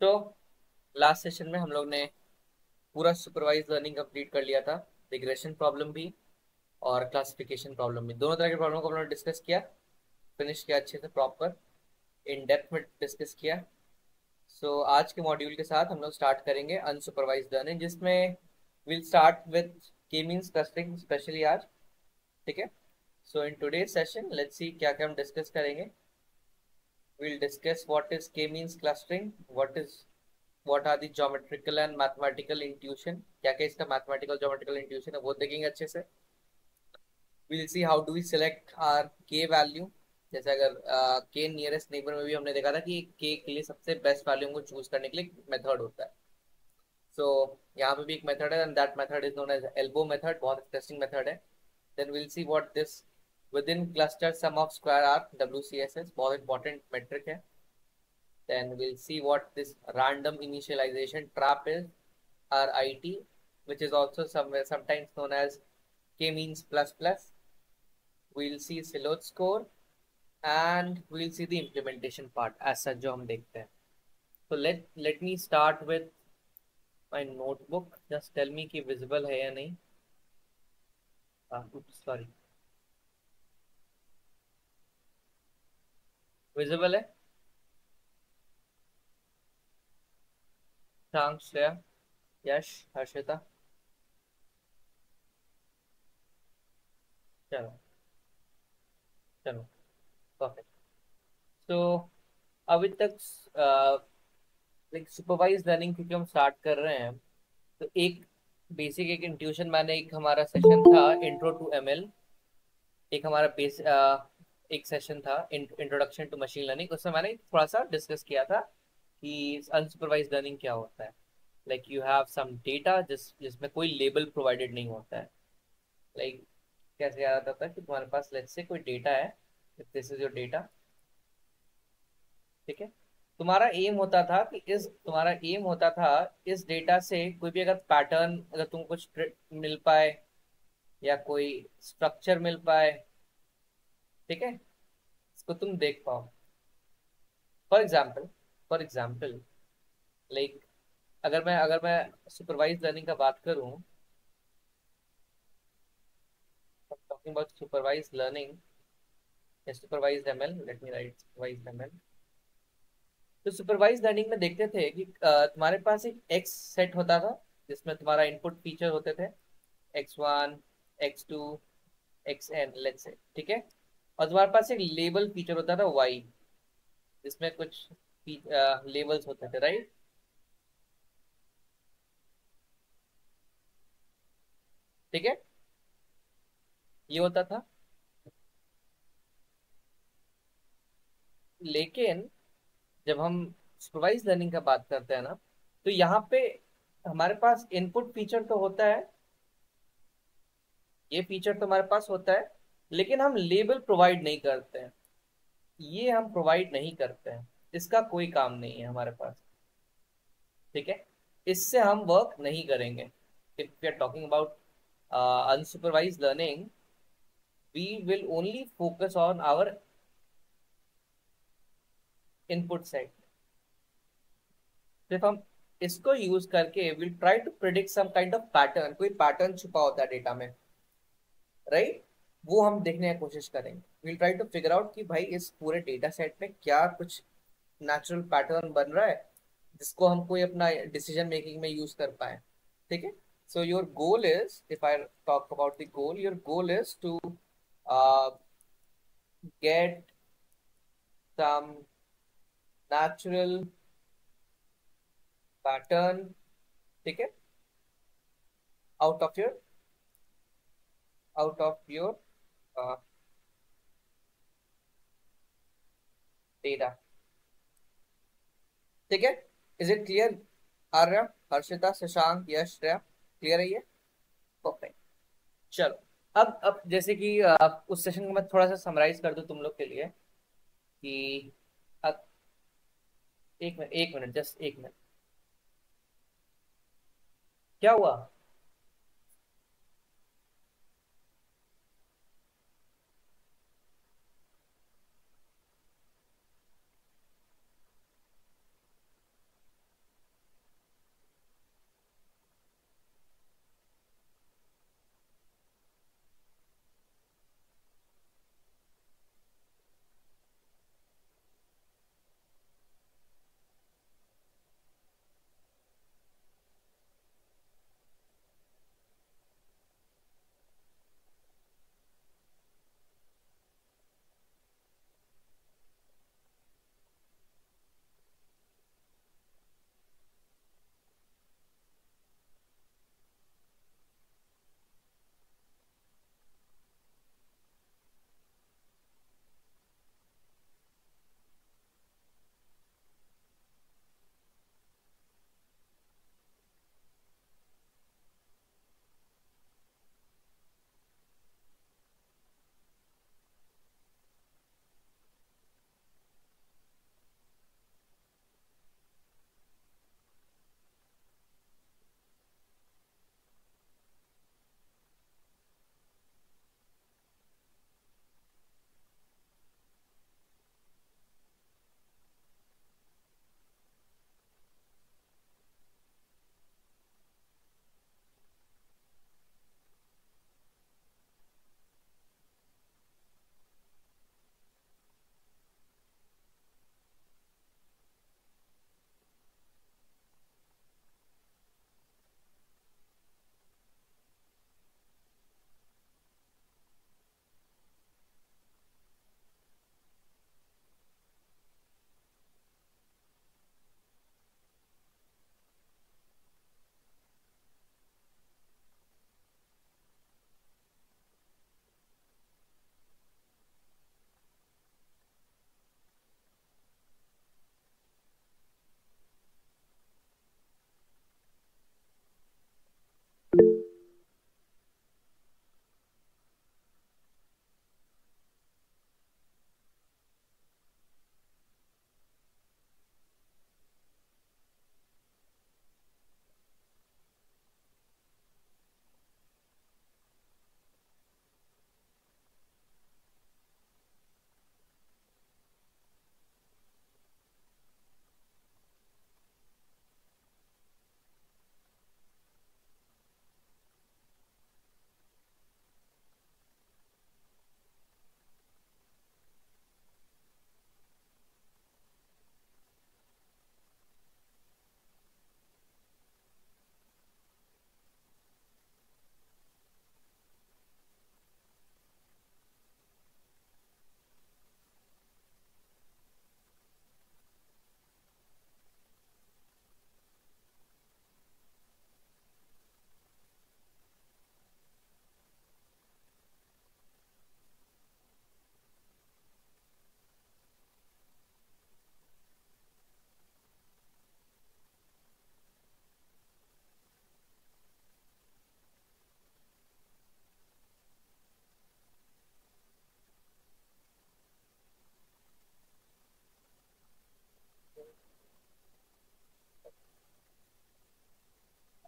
तो last session में हम लोग ने पूरा सुपरवाइज लर्निंग कंप्लीट कर लिया था। रिग्रेशन प्रॉब्लम भी और क्लासिफिकेशन प्रॉब्लम भी। दोनों तरह के प्रॉब्लम को हम लोग डिस्कस किया फिनिश किया अच्छे से प्रॉपर इन डेप्थ में डिस्कस किया। सो so, आज के मॉड्यूल के साथ हम लोग स्टार्ट करेंगे अनसुपरवाइज लर्निंग जिसमें will start with K clustering specially आज ठीक है? So in today session let's see क्या क्या हम डिस्कस करेंगे। We'll discuss what is k-means clustering what is what are the geometrical and mathematical intuition क्या क्या इसका mathematical geometrical intuition है वो देखेंगे अच्छे से we'll see how do we select our k value जैसे अगर k नियरेस्ट नेबर में भी हमने देखा था कि k के लिए सबसे बेस्ट वैल्यू को चूज़ करने के लिए मेथड होता है सो so, यहाँ पे भी एक मेथड है and that method is known as elbow method बहुत इंटरेस्टिंग मेथड है then will see what this within cluster sum of square arc WCSS बहुत important metric है then we'll see what this random initialization trap is RIT which is also somewhere sometimes known as k-means plus plus we'll see Silot score and we'll see the implementation part as such जो हम देखते हैं so let let me start with my notebook just tell me कि visible है या नहीं ah, oops sorry visible है? श्रेया यश हर्षिता चलो। चलो। परफेक्ट तो अभी तक लाइक सुपरवाइज लर्निंग क्योंकि हम स्टार्ट कर रहे हैं तो एक बेसिक एक इंट्यूशन मैंने एक हमारा सेशन था इंट्रो टू एमएल एक हमारा बेस एक सेशन था इंट्रोडक्शन टू मशीन लर्निंग उसमें मैंने थोड़ा सा डिस्कस किया था कि अनसुपरवाइज लर्निंग क्या होता है। Like you have some data जिस जिसमें कोई लेबल प्रोवाइडेड नहीं होता है। लाइक like, कैसे याद आता है कि तुम्हारे पास लेट्स से कोई डेटा है दिस इज़ योर डेटा ठीक है? तुम्हारा एम होता था कि इस तुम्हारा एम होता था इस डेटा से कोई भी अगर पैटर्न अगर तुम कुछ मिल पाए या कोई स्ट्रक्चर मिल पाए ठीक है? इसको तुम देख पाओ। For example for example like अगर मैं अगर मैं सुपरवाइज लर्निंग का बात करूँ talking about supervise M L let me write supervise M L तो सुपरवाइज लर्निंग में देखते थे कि तुम्हारे पास एक एक्स सेट होता था, जिसमें तुम्हारा इनपुट फीचर होते थे। X one X two X N let's say ठीक है? और तुम्हारे पास एक लेबल फीचर होता था वाई जिसमें कुछ लेबल्स होते थे राइट ठीक है? ये होता था। लेकिन जब हम सुपरवाइज लर्निंग का बात करते हैं ना तो यहाँ पे हमारे पास इनपुट फीचर तो होता है। ये फीचर तो हमारे पास होता है। लेकिन हम लेबल प्रोवाइड नहीं करते हैं। ये हम प्रोवाइड नहीं करते हैं। इसका कोई काम नहीं है हमारे पास। ठीक है? इससे हम वर्क नहीं करेंगे। If we are talking about unsupervised learning we will only focus on our input set सिर्फ़ हम इसको यूज़ करके will try to predict some kind of pattern कोई पैटर्न छुपा होता है डेटा में। Right right? वो हम देखने की कोशिश करेंगे। Will try to figure out कि भाई इस पूरे डेटा सेट में क्या कुछ नेचुरल पैटर्न बन रहा है जिसको हम कोई अपना डिसीज़न मेकिंग में यूज़ कर पाए। ठीक है? Your goal is if i talk about the goal your goal is to uh, get some natural pattern ठीक है? Out of your out of your data ठीक है? Is it clear Arya, Harshita, Shashank, Yash, Shreya clear है ये? Perfect चलो. अब अब जैसे कि उस सेशन को मैं थोड़ा सा समराइज कर दूँ तुम लोग के लिए कि अब एक मिनट एक मिनट जस्ट एक मिनट. क्या हुआ?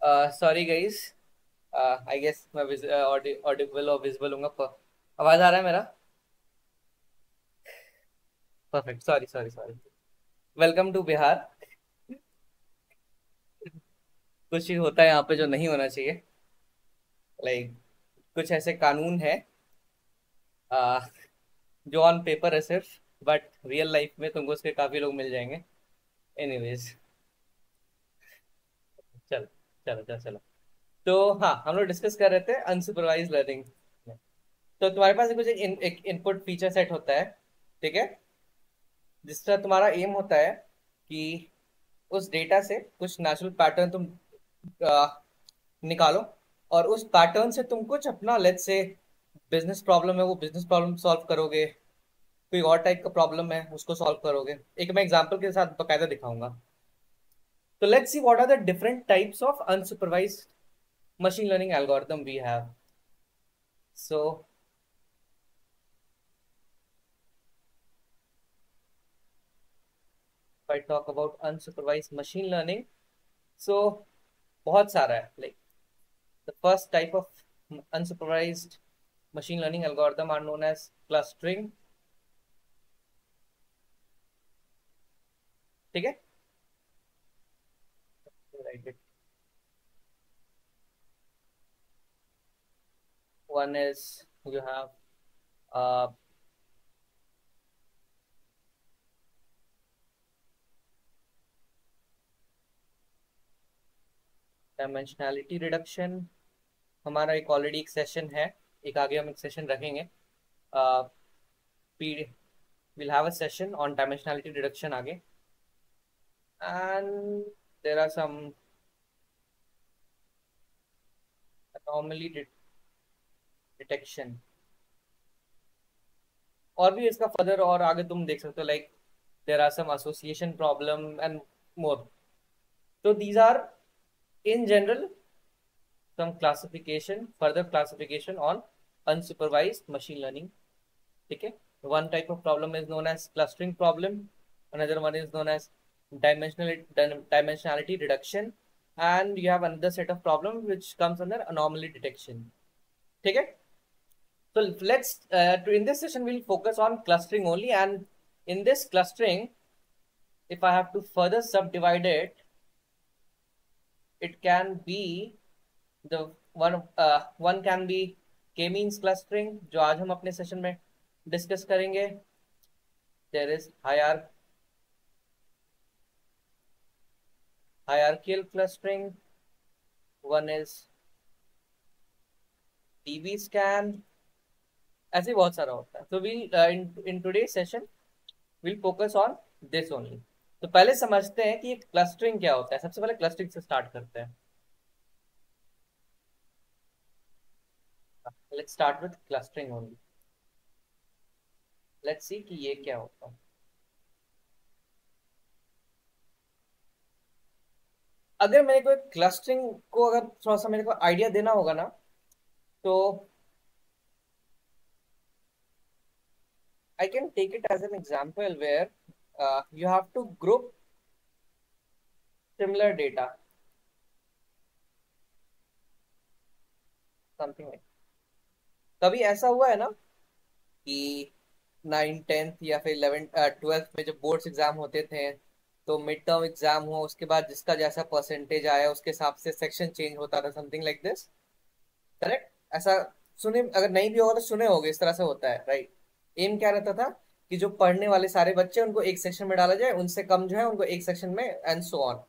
सॉरी गाइस आई गेस मैं ऑडिबल और विजिबल हूँ आवाज़ आ रहा है मेरा? Perfect sorry sorry sorry welcome to Bihar कुछ चीज़ होता है यहाँ पे जो नहीं होना चाहिए. लाइक like, कुछ ऐसे कानून है uh, जो ऑन पेपर है सिर्फ़ बट रियल लाइफ में तुमको उसके काफ़ी लोग मिल जाएँगे. एनीवेज चलो. चलो चलो चलो। तो हाँ हम लोग डिस्कस कर रहे थे अनसुपरवाइज लर्निंग तो तुम्हारे पास कुछ एक, इनपुट फीचर सेट होता है ठीक है? जिसका तुम्हारा एम होता है कि उस डेटा से कुछ नेचुरल पैटर्न तुम आ, निकालो और उस पैटर्न से तुम कुछ अपना लेट्स से बिज़नेस प्रॉब्लम है वो बिज़नेस प्रॉब्लम सॉल्व करोगे कोई और टाइप का प्रॉब्लम है उसको सॉल्व करोगे। एक मैं एग्जांपल के साथ बकायदा दिखाऊँगा। तो let's see what are the different types of unsupervised machine learning algorithm we have. So if I talk about unsupervised machine learning, so बहुत सारा है like the first type of unsupervised machine learning algorithm are known as clustering. ठीक है it one is you have uh, dimensionality reduction हमारा एक already एक session है एक आगे हम एक सेशन रखेंगे। Will have a session on dimensionality reduction आगे। And there are some anomaly detection और भी इसका फर्दर और आगे तुम देख सकते हो like there are some association problem and more तो these are in general some classification further classification on unsupervised machine learning ठीक है? One type of problem is known as clustering problem. Another one is known as dimensional dimensionality reduction. and you have another set of problem which comes under anomaly detection ठीक है So let's, uh, in this session, we'll focus on clustering only. And in this clustering, if I have to further subdivide it, it can be the one, uh, one can be k-means clustering, जो आज हम अपने session में discuss करेंगे. There is hierarch hierarchical clustering. One is DB scan. ऐसे बहुत सारा होता है। तो we'll in today session will focus on this only तो पहले समझते हैं कि क्लस्टरिंग क्या होता है। सबसे पहले क्लस्टरिंग से स्टार्ट करते हैं। Let's start with clustering only let's see कि ये क्या होता है। अगर मेरे को क्लस्टरिंग को अगर थोड़ा सा मेरे को आइडिया देना होगा ना तो I can take it as an example where uh, you have to group similar data. Something कभी ऐसा हुआ है ना कि नाइन टेंथ या फिर इलेवेंथ ट्वेल्थ uh, में जब बोर्ड्स एग्ज़ाम होते थे तो मिड टर्म एग्ज़ाम हो उसके बाद जिसका जैसा परसेंटेज आया, उसके हिसाब से सेक्शन चेंज होता था समथिंग लाइक दिस करेक्ट ऐसा सुने, अगर नहीं भी होगा तो सुने होगे, इस तरह से होता है राइट? एम क्या रहता था? कि जो पढ़ने वाले सारे बच्चे उनको एक सेक्शन में डाला जाए, उनसे कम जो है, उनको एक सेक्शन में एंड सो ऑन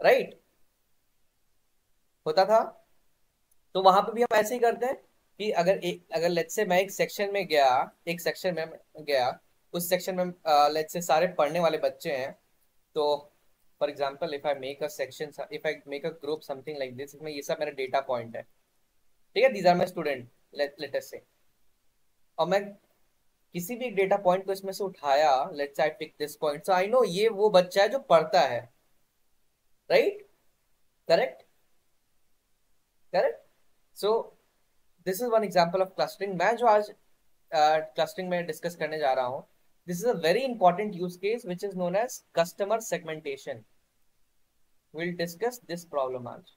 राइट होता था? तो वहाँ पे भी हम ऐसे ही करते हैं कि अगर एक अगर लेट्स से मैं एक सेक्शन में गया, एक सेक्शन में गया, उस सेक्शन में लेट्स से सारे पढ़ने वाले बच्चे हैं तो for example if I make a section if I make a group something like this इसमें ये सब मेरा डेटा पॉइंट है। ठीक है? These are my student latest से और मैं किसी भी डेटा पॉइंट को इसमें से उठाया let's I pick this point so I know ये वो बच्चा है जो पढ़ता है। Right correct correct so this is one example of clustering मैं जो आज क्लस्टरिंग uh, में डिस्कस करने जा रहा हूँ this is a very important use case which is known as customer segmentation will discuss this problem आज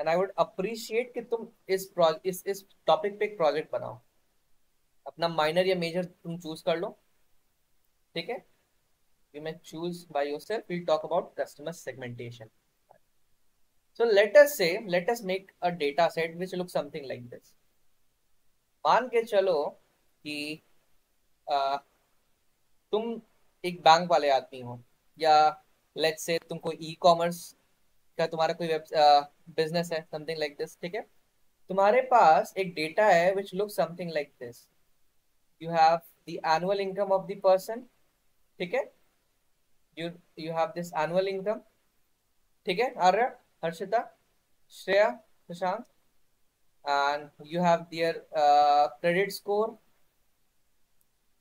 एंड आई वुड अप्रिशिएट कि तुम इस इस इस टॉपिक पे एक प्रोजेक्ट बनाओ। अपना माइनर या मेजर तुम चूज़ कर लो। ठीक है? You may choose by yourself. We'll talk about customer segmentation. So let us say, let us make a data set which looks something like this. मान के चलो कि तुम एक बैंक वाले आदमी हो या लेट्स से तुम कोई ई कॉमर्स का तुम्हारा कोई बिज़नेस है समथिंग लाइक दिस ठीक है? तुम्हारे पास एक डेटा है which look something like this you have the annual income of the person ठीक है? You you have this annual income ठीक है? Arya Harshita Shreya Shashank you have their uh, credit score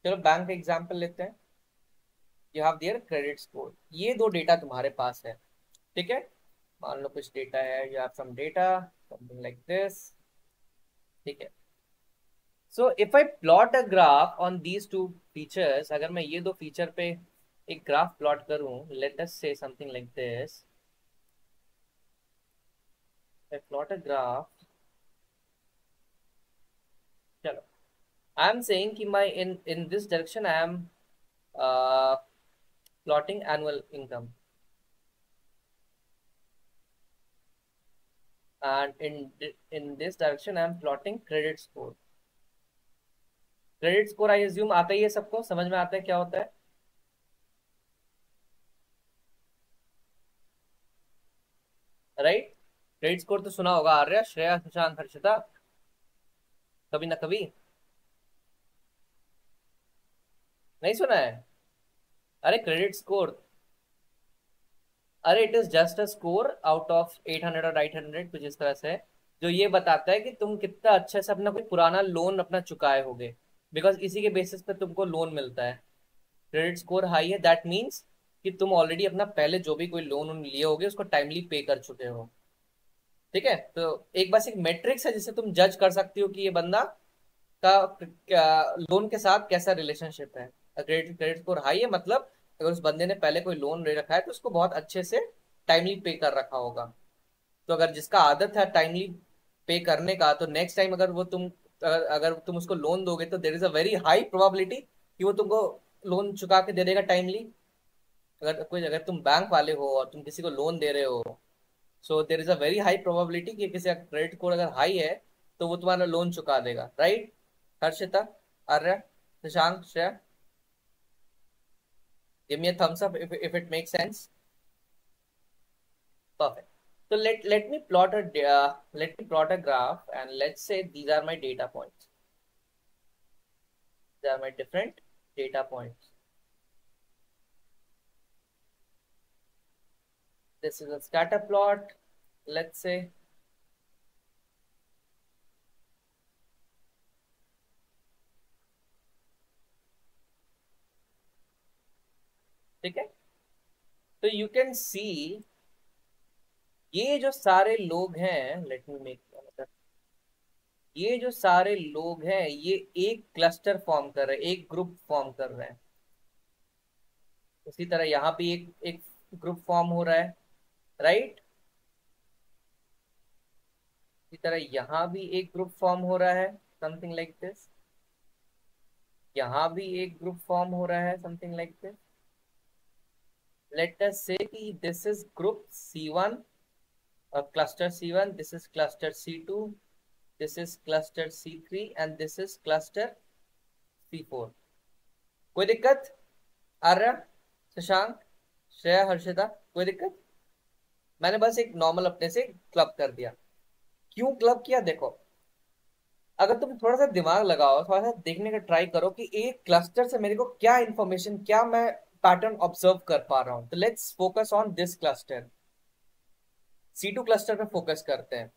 चलो बैंक का example लेते हैं। You have their credit score ये दो डेटा तुम्हारे पास है, ठीक है? मान लो कुछ डेटा है, you have some data, something like this, ठीक है? So if I plot a graph on these two features अगर मैं ये दो फीचर पे एक ग्राफ प्लॉट करूँ let us say something like this I plot a चलो। आई एम सेइंग कि my in in this direction I am plotting annual income and in in this direction I am plotting credit score credit score I assume आता ही है सबको? समझ में आता है क्या होता है? राइट क्रेडिट स्कोर तो सुना होगा, आर्या, श्रेया, सुशांत, हर्षिता। कभी ना कभी। नहीं सुना है? अरे क्रेडिट स्कोर अरे it is just a score out of 800 और 800 कुछ इस तरह से, जो ये बताता है कि तुम कितना अच्छे से अपना कोई पुराना लोन अपना चुकाए होगे बिकॉज़ इसी के बेसिस पे तुमको लोन मिलता है। क्रेडिट स्कोर हाई है दैट मीन्स कि तुम ऑलरेडी अपना पहले जो भी कोई लोन लिए होगे, उसको टाइमली पे कर चुके हो। ठीक है? तो एक बस एक मेट्रिक्स है जिससे तुम जज कर सकती हो कि ये बंदा का लोन के साथ कैसा रिलेशनशिप है। क्रेडिट क्रेडिट स्कोर हाई है मतलब अगर उस बंदे ने पहले कोई लोन ले रखा है तो उसको बहुत अच्छे से टाइमली पे कर रखा होगा। तो अगर जिसका आदत है टाइमली पे करने का तो नेक्स्ट टाइम अगर वो तुम, अगर तुम उसको लोन दोगे तो there is a very high probability कि वो तुमको लोन चुका के दे देगा टाइमली अगर कोई, अगर तुम बैंक वाले हो और तुम किसी को लोन दे रहे हो so there is a very high probability कि किसी का क्रेडिट स्कोर अगर हाई है तो वो तुम्हारा लोन चुका देगा। Right Harshita, Arya Shashank Shreya? Give me a thumbs up if, if it makes sense perfect So let, let me plot a uh, let me plot a graph and let's say these are my data points. These are my different data points. This is a scatter plot. Let's say okay. So you can see ये जो सारे लोग हैं let me make ये जो सारे लोग हैं, ये एक क्लस्टर फॉर्म कर रहे हैं, एक ग्रुप फॉर्म कर रहे हैं। उसी तरह यहाँ भी एक एक ग्रुप फॉर्म हो रहा है राइट इसी तरह यहाँ भी एक ग्रुप फॉर्म हो रहा है समथिंग लाइक दिस यहाँ भी एक ग्रुप फॉर्म हो रहा है something like this let us say कि is group C one uh, cluster C1, this is cluster C2, this is cluster C3 and this is cluster C4. कोई दिक्कत? आर्य शशांक श्रेया हर्षिता कोई दिक्कत? मैंने बस एक नॉर्मल अपने से क्लब कर दिया। क्यों क्लब किया? देखो अगर तुम थोड़ा सा दिमाग लगाओ थोड़ा सा देखने का ट्राई करो कि एक क्लस्टर से मेरे को क्या इंफॉर्मेशन क्या मैं पैटर्न ऑब्ज़र्व कर पा रहा हूँ। तो let's focus on this cluster C two cluster पे फोकस करते हैं।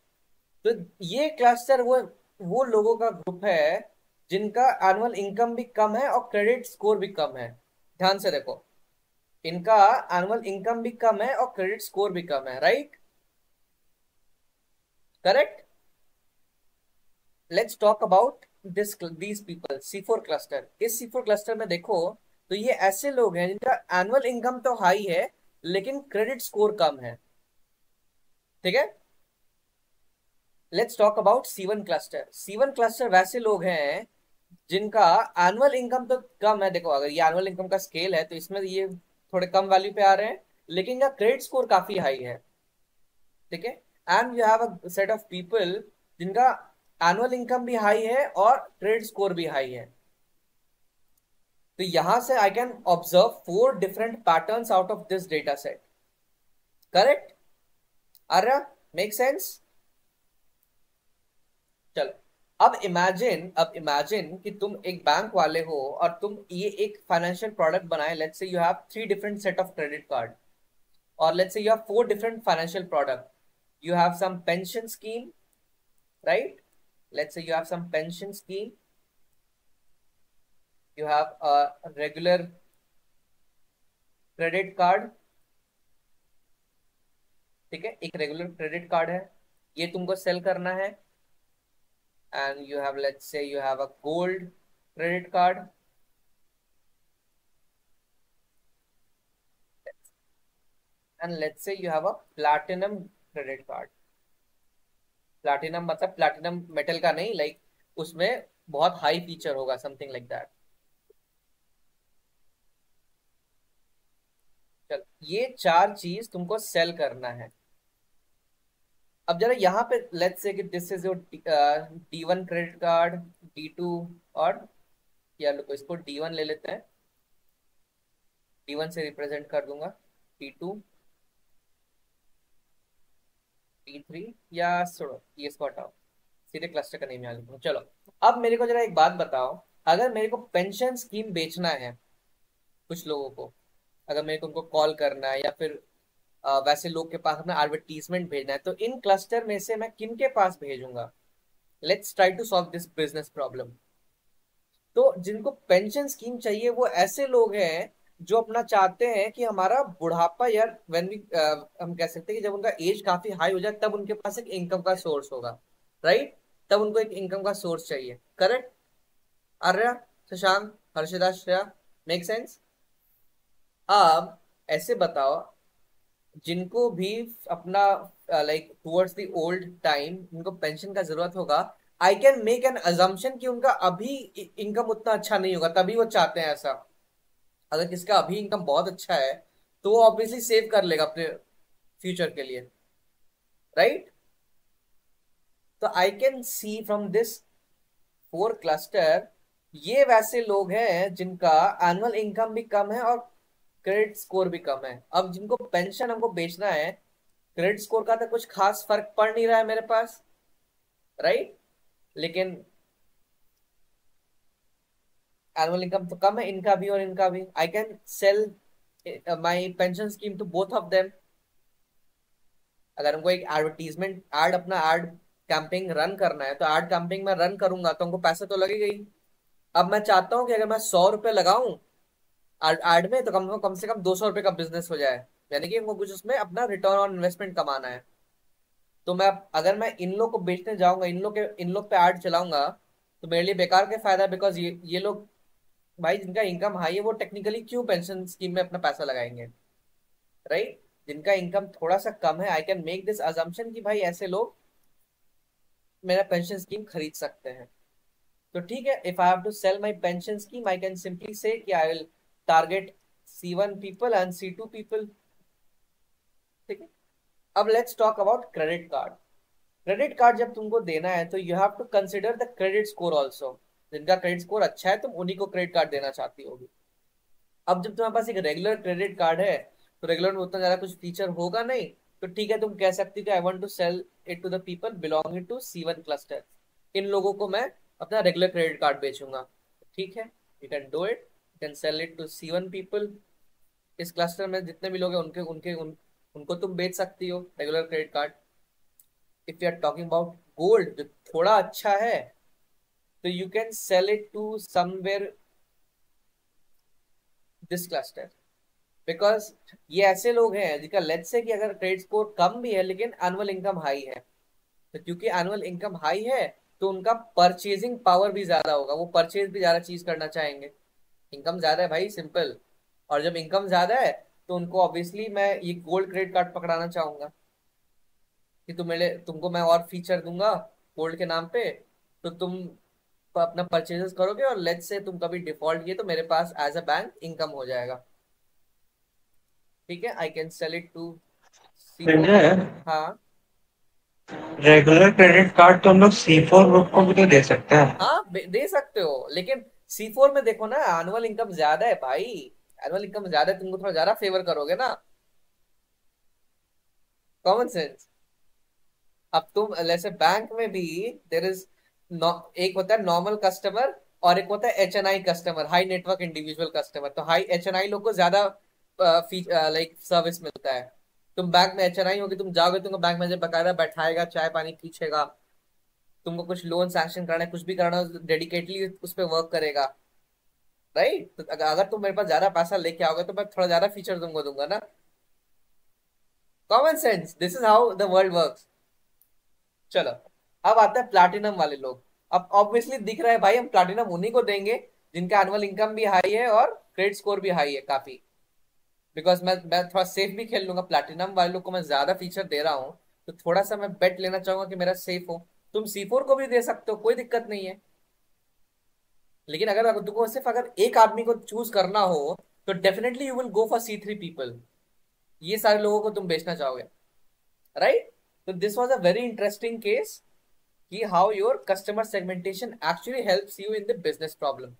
तो ये क्लस्टर वो वो लोगों का ग्रुप है, जिनका एनुअल इनकम भी कम है और क्रेडिट स्कोर भी कम है। ध्यान से देखो। इनका एनुअल इनकम भी कम है और क्रेडिट स्कोर भी कम है right correct let's talk about this these people C four cluster इस सी फोर क्लस्टर में देखो तो ये ऐसे लोग हैं जिनका एनुअल इनकम तो हाई है, लेकिन क्रेडिट स्कोर कम है। ठीक है? Let's talk about C one cluster C one cluster वैसे लोग हैं जिनका एनुअल इनकम तो कम है। देखो, अगर ये एनुअल इनकम का स्केल है तो इसमें ये थोड़े कम वैल्यू पे आ रहे हैं, लेकिन इनका क्रेडिट स्कोर काफ़ी हाई है। ठीक है? And you have a set of people जिनका एनुअल इनकम भी हाई है और क्रेडिट स्कोर भी हाई है। तो यहाँ से I can observe four different pattern out of this data set correct Arya make sense चलो, अब इमेजिन अब इमेजिन कि तुम एक बैंक वाले हो और तुम ये एक फाइनेंशियल प्रोडक्ट बनाए let's say you have three different set of credit card और let's say you have four different financial product you have some pension scheme, right? Let's say you have some pension scheme. You have a regular credit card. ठीक है? एक regular credit card है। ये तुमको cell करना है। And you have let's say you have a gold credit card and let's say you have a platinum credit card platinum मतलब platinum metal का नहीं लाइक like, उसमें बहुत हाई फीचर होगा समथिंग लाइक दैट चल, ये चार चीज़ तुमको सेल करना है। अब जरा यहाँ पे लेट्स से कि this is your D one credit card D two और या लो, इसको डी वन ले लेते हैं। डी वन से रिप्रेजेंट कर दूँगा डी टू टी थ्री या छोड़ो ये इसको हटाओ, सीधे क्लस्टर का नेम यहाँ लिखूँ चलो, अब मेरे को जरा एक बात बताओ, अगर मेरे को पेंशन स्कीम बेचना है, कुछ लोगों को अगर मेरे को उनको कॉल करना है या फिर आ, वैसे लोग के पास अपना एडवर्टीजमेंट भेजना है तो इन क्लस्टर में से मैं किन के पास भेजूँगा? Let's try to solve this business problem तो जिनको पेंशन स्कीम चाहिए वो ऐसे लोग हैं जो अपना चाहते हैं कि हमारा बुढ़ापा यार व्हेन वी हम कह सकते हैं कि जब उनका एज काफ़ी हाई हो जाए तब उनके पास एक इनकम का सोर्स होगा राइट तब उनको एक इनकम का सोर्स चाहिए। Correct Arya Shashank Harshada Shreya make sense अब ऐसे बताओ, जिनको भी अपना like towards the old time उनको पेंशन का ज़रूरत होगा I can make an assumption कि उनका अभी इनकम उतना अच्छा नहीं होगा, तभी वो चाहते हैं ऐसा। अगर किसका अभी इनकम बहुत अच्छा है तो वो ऑब्वियसली सेव कर लेगा अपने फ्यूचर के लिए। राइट तो I can see from this four cluster ये वैसे लोग हैं जिनका एनुअल इनकम भी कम है और क्रेडिट स्कोर भी कम है। अब जिनको पेंशन हमको बेचना है, क्रेडिट स्कोर का तो कुछ खास फ़र्क पड़ नहीं रहा है मेरे पास राइट लेकिन एनुअल इनकम तो कम है, इनका भी और इनका भी। I can sell my pension scheme to both of them अगर हमको एक एडवर्टीजमेंट एड अपना एड कैंपिंग रन करना है तो एड कैंपिंग में रन करूँगा तो हमको पैसे तो लगेगा ही अब मैं चाहता हूँ कि अगर मैं सौ रुपए लगाऊँ एड में तो कम कम से कम दो सौ रुपए का बिज़नेस हो जाए। यानी कि हमको कुछ उसमें अपना रिटर्न ऑन इन्वेस्टमेंट कमाना है। तो मैं अगर मैं इन लोग को बेचने जाऊँगा, इन लोग के, इन लोग पे एड चलाऊँगा तो मेरे लिए बेकार के फ़ायदा बिकॉज़ ये ये लोग, भाई जिनका इनकम हाई है, वो टेक्निकली क्यों पेंशन स्कीम में अपना पैसा लगाएँगे? Right right? जिनका इनकम थोड़ा सा कम है I can make this assumption कि भाई ऐसे लोग मेरा पेंशन स्कीम खरीद सकते हैं। तो ठीक है if I have to sell my pension scheme I can simply say कि I will one people and C two people ठीक है? अब let's talk about credit card credit card जब तुमको देना है तो you have to consider the credit score also जिनका क्रेडिट स्कोर अच्छा है, तुम उन्हीं को क्रेडिट कार्ड देना चाहती होगी। अब जब तुम्हारे पास एक रेगुलर क्रेडिट कार्ड है तो रेगुलर में उतना ज़्यादा कुछ फीचर होगा नहीं तो ठीक है, तुम कह सकती हो I want to sell it to the people belonging to C one cluster इन लोगों को मैं अपना रेगुलर क्रेडिट कार्ड बेचूँगा। ठीक है? You can do it can sell it to C one people इस क्लस्टर में जितने भी लोग हैं उनके उनके उन, उनको तुम बेच सकती हो regular credit card if you are talking about gold जो थोड़ा अच्छा है तो you can sell it to somewhere this cluster. Because ये ऐसे लोग हैं जिनका लेट से कि अगर क्रेडिट स्कोर कम भी है लेकिन एनुअल इनकम हाई है तो क्योंकि एनुअल इनकम हाई है तो उनका परचेजिंग पावर भी ज़्यादा होगा वो परचेज भी ज़्यादा चीज़ करना चाहेंगे। इनकम ज़्यादा है भाई सिंपल और जब इनकम ज़्यादा है तो उनको ऑब्वियसली मैं ये गोल्ड क्रेडिट कार्ड पकड़ाना चाहूँगा कि तुम मेरे तुमको मैं और फीचर दूँगा गोल्ड के नाम पे तो तुम अपना परचेजेस करोगे और लेट्स से तुम कभी डिफ़ॉल्ट किए तो मेरे पास एज अ बैंक इनकम हो जाएगा। ठीक है? I can sell it to हाँ। रेगुलर क्रेडिट कार्ड तो हम लोग सी फोर ग्रुप को भी तो दे सकते हैं। हाँ दे सकते हो लेकिन सी फोर में देखो ना एनुअल इनकम ज़्यादा है भाई। एनुअल इनकम ज़्यादा है, तुमको थोड़ा ज़्यादा फेवर करोगे ना। कॉमन सेंस अब तुम, जैसे बैंक में भी देर इज़ एक होता है नॉर्मल कस्टमर और एक होता है H N I customer high network individual customer तो हाई एच एन आई लोग को ज़्यादा लाइक सर्विस मिलता है। तुम बैंक में एच एन आई होगी, तुम जाओगे, तुमको बैंक में बकायदा बैठाएगा, चाय पानी पूछेगा। तुमको कुछ लोन सैंक्शन करना है, कुछ भी करना है डेडिकेटली उस पर वर्क करेगा। राइट तो अगर तुम मेरे पास ज़्यादा पैसा लेके आओगे तो मैं थोड़ा ज़्यादा फीचर तुमको दूँगा ना। Common sense this is how the world work चलो, अब आता है प्लाटिनम वाले लोग। अब ऑब्वियसली दिख रहा है भाई, हम प्लाटिनम उन्हीं को देंगे, जिनका एनुअल इनकम भी हाई है और क्रेडिट स्कोर भी हाई है काफ़ी। बिकॉज़ मैं मैं थोड़ा सेफ़ भी खेल लूँगा प्लेटिनम वाले लोग को मैं ज़्यादा फीचर दे रहा हूँ तो थोड़ा सा मैं बेट लेना चाहूँगा कि मेरा सेफ़ हो। तुम सी फोर को भी दे सकते हो, कोई दिक्कत नहीं है। लेकिन अगर तुमको सिर्फ़ अगर एक आदमी को चूज़ करना हो तो definitely you will go for C three people ये सारे लोगों को तुम बेचना चाहोगे। राइट तो this was a very interesting case कि how your customer segmentation actually helps you in the business problem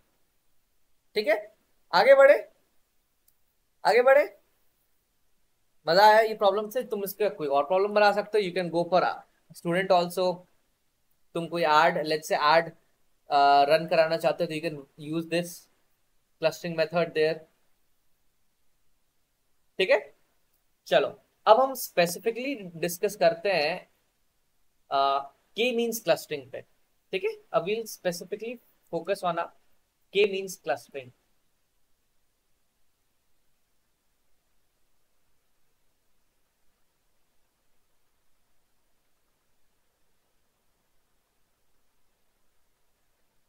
ठीक है? आगे बढ़े। आगे बढ़े। मज़ा आया ये प्रॉब्लम से। तुम इसका कोई और प्रॉब्लम बना सकते हो। You can go for student also तुम कोई ad let say ad run कराना चाहते हो तो you can use this clustering method there ठीक है? चलो, अब हम स्पेसिफिकली डिस्कस करते हैं के मीन्स क्लस्टरिंग पे। ठीक है? अब will specifically focus on K means clustering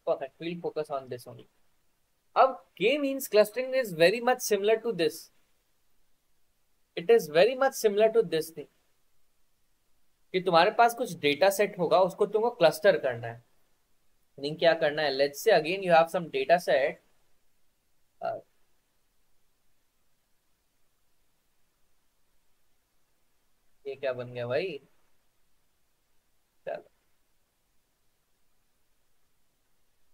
Perfect. We'll focus on this only. Now, K means clustering is very much similar to this. It is very much similar to this thing. कि तुम्हारे पास कुछ data set होगा उसको तुमको cluster करना है meaning क्या करना है let's say again you have some data set ये क्या बन गया भाई चलो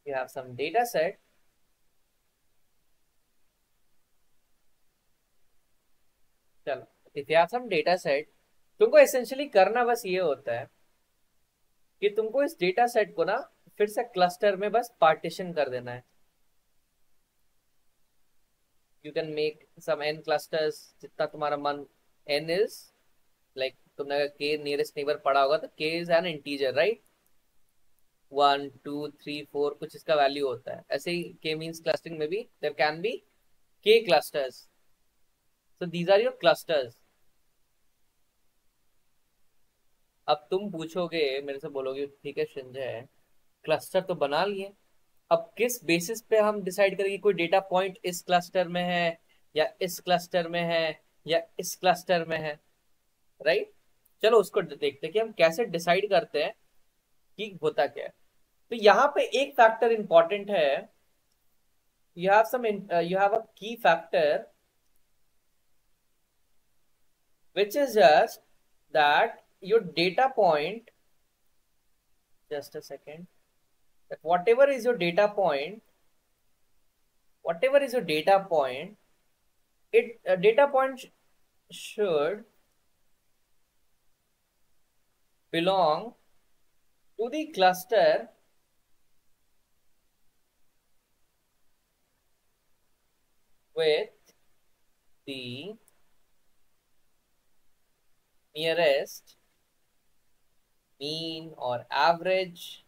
you have some data set. चलो if you have some data set तुमको एसेंशियली करना बस ये होता है कि तुमको इस डेटा सेट को ना फिर से क्लस्टर में बस पार्टीशन कर देना है। You can make some N clusters जितना तुम्हारा मन एन इज़ लाइक तुमने के नियरेस्ट नेबर पढ़ा होगा तो K is an integer right one, two, three, four, कुछ इसका वैल्यू होता है। ऐसे ही के मीन्स क्लस्टरिंग में भी there can be K clusters so these are your clusters अब तुम पूछोगे, मेरे से बोलोगे, ठीक है संजय क्लस्टर तो बना लिए। अब किस बेसिस पे हम डिसाइड करेंगे कोई डेटा पॉइंट इस क्लस्टर में है, या इस क्लस्टर में है, या इस क्लस्टर में है? राइट चलो उसको देखते हैं कि हम कैसे डिसाइड करते हैं कि होता क्या है। तो यहाँ पे एक फैक्टर इंपॉर्टेंट है। You have some you have a key factor which is just that your data point just a second whatever is your data point whatever is your data point it data point should belong to the cluster with the nearest mean or average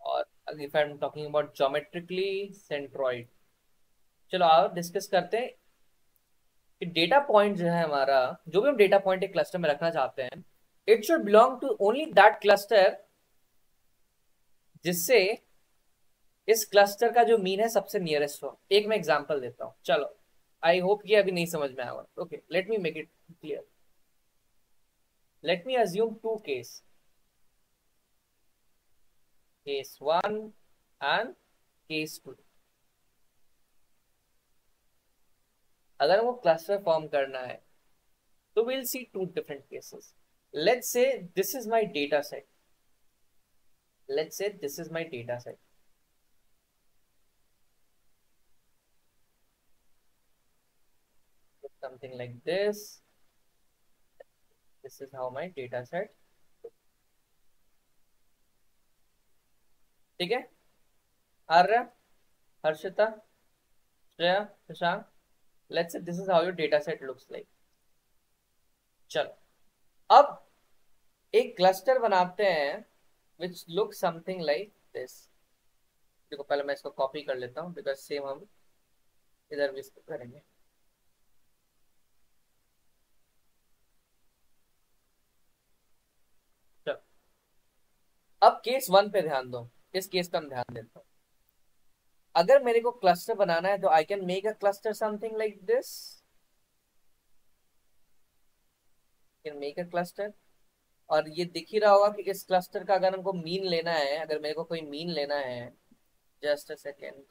or if I'm talking about geometrically centroid. चलो आओ discuss करते हैं कि data point जो है हमारा, जो भी हम डेटा पॉइंट एक क्लस्टर में रखना चाहते हैं it should belong to only that cluster जिससे इस क्लस्टर का जो मीन है सबसे नियरेस्ट हो एक मैं एग्ज़ाम्पल देता हूँ। चलो आई होप ये अभी नहीं समझ में आया। Okay let me make it clear let me assume two case case 1 and case 2 अगर वो क्लस्टर फॉर्म करना है तो will see two different cases let's say this is my data set let's say this is my data set something like this. This is how my data set. ठीक है? Arya, Harshita, Shreya Shashank let's say this is how your data set looks like. चलो। अब एक cluster बनाते हैं which look something like this देखो, पहले मैं इसको कॉपी कर लेता हूँ बिकॉज़ सेम हम इधर भी इसको करेंगे। अब केस वन पे ध्यान दो। इस केस पे हम ध्यान देता हूँ। अगर मेरे को क्लस्टर बनाना है तो I can make a cluster something like this can make a cluster और ये दिख ही रहा होगा कि इस क्लस्टर का अगर हमको मीन लेना है, अगर मेरे को कोई मीन लेना है just a second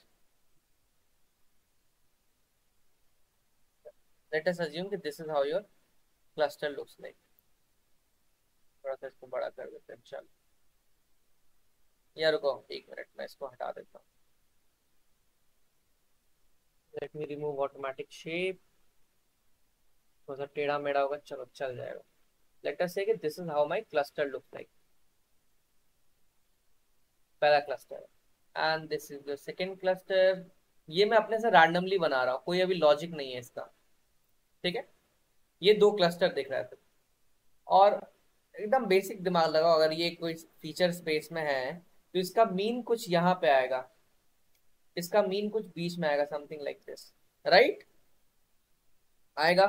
let us assume कि this is how your cluster looks like थोड़ा सा इसको बड़ा कर देते हैं, चलो। या रुको, एक मिनट, मैं इसको हटा देता हूँ। Let me remove automatic shape थोड़ा सा टेढ़ा मेढ़ा होगा, चलो, चल जाएगा। लेट अस से कि this is how my cluster look like पहला cluster and this is the second cluster ये मैं अपने से रैंडमली बना रहा हूँ, कोई अभी लॉजिक नहीं है इसका। ठीक है? ये दो क्लस्टर दिख रहा है। और एकदम बेसिक दिमाग लगाओ, अगर ये कोई फीचर स्पेस में है तो इसका मीन कुछ यहाँ पे आएगा। इसका मीन कुछ बीच में आएगा समथिंग लाइक दिस राइट आएगा।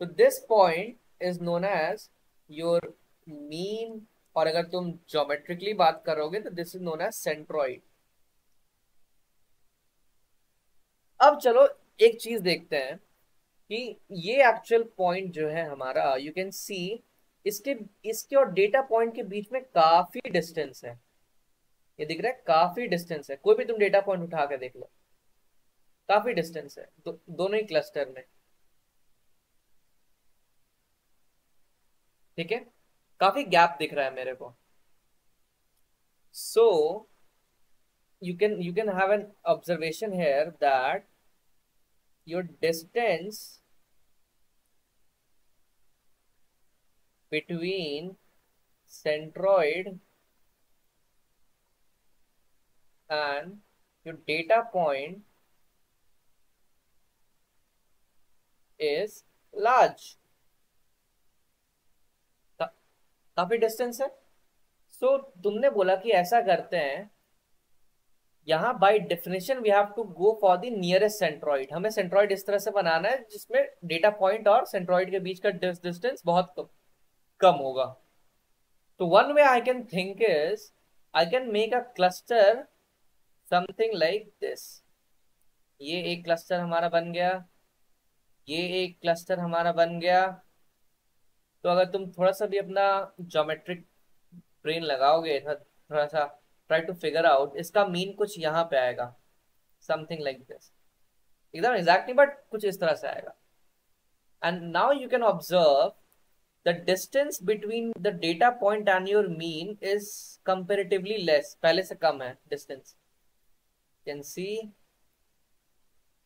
तो this point is known as your mean और अगर तुम ज्योमेट्रिकली बात करोगे तो this is known as centroid अब चलो एक चीज़ देखते हैं कि ये एक्चुअल पॉइंट जो है हमारा यू कैन सी इसके इसके और डेटा पॉइंट के बीच में काफ़ी डिस्टेंस है। ये दिख रहा है काफ़ी डिस्टेंस है। कोई भी तुम डेटा पॉइंट उठा कर देख लो। काफ़ी डिस्टेंस है। दो, दोनों ही क्लस्टर में। ठीक है? काफ़ी गैप दिख रहा है मेरे को। So you can you can have an observation here that your distance between centroid and your data point is large. काफ़ी डिस्टेंस है। सो so, तुमने बोला कि ऐसा करते हैं। यहाँ by definition we have to go for the nearest centroid हमें सेंट्रॉइड इस तरह से बनाना है जिसमें डेटा पॉइंट और सेंट्रॉइड के बीच का डिस्टेंस बहुत कम होगा। तो one way I can think is I can make a cluster something like this ये एक क्लस्टर हमारा बन गया। ये एक क्लस्टर हमारा बन गया। तो अगर तुम थोड़ा सा भी अपना जोमेट्रिक ब्रेन लगाओगे थोड़ा सा ट्राई टू फिगर आउट इसका मीन कुछ यहाँ पे आएगा। समथिंग लाइक दिस एकदम एग्जैक्ट नहीं बट कुछ इस तरह से आएगा। And now you can observe the distance between the data point and your mean is comparatively less. पहले से कम है distance. Can see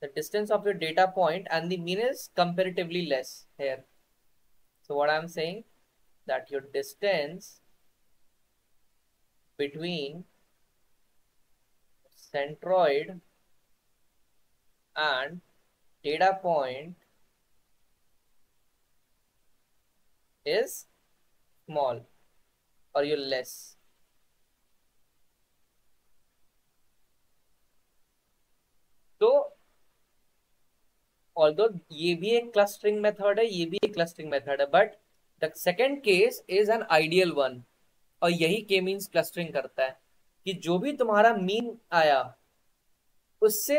the distance of your data point and the mean is comparatively less here. So what I'm saying that your distance between centroid and data point is small or you're less तो although ये भी एक clustering method है, ये भी एक clustering method है but the second case is an ideal one और यही के मीन्स क्लस्टरिंग करता है कि जो भी तुम्हारा मीन आया, उससे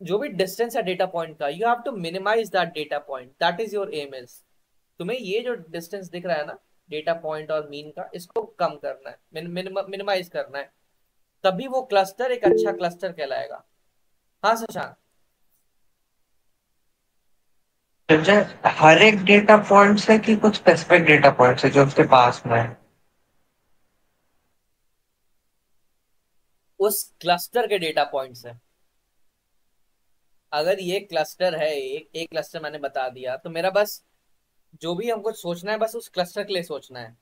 जो भी डिस्टेंस है डेटा पॉइंट का you have to minimize that data point that is your aim is तुम्हें ये जो डिस्टेंस दिख रहा है ना डेटा पॉइंट और मीन का, इसको कम करना है मिनिमाइज करना है। तभी वो क्लस्टर एक अच्छा क्लस्टर कहलाएगा। हाँ शशांक हर एक डेटा पॉइंट है कि कुछ स्पेसिफिक डेटा पॉइंट है जो उसके पास में है। उस क्लस्टर के डेटा पॉइंट्स है। अगर ये क्लस्टर है एक एक क्लस्टर मैंने बता दिया तो मेरा बस जो भी हमको सोचना है बस उस क्लस्टर के लिए सोचना है।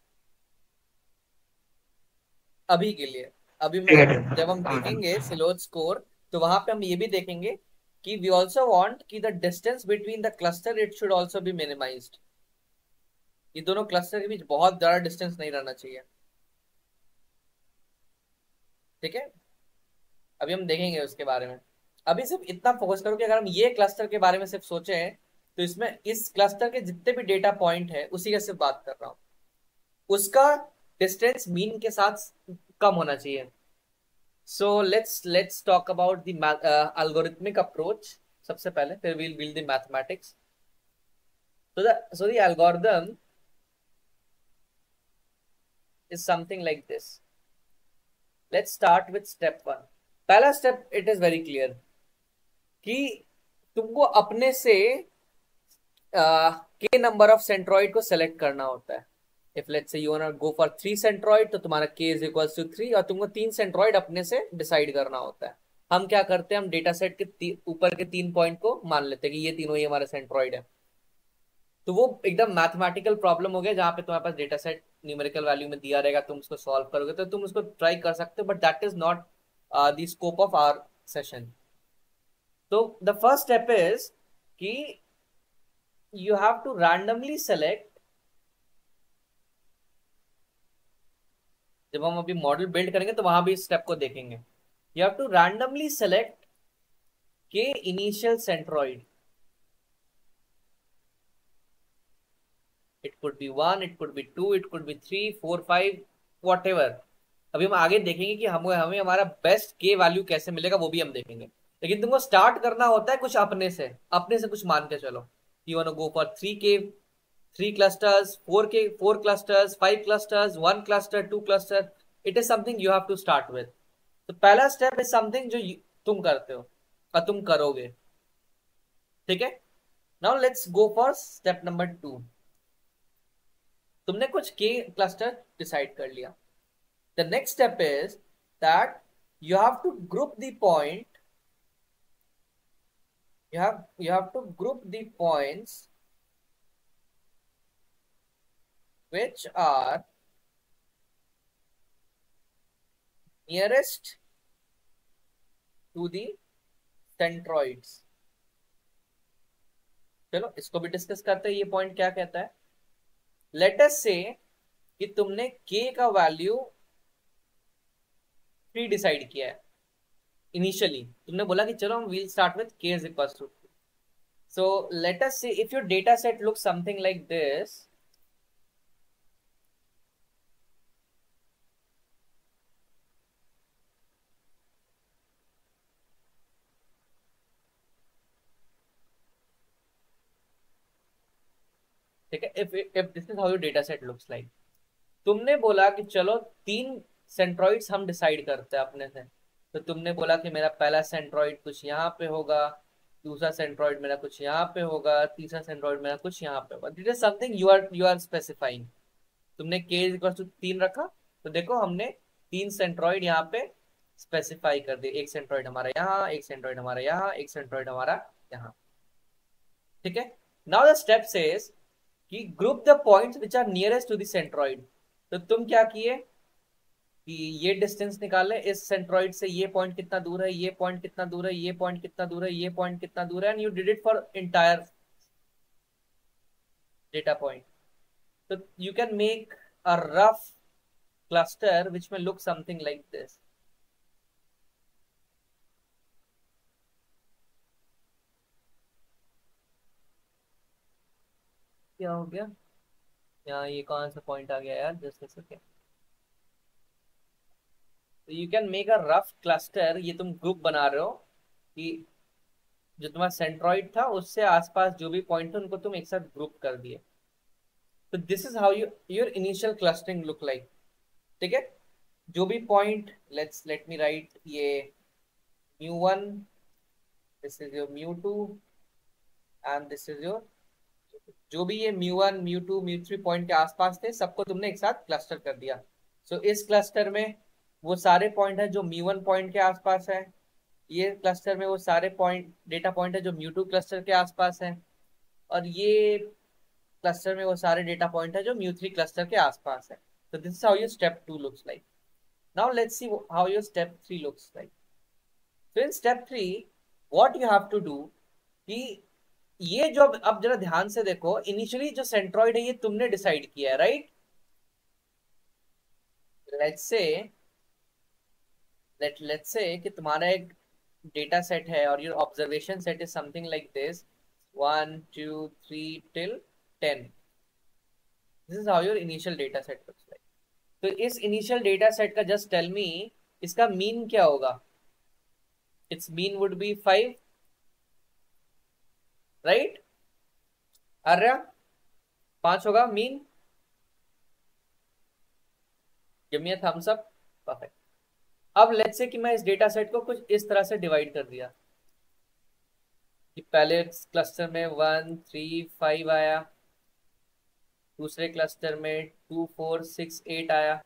अभी के लिए। अभी जब हम देखेंगे सिलोज स्कोर तो वहाँ पे हम ये भी देखेंगे कि वी ऑल्सो वॉन्ट कि the distance between the cluster it should also be minimize ये दोनों क्लस्टर के बीच बहुत ज़्यादा डिस्टेंस नहीं रहना चाहिए। ठीक है? अभी हम देखेंगे उसके बारे में। अभी सिर्फ़ इतना फोकस करो कि अगर हम ये क्लस्टर के बारे में सिर्फ़ सोचे हैं तो इसमें इस क्लस्टर के जितने भी डेटा पॉइंट है, उसी का सिर्फ़ बात कर रहा हूँ। उसका डिस्टेंस मीन के साथ कम होना चाहिए। So let's let's talk about the algorithmic approach सबसे पहले, फिर we'll build the mathematics so the so the algorithm is something like this. Let's start with step 1 पहला step it is very clear कि तुमको अपने से के नंबर ऑफ़ सेंट्रॉइड को select करना होता है। If let's say you want go for three centroid तो तुम्हारा के इज़ इक्वल्स टू थ्री और तुमको तीन सेंट्रॉइड अपने से डिसाइड करना होता है हम क्या करते हैं हम डेटा सेट के ऊपर के तीन पॉइंट को मान लेते हैं कि ये तीनों ही हमारे सेंट्रॉइड है तो वो एकदम मैथमेटिकल प्रॉब्लम हो गया जहाँ पे तुम्हारे पास डेटा सेट न्यूमेरिकल वैल्यू में दिया रहेगा तुम उसको सॉल्व करोगे तो तुम उसको ट्राई कर सकते हो but that is not uh, scope of our session. So the first step is कि you have to randomly select जब हम अभी मॉडल बिल्ड करेंगे तो वहाँ भी इस स्टेप को देखेंगे। You have to randomly select K initial centroid it could be one, it could be two, it could be three, four, five, whatever. अभी हम आगे देखेंगे कि हमें हमें हमारा बेस्ट के वैल्यू कैसे मिलेगा, वो भी हम देखेंगे। लेकिन तुमको स्टार्ट करना होता है कुछ अपने से। अपने से कुछ मान के चलो। You want go for three K three clusters four K four clusters five clusters one cluster two cluster it is something you have to start with तो पहला स्टेप इज़ समथिंग जो तुम करते हो, और तुम करोगे। ठीक है? Now let's go for step number two तुमने कुछ के क्लस्टर डिसाइड कर लिया। The next step is that you have to group the point, you have you have to group the points which are nearest to the centroids. चलो, इसको भी discuss करते हैं, ये पॉइंट क्या कहता है? लेटेस्ट से कि तुमने k का वैल्यू प्री डिसाइड किया है इनिशियली तुमने बोला कि चलो हम will start with K is equal to so, let us see if your data set looks something like if if this is how your data set looks like तुमने बोला कि चलो तीन सेंट्रॉइड्स हम डिसाइड करते हैं अपने से। तो तुमने बोला कि मेरा पहला सेंट्रॉइड कुछ यहाँ पे होगा, दूसरा सेंट्रॉइड मेरा कुछ यहाँ पे होगा, तीसरा सेंट्रॉइड मेरा कुछ यहाँ पे होगा। This is something you are you are specifying तुमने के इक्वल टू तीन रखा तो देखो हमने तीन सेंट्रॉइड यहाँ पे स्पेसिफाई कर दिए। एक सेंट्रॉइड हमारा यहाँ, एक सेंट्रॉइड हमारा यहाँ, एक सेंट्रॉइड हमारा यहाँ। ठीक है? नाउ द स्टेप सेज कि group the points which are nearest to the centroid तो तुम क्या किए? कि ये डिस्टेंस निकाले इस सेंट्रॉइड से ये पॉइंट कितना दूर है, ये पॉइंट कितना दूर है, ये पॉइंट कितना दूर है, ये पॉइंट कितना दूर है and you did it for entire data point तो you can make a rough cluster which में लुक समथिंग लाइक दिस क्या हो गया? यहाँ ये कौन सा पॉइंट आ गया यार? जस्ट सेकेंड तो you can make a rough cluster ये तुम ग्रुप बना रहे हो कि जो तुम्हारा सेंट्रॉइड था, उससे आसपास जो भी पॉइंट थे उनको तुम एक साथ ग्रुप कर दिए। तो this is how you your initial clustering look like ठीक है? जो भी point let's let me write ये mu one this is your mu two and this is your जो भी ये mu one mu two mu three point के आसपास थे सबको तुमने एक साथ क्लस्टर कर दिया। सो so, इस क्लस्टर में वो सारे पॉइंट है जो म्यू वन पॉइंट के आसपास है। ये क्लस्टर में वो सारे पॉइंट डेटा पॉइंट है जो म्यू टू क्लस्टर के आसपास है। और ये क्लस्टर में वो सारे डेटा पॉइंट है जो म्यू थ्री क्लस्टर के आसपास है। तो this is how your step two looks like now let's see how your step three looks like so in step three what you have to do कि ये जो अब अब जरा ध्यान से देखो इनिशियली जो सेंट्रॉइड है, ये तुमने डिसाइड किया है right let's say let let's say कि तुम्हारा एक डेटा सेट है और your observation set is something like this one two three till ten this is how your initial data set looks like तो इस इनिशियल डेटा सेट का just tell me इसका mean क्या होगा? It's mean would be five right? Arya, पाँच होगा। Mean? Give me up perfect अब let's say कि मैं इस डेटा सेट को कुछ इस तरह से डिवाइड कर दिया। कि पहले क्लस्टर में वन थ्री फाइव आया। दूसरे क्लस्टर में टू फोर सिक्स एट आया।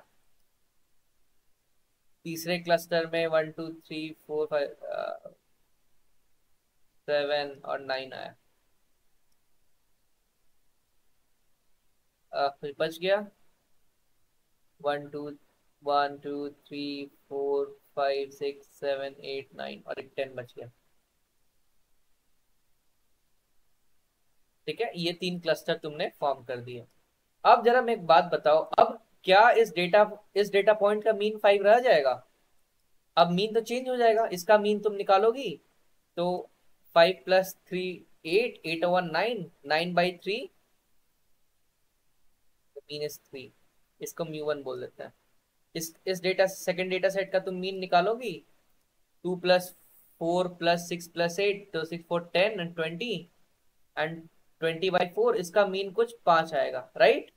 तीसरे क्लस्टर में one two three four five seven और नाइन आया। फिर बच गया? One two one two three four five six seven eight nine और एक टेन बच गया। ठीक है? ये तीन क्लस्टर तुमने फॉर्म कर दिए। अब जरा मैं एक बात बताओ, अब क्या इस डेटा इस डेटा पॉइंट का मीन फाइव रह जाएगा? अब मीन तो चेंज हो जाएगा, इसका मीन तुम निकालोगी? तो five plus three eight eight one nine nine by three mean is three इसको म्यू वन बोल देते हैं। इस इस डेटा सेकेंड डेटा सेट का तुम mean निकालोगी? Two plus four plus six plus eight तो six four ten and twenty and twenty by four इसका मीन कुछ पाँच आएगा राइट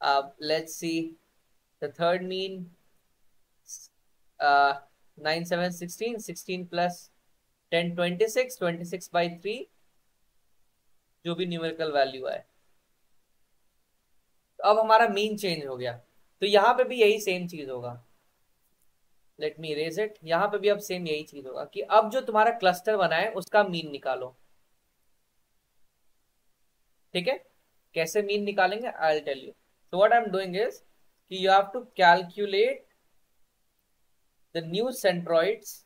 अब let's see the third mean nine seven sixteen sixteen plus ten twenty six twenty six by three जो भी numerical value आए। तो अब हमारा मीन चेंज हो गया। तो यहाँ पे भी यही सेम चीज़ होगा। लेट मी रेज इट यहाँ पे भी अब सेम यही चीज़ होगा कि अब जो तुम्हारा क्लस्टर बना है, उसका मीन निकालो। ठीक है? कैसे मीन निकालेंगे? I tell you so what I am doing is कि you have to calculate the new centroids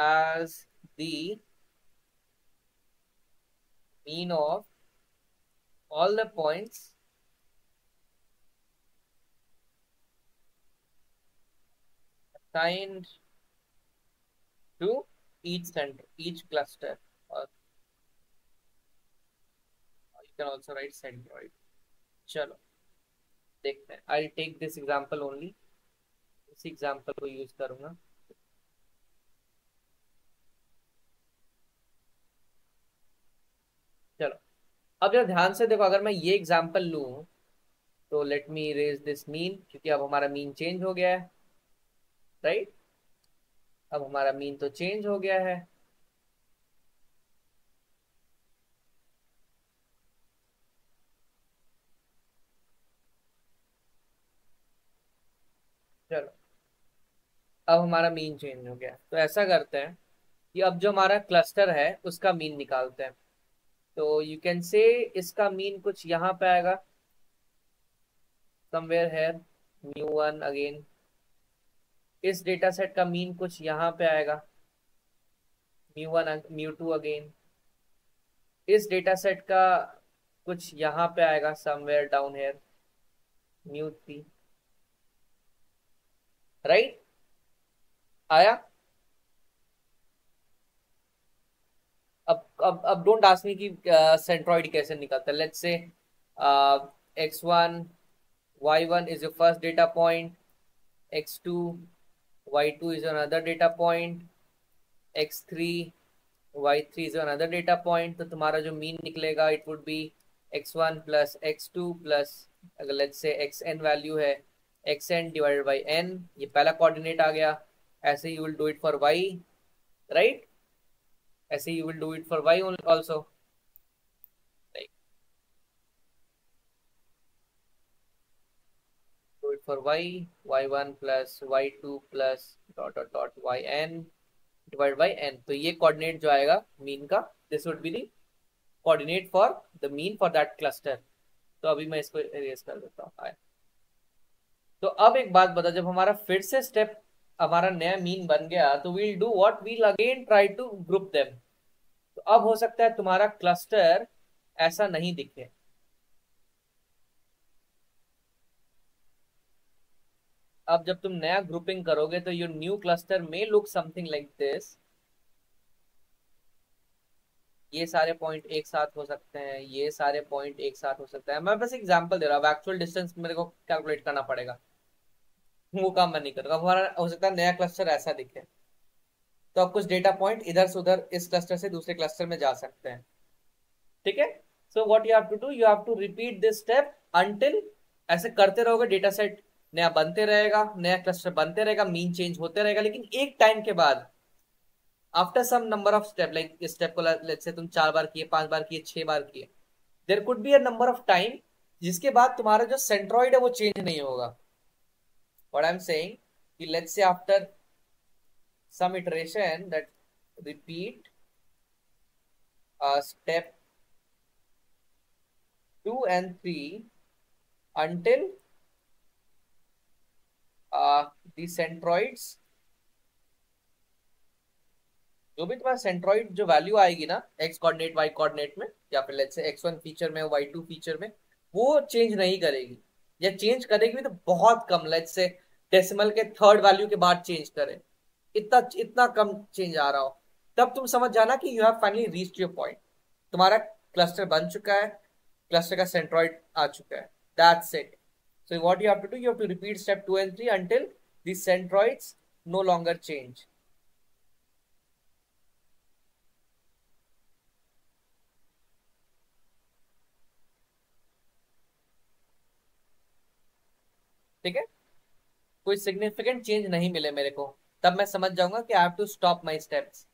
as the mean of all the points assigned to each center, each cluster. Or you can also write centroid. चलो देखते हैं I take this example only इस example को use करूंगा अब जरा ध्यान से देखो, अगर मैं ये एग्ज़ाम्पल लू तो let me erase this mean क्योंकि अब हमारा मीन चेंज हो गया है राइट right? अब हमारा मीन तो चेंज हो गया है। चलो, अब हमारा मीन चेंज हो गया। तो ऐसा करते हैं कि अब जो हमारा क्लस्टर है, उसका मीन निकालते हैं। तो यू कैन से इसका मीन कुछ यहाँ पे आएगा। समवेयर है म्यू वन अगेन इस डेटा सेट का मीन कुछ यहाँ पे आएगा। Mu one mu two again इस डेटा सेट का कुछ यहाँ पे आएगा somewhere down here mu three right आया? अब अब अब डोंट आस्क मी कि सेंट्रॉइड कैसे निकलता है. Let's say X one Y one is your first data point X two y2 is another data point. X3 y3 is another data point. तो तुम्हारा जो मीन निकलेगा it would be x1 plus x2 plus अगर let's say xn value है X N divided by N ये पहला coordinate आ गया. ऐसे you will do it for y right ऐसे you will do it for y also for y y1 plus y2 plus dot dot dot yn divide by N तो ये coordinate जो आएगा मीन का this would be the coordinate for the mean for that cluster तो अभी मैं इसको erase कर देता हूँ। तो अब एक बात बता, जब हमारा फिर से स्टेप हमारा नया मीन बन गया तो we'll do what we'll again try to group them तो अब हो सकता है तुम्हारा क्लस्टर ऐसा नहीं दिखे। अब जब तुम नया ग्रुपिंग करोगे तो योर न्यू क्लस्टर में लुक समथिंग लाइक दिस ये सारे पॉइंट एक साथ हो सकते हैं, ये सारे पॉइंट एक साथ हो सकते हैं। मैं बस एग्जांपल दे रहा हूँ एक्चुअल डिस्टेंस मेरे को कैलकुलेट करना पड़ेगा। वो काम मैं नहीं करूँगा हमारा, हो सकता है नया क्लस्टर ऐसा दिखे। तो अब कुछ डेटा पॉइंट इधर से उधर इस क्लस्टर से दूसरे क्लस्टर में जा सकते हैं। ठीक है? So what you have to do you have to repeat this step until ऐसे करते रहोगे डेटा सेट नया बनते रहेगा, नया क्लस्टर बनते रहेगा मीन चेंज होते रहेगा। लेकिन एक टाइम के बाद after some number of step like इस स्टेप को लेट्स से तुम चार बार किए, पाँच बार किए, छह बार किए there could be a number of time जिसके बाद तुम्हारा जो सेंट्रॉइड है वो चेंज नहीं होगा। एम सेइंग कि let's say after some iteration that repeat uh, step 2 and 3 until the centroids जो भी तुम्हारा सेंट्रॉइड जो वैल्यू आएगी ना एक्स कोऑर्डिनेट वाई कोऑर्डिनेट में या फिर let's say X one feature में वाई टू फीचर में वो चेंज नहीं करेगी। या चेंज करेगी भी तो बहुत कम लेट्स से डेसिमल के थर्ड वैल्यू के बाद चेंज करें। इतना इतना कम चेंज आ रहा हो। तब तुम समझ जाना कि you have finally reach your point तुम्हारा क्लस्टर बन चुका है। क्लस्टर का सेंट्रॉइड आ चुका है। That's it So what you have to do, you have to repeat step 2 and 3 until the centroids no longer change. ठीक है? कोई सिग्निफिकेंट चेंज नहीं मिले मेरे को, तब मैं समझ जाऊँगा कि I have to stop my steps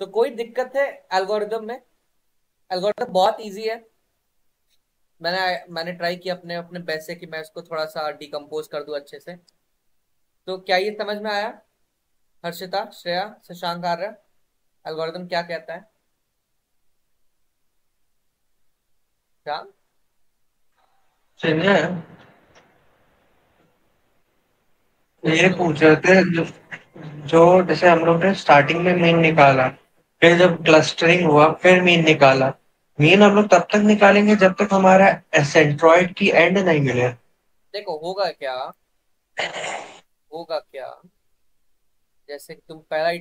तो कोई दिक्कत है एल्गोरिदम में? एल्गोरिदम बहुत इजी है। मैंने मैंने ट्राई किया अपने अपने बेस्ट से कि मैं इसको थोड़ा सा डिकम्पोज कर दूँ अच्छे से। तो क्या ये समझ में आया? हर्षिता, श्रेया, शशांक, आर्य एल्गोरिदम क्या कहता है? क्या ये पूछ रहे थे जो, जो जैसे हम लोग ने स्टार्टिंग में मीन निकाला फिर जब क्लस्टरिंग हुआ फिर मीन निकाला। मीन हम लोग तब तक निकालेंगे जब तक हमारा सेंट्रॉइड की एंड नहीं मिले। देखो होगा क्या? होगा क्या? जैसे तुम पहला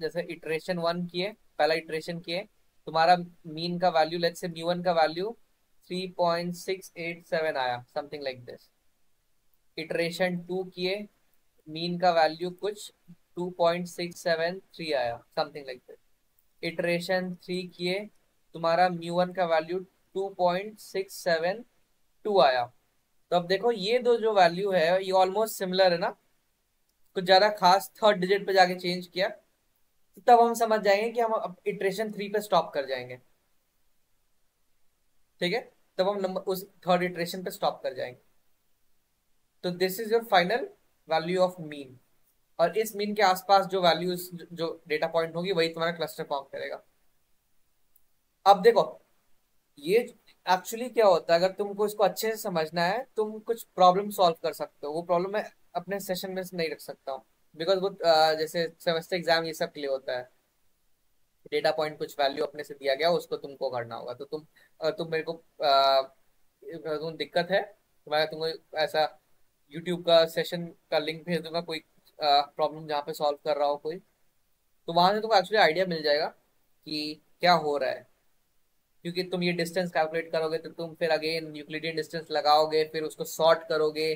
जैसे इटरेशन वन किए पहला इटरेशन किए तुम्हारा मीन का value let's say mu one का वैल्यू 3.687 आया something like this iteration two किए मीन का वैल्यू कुछ 2.673 आया something like this iteration three किए, तुम्हारा म्यू वन का value two point six seven two आया. तो अब देखो, ये दो जो वैल्यू है, ये ऑलमोस्ट सिमिलर है ना? कुछ ज़्यादा खास थर्ड डिजिट पे जाके चेंज किया तो तब हम समझ जाएँगे कि हम अब इटरेशन थ्री पे स्टॉप कर जाएँगे. ठीक है? तब हम नंबर उस थर्ड इटरेशन पे स्टॉप कर जाएँगे. तो this is your final value of mean और इस मीन के आसपास जो वैल्यूज़ जो डेटा पॉइंट होगी, वही तुम्हारा क्लस्टर फॉर्म करेगा। अब देखो, ये एक्चुअली क्या होता है, अगर तुमको इसको अच्छे से समझना है, तुम कुछ प्रॉब्लम सॉल्व कर सकते हो। वो प्रॉब्लम मैं अपने सेशन में नहीं रख सकता हूँ। बिकॉज़ वो जैसे सेमेस्टर एग्ज़ाम ये सब के लिए होता है। डेटा पॉइंट कुछ वैल्यू अपने से दिया गया, उसको तुमको करना होगा। तो तुम तुम मेरे को तुम दिक्कत है तो मैं तुमको ऐसा यूट्यूब का सेशन का लिंक भेज दूँगा, कोई प्रॉब्लम जहाँ पे सॉल्व कर रहा हो कोई। तो वहाँ से तुमको एक्चुअली आइडिया मिल जाएगा कि क्या हो रहा है। क्योंकि तुम ये डिस्टेंस कैलकुलेट करोगे तो तुम फिर अगेन यूक्लिडियन डिस्टेंस लगाओगे, फिर उसको सॉर्ट करोगे।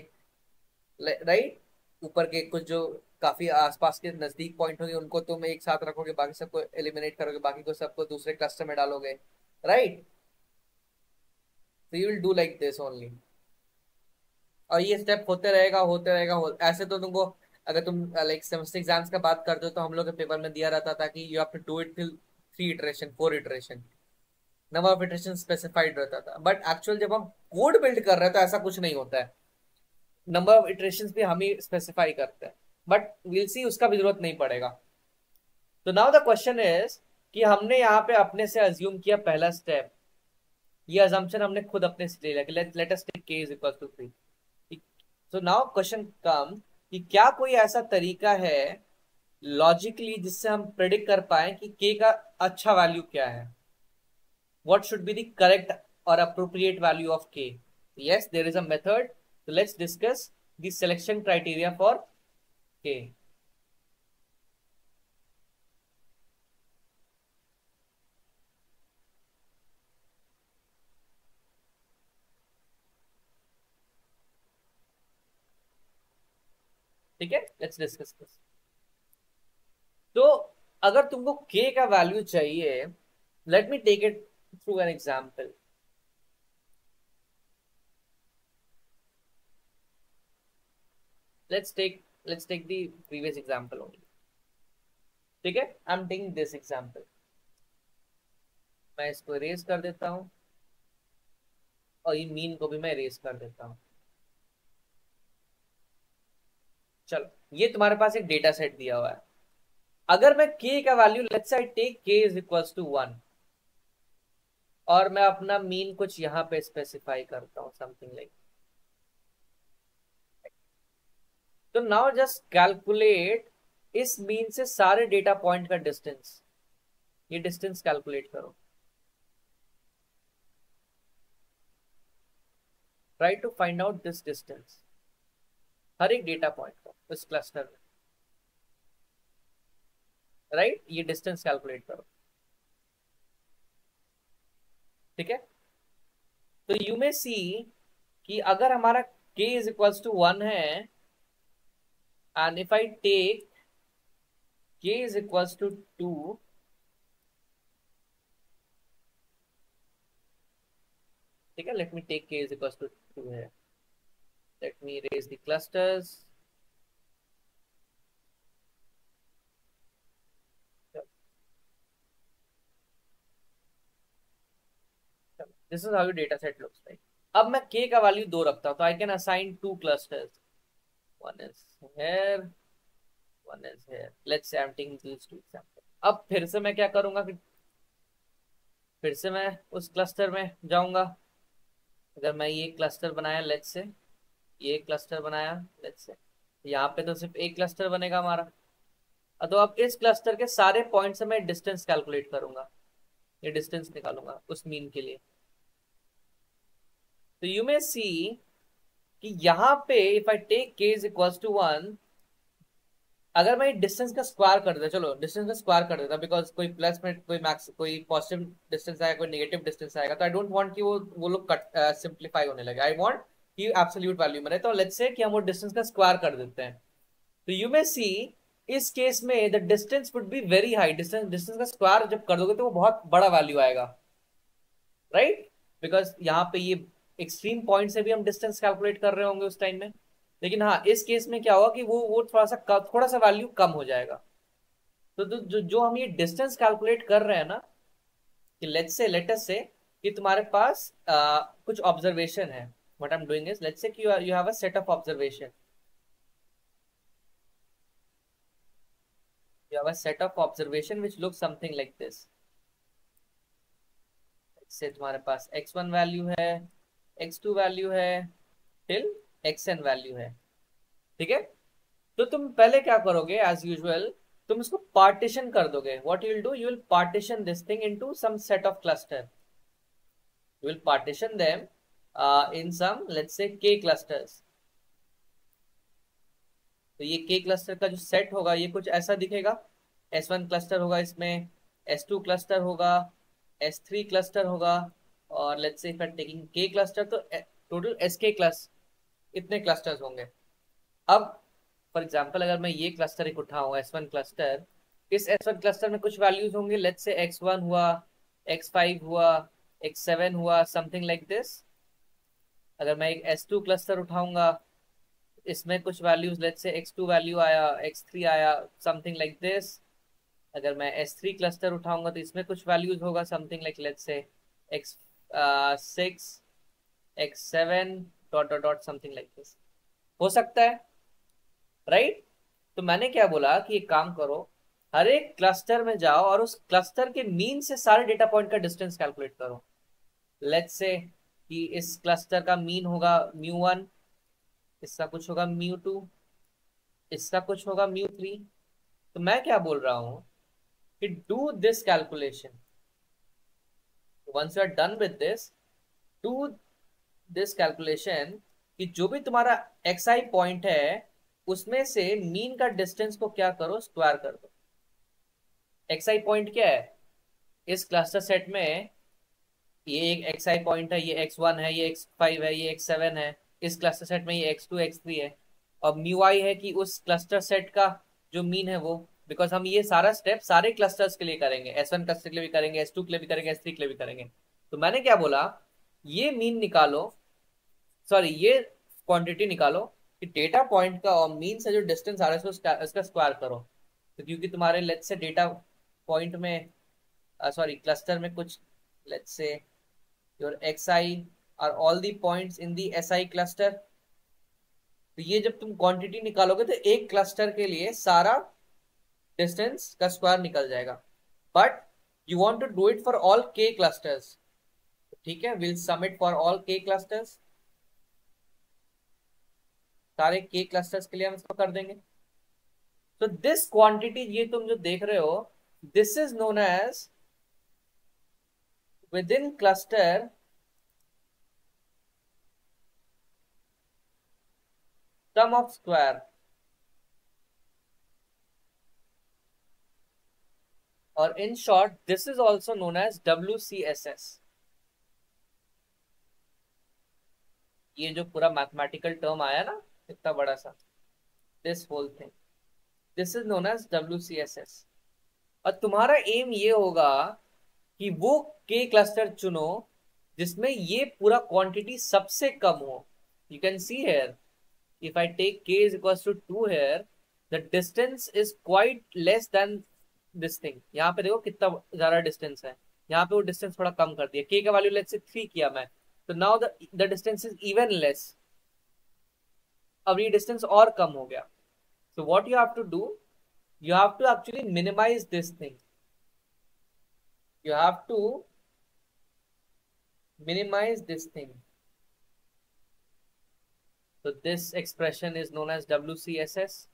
राइट ऊपर के कुछ जो काफ़ी आसपास के नज़दीक पॉइंट होंगे, उनको तुम एक साथ रखोगे, बाकी सबको एलिमिनेट करोगे, बाकी को सबको दूसरे क्लस्टर में डालोगे। राइट तो you will do like this only और ये स्टेप होते रहेगा होते रहेगा हो, ऐसे तो तुमको अगर तुम लाइक सेमेस्टर एग्ज़ाम्स का बात करते हो तो हम लोग के पेपर में दिया रहता था कि you have to do it three iteration four iteration number of iteration specified रहता था. बट एक्चुअल जब हम कोड बिल्ड कर रहे हैं तो ऐसा कुछ नहीं होता है. नंबर ऑफ़ इटरेशन भी हम ही स्पेसिफाई करते हैं. बट विल सी उसका भी ज़रूरत नहीं पड़ेगा. तो नाउ द क्वेश्चन इज़ कि हमने यहाँ पे अपने से अज्यूम किया पहला स्टेप ये अजम्पशन हमने खुद अपने से ले लिया कि let let us take k is equal to 3 so now question come कि क्या कोई ऐसा तरीका है लॉजिकली जिससे हम प्रेडिक्ट कर पाए कि के का अच्छा वैल्यू क्या है? What should be the correct और appropriate value of K yes there is a method let's discuss the selection criteria for K. ठीक है? लेट्स डिस्कस दिस तो अगर तुमको k का वैल्यू चाहिए let me take it through an example. Let's take let's take the previous example only. ठीक है? I am taking this example मैं इसको रेस कर देता हूँ और ये मीन को भी मैं रेस कर देता हूँ। चलो, ये तुम्हारे पास एक डेटा सेट दिया हुआ है। अगर मैं k का value let's I take k is equals to one और मैं अपना मीन कुछ यहाँ पे स्पेसिफाई करता हूँ समथिंग लाइक तो नाउ जस्ट कैलकुलेट इस मीन से सारे डेटा पॉइंट का डिस्टेंस ये डिस्टेंस कैलकुलेट करो। Try to find out this distance हर एक डेटा पॉइंट का। इस क्लस्टर में राइट? ये डिस्टेंस कैलकुलेट करो। ठीक है? तो यू में सी कि अगर हमारा k is equals to one है and if I take k is equals to two ठीक है? Let me take k is equals to two है let me erase the clusters this is how your data set looks like अब मैं k का value दो रखता हूँ तो I can assign two clusters one is here one is here let's say I am taking this two example अब फिर से मैं क्या करूँगा? कि फिर से मैं उस क्लस्टर में जाऊँगा। अगर मैं ये क्लस्टर बनाया लेट्स से ये क्लस्टर बनाया लेट्स से यहाँ पे तो सिर्फ़ एक क्लस्टर बनेगा हमारा। तो अब इस क्लस्टर के सारे पॉइंट से मैं डिस्टेंस कैलकुलेट करूँगा। ये डिस्टेंस निकालूँगा उस मीन के लिए। तो यू मे सी कि यहाँ पे if I take K is equal to one अगर मैं डिस्टेंस का स्क्वायर कर देता, चलो डिस्टेंस का स्क्वायर कर देता बिकॉज़ कोई प्लस में कोई मैक्स कोई पॉजिटिव डिस्टेंस आएगा, कोई नेगेटिव डिस्टेंस आएगा तो आई डोंट वांट कि वो वो लोग कट सिंप्लीफाई होने लगे। आई वांट कि एब्सोल्यूट वैल्यू में रहे तो लेट्स से कि हम वो डिस्टेंस का स्क्वायर कर देते हैं। तो यू मे सी इस केस में the distance would be very high distance distance का स्क्वायर जब कर दोगे तो वो बहुत बड़ा वैल्यू आएगा। Right right? बिकॉज़ यहाँ पे ये एक्सट्रीम पॉइंट से भी हम डिस्टेंस कैलकुलेट कर रहे होंगे उस टाइम में। लेकिन हाँ इस केस में क्या होगा कि वो वो थोड़ा सा थोड़ा सा वैल्यू कम हो जाएगा। तो, तो जो जो हम ये डिस्टेंस कैलकुलेट कर रहे हैं ना कि लेट्स से लेटस से कि तुम्हारे पास आ, कुछ ऑब्जर्वेशन है। What I am doing is let's say you have a set of observation you have a set of observation which looks something like this से तुम्हारे पास x1 वैल्यू है। X2 वैल्यू है टिल एक्स एन वैल्यू है। ठीक है? तो तुम पहले क्या करोगे एज यूजुअल तुम इसको पार्टीशन कर दोगे। What you will do you will partition this thing into some set of cluster you will partition them uh, in some let's say तो ये के क्लस्टर का जो सेट होगा ये कुछ ऐसा दिखेगा। एस वन क्लस्टर होगा इसमें एस टू क्लस्टर होगा एस थ्री क्लस्टर होगा। और let's say if taking K cluster तो टोटल एस के क्लस इतने क्लस्टर्स होंगे। अब फॉर एग्ज़ाम्पल अगर मैं ये क्लस्टर एक उठाऊँ एस वन क्लस्टर इस एस वन क्लस्टर में कुछ वैल्यूज़ होंगे। लेट्स से एक्स वन हुआ एक्स फाइव हुआ एक्स सेवन हुआ समथिंग लाइक दिस अगर मैं एक एस टू क्लस्टर उठाऊँगा, इसमें कुछ values let's say X two value आया एक्स थ्री आया समथिंग लाइक दिस अगर मैं एस थ्री क्लस्टर उठाऊँगा तो इसमें कुछ वैल्यूज़ होगा something like let's say X this हो सकता है राइट right? तो मैंने क्या बोला कि एक काम करो, हर एक क्लस्टर में जाओ और उस क्लस्टर के मीन से सारे डेटा पॉइंट का डिस्टेंस कैलकुलेट करो। लेट्स से कि इस क्लस्टर का मीन होगा म्यू वन इसका कुछ होगा म्यू टू इसका कुछ होगा म्यू थ्री तो मैं क्या बोल रहा हूँ कि do this calculation once you are done with this do this calculation कि जो भी तुम्हारा एक्स आई पॉइंट है, उसमें से मीन का डिस्टेंस को क्या करो? स्क्वायर कर दो। एक्स आई पॉइंट क्या है? इस क्लस्टर सेट में ये एक एक्स आई पॉइंट है, ये एक्स वन है, ये एक्स फाइव है, ये एक्स सेवन है। इस क्लस्टर सेट में ये एक्स टू एक्स थ्री है। और म्यू आई है कि उस क्लस्टर सेट का जो मीन है वो बिकॉज़ हम ये सारा स्टेप सारे क्लस्टर्स के लिए करेंगे। एस वन क्लस्टर के लिए भी करेंगे एस टू के लिए भी करेंगे एस थ्री के लिए भी करेंगे। तो मैंने क्या बोला, ये मीन निकालो सॉरी ये क्वांटिटी निकालो कि डेटा पॉइंट का और मीन से जो डिस्टेंस आ रहा है उसका स्क्वायर करो। तो क्योंकि तुम्हारे लेट्स से डेटा पॉइंट में सॉरी क्लस्टर में कुछ let's say your X I are all the points in the S I cluster तो ये जब तुम क्वांटिटी निकालोगे तो एक क्लस्टर के लिए सारा डिस्टेंस का स्क्वायर निकल जाएगा। But you want to do it for all K clusters ठीक है? Will submit for all K clusters सारे के क्लस्टर्स के लिए हम इसको कर देंगे। तो दिस क्वांटिटी ये तुम जो देख रहे हो this is known as within cluster sum of square और in short this is also known as W C S S ये जो पूरा मैथमेटिकल टर्म आया ना, इतना बड़ा सा this whole thing this is known as W C S S और तुम्हारा एम ये होगा कि वो के क्लस्टर चुनो, जिसमें ये पूरा क्वांटिटी सबसे कम हो. You can see here if I take K is equal to two here the distance is quite less than this thing यहाँ पे देखो कितना ज़्यादा डिस्टेंस है। यहाँ पे वो डिस्टेंस थोड़ा कम कर दिया। के का वैल्यू लेट से थ्री किया मैं। तो now the distance is even less अब ये डिस्टेंस और कम हो गया। So what you have to do you have to actually minimize this thing you have to minimize this thing तो this expression is known as W C S S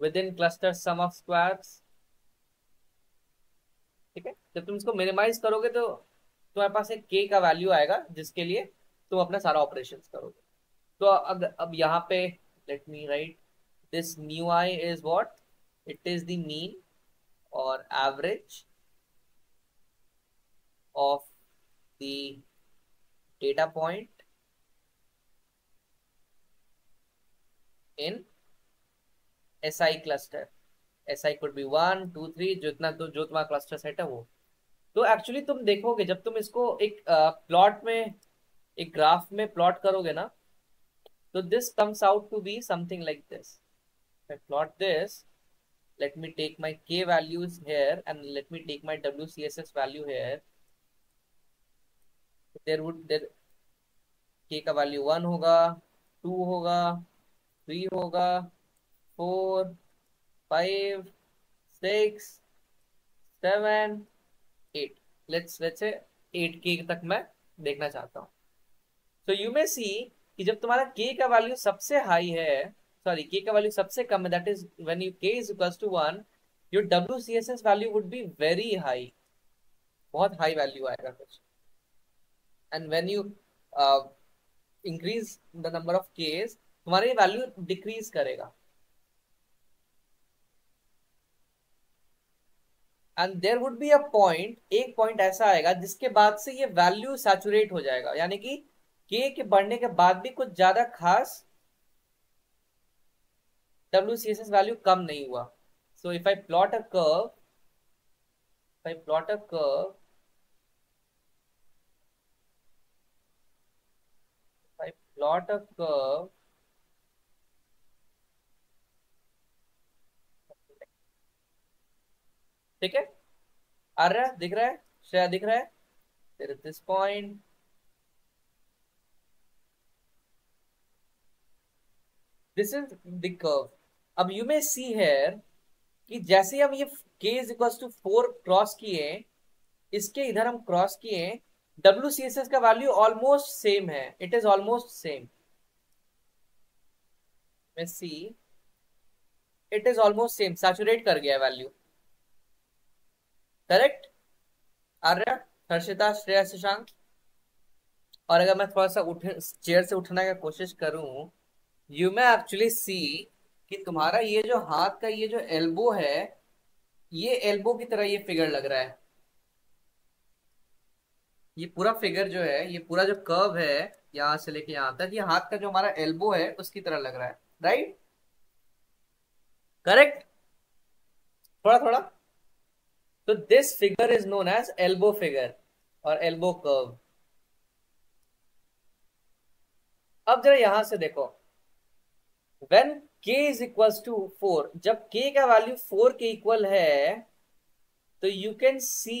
within cluster sum of squares ठीक है? जब तुम इसको minimise करोगे तो तुम्हारे पास एक के का वैल्यू आएगा, जिसके लिए तुम अपना सारा ऑपरेशन करोगे। तो अब अब यहाँ पे let me write this new I is what it is the mean और average of the data point in S I cluster S I could be one two three जितना तो जो तुम्हारा क्लस्टर सेट है वो। तो एक्चुअली तुम देखोगे, जब तुम इसको एक प्लॉट में, एक ग्राफ में प्लॉट करोगे ना तो this comes out to be something like this plot this let me take my k values here and let me take my wcss value here. There would, there, k का value one होगा two होगा three होगा four five six seven eight let's let's say eight के तक मैं देखना चाहता हूँ। सो यू मे सी कि जब तुम्हारा के का वैल्यू सबसे हाई है सॉरी के का वैल्यू सबसे कम है that is when you K is equals to one your S value would be very high बहुत हाई वैल्यू आएगा कुछ। And when you increase the number of case तुम्हारे वैल्यू डिक्रीज करेगा। And there would be a point एक point ऐसा आएगा जिसके बाद से ये वैल्यू सैचुरेट हो जाएगा। यानी कि के के बढ़ने के बाद भी कुछ ज़्यादा खास W C S S value कम नहीं हुआ। So if I plot a curve if I plot a curve, if I plot ठीक है? आ रहा है? दिख रहा है? श्रेया, दिख रहा है? फिर this point this is the curve अब यू मे सी हेयर कि जैसे हम ये k is equal to four cross किए, इसके इधर हम क्रॉस किए डब्ल्यू सी एस एस का वैल्यू ऑलमोस्ट सेम है. It is almost same see it is almost same saturate कर गया वैल्यू करेक्ट? आर्या, हर्षिता, श्रेया, शशांक? और अगर मैं थोड़ा सा उठ, चेयर से उठने का कोशिश करूँ यू मे एक्चुअली सी कि तुम्हारा ये जो हाथ का ये जो एल्बो है, ये एल्बो की तरह ये फिगर लग रहा है। ये पूरा फिगर जो है, ये पूरा जो कर्व है, यहाँ से लेके यहाँ तक, ये हाथ का जो हमारा एल्बो है, उसकी तरह लग रहा है। राइट करेक्ट थोड़ा थोड़ा? तो this figure is known as elbow figure और एल्बो कर्व अब जरा यहाँ से देखो। When k is equal to four जब k का वैल्यू फोर के इक्वल है तो यू कैन सी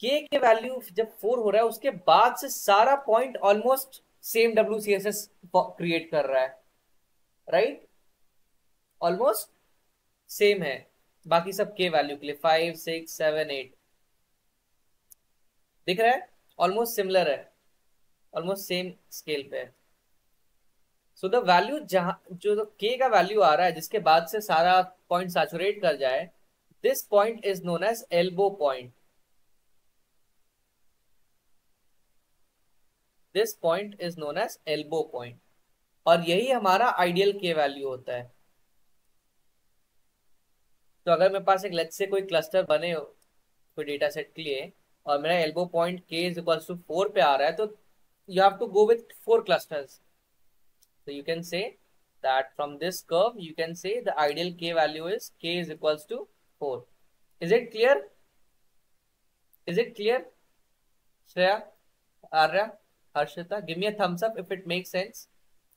k के वैल्यू जब फोर हो रहा है, उसके बाद से सारा point almost same W C S S create कर रहा है। राइट ऑलमोस्ट सेम है। बाकी सब के वैल्यू के लिए फाइव सिक्स सेवन एट दिख रहा है? ऑलमोस्ट सिमिलर है। ऑलमोस्ट सेम स्केल पे है। सो द वैल्यू जहाँ, जो के का वैल्यू आ रहा है, जिसके बाद से सारा पॉइंट सैचुरेट कर जाए this point is known as elbow point this point is known as elbow point और यही हमारा आइडियल के वैल्यू होता है। तो अगर मेरे पास एक लेट से कोई क्लस्टर बने हो, कोई डेटा सेट के लिए, और मेरा elbow point K is equals to four पे आ रहा है तो you have to go with four clusters तो you can say that from this curve you can say the ideal K value is K is equals to four is it clear is it clear Shreya Arya Harshita give me a thumbs up if it make sense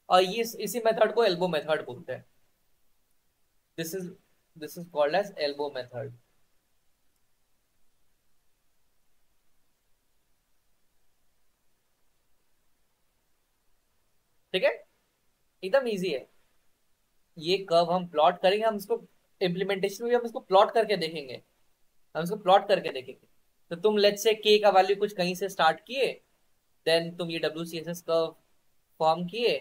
और ये इसी method को elbow method बोलते हैं. This is this is called as elbow method ठीक है? एकदम easy है। ये कर्व हम प्लॉट करेंगे, हम इसको इम्प्लीमेंटेशन में हम इसको प्लॉट करके देखेंगे। हम इसको प्लॉट करके देखेंगे। तो तुम लेट से के का वैल्यू कुछ कहीं से स्टार्ट किए देन तुम ये W C S S curve form किए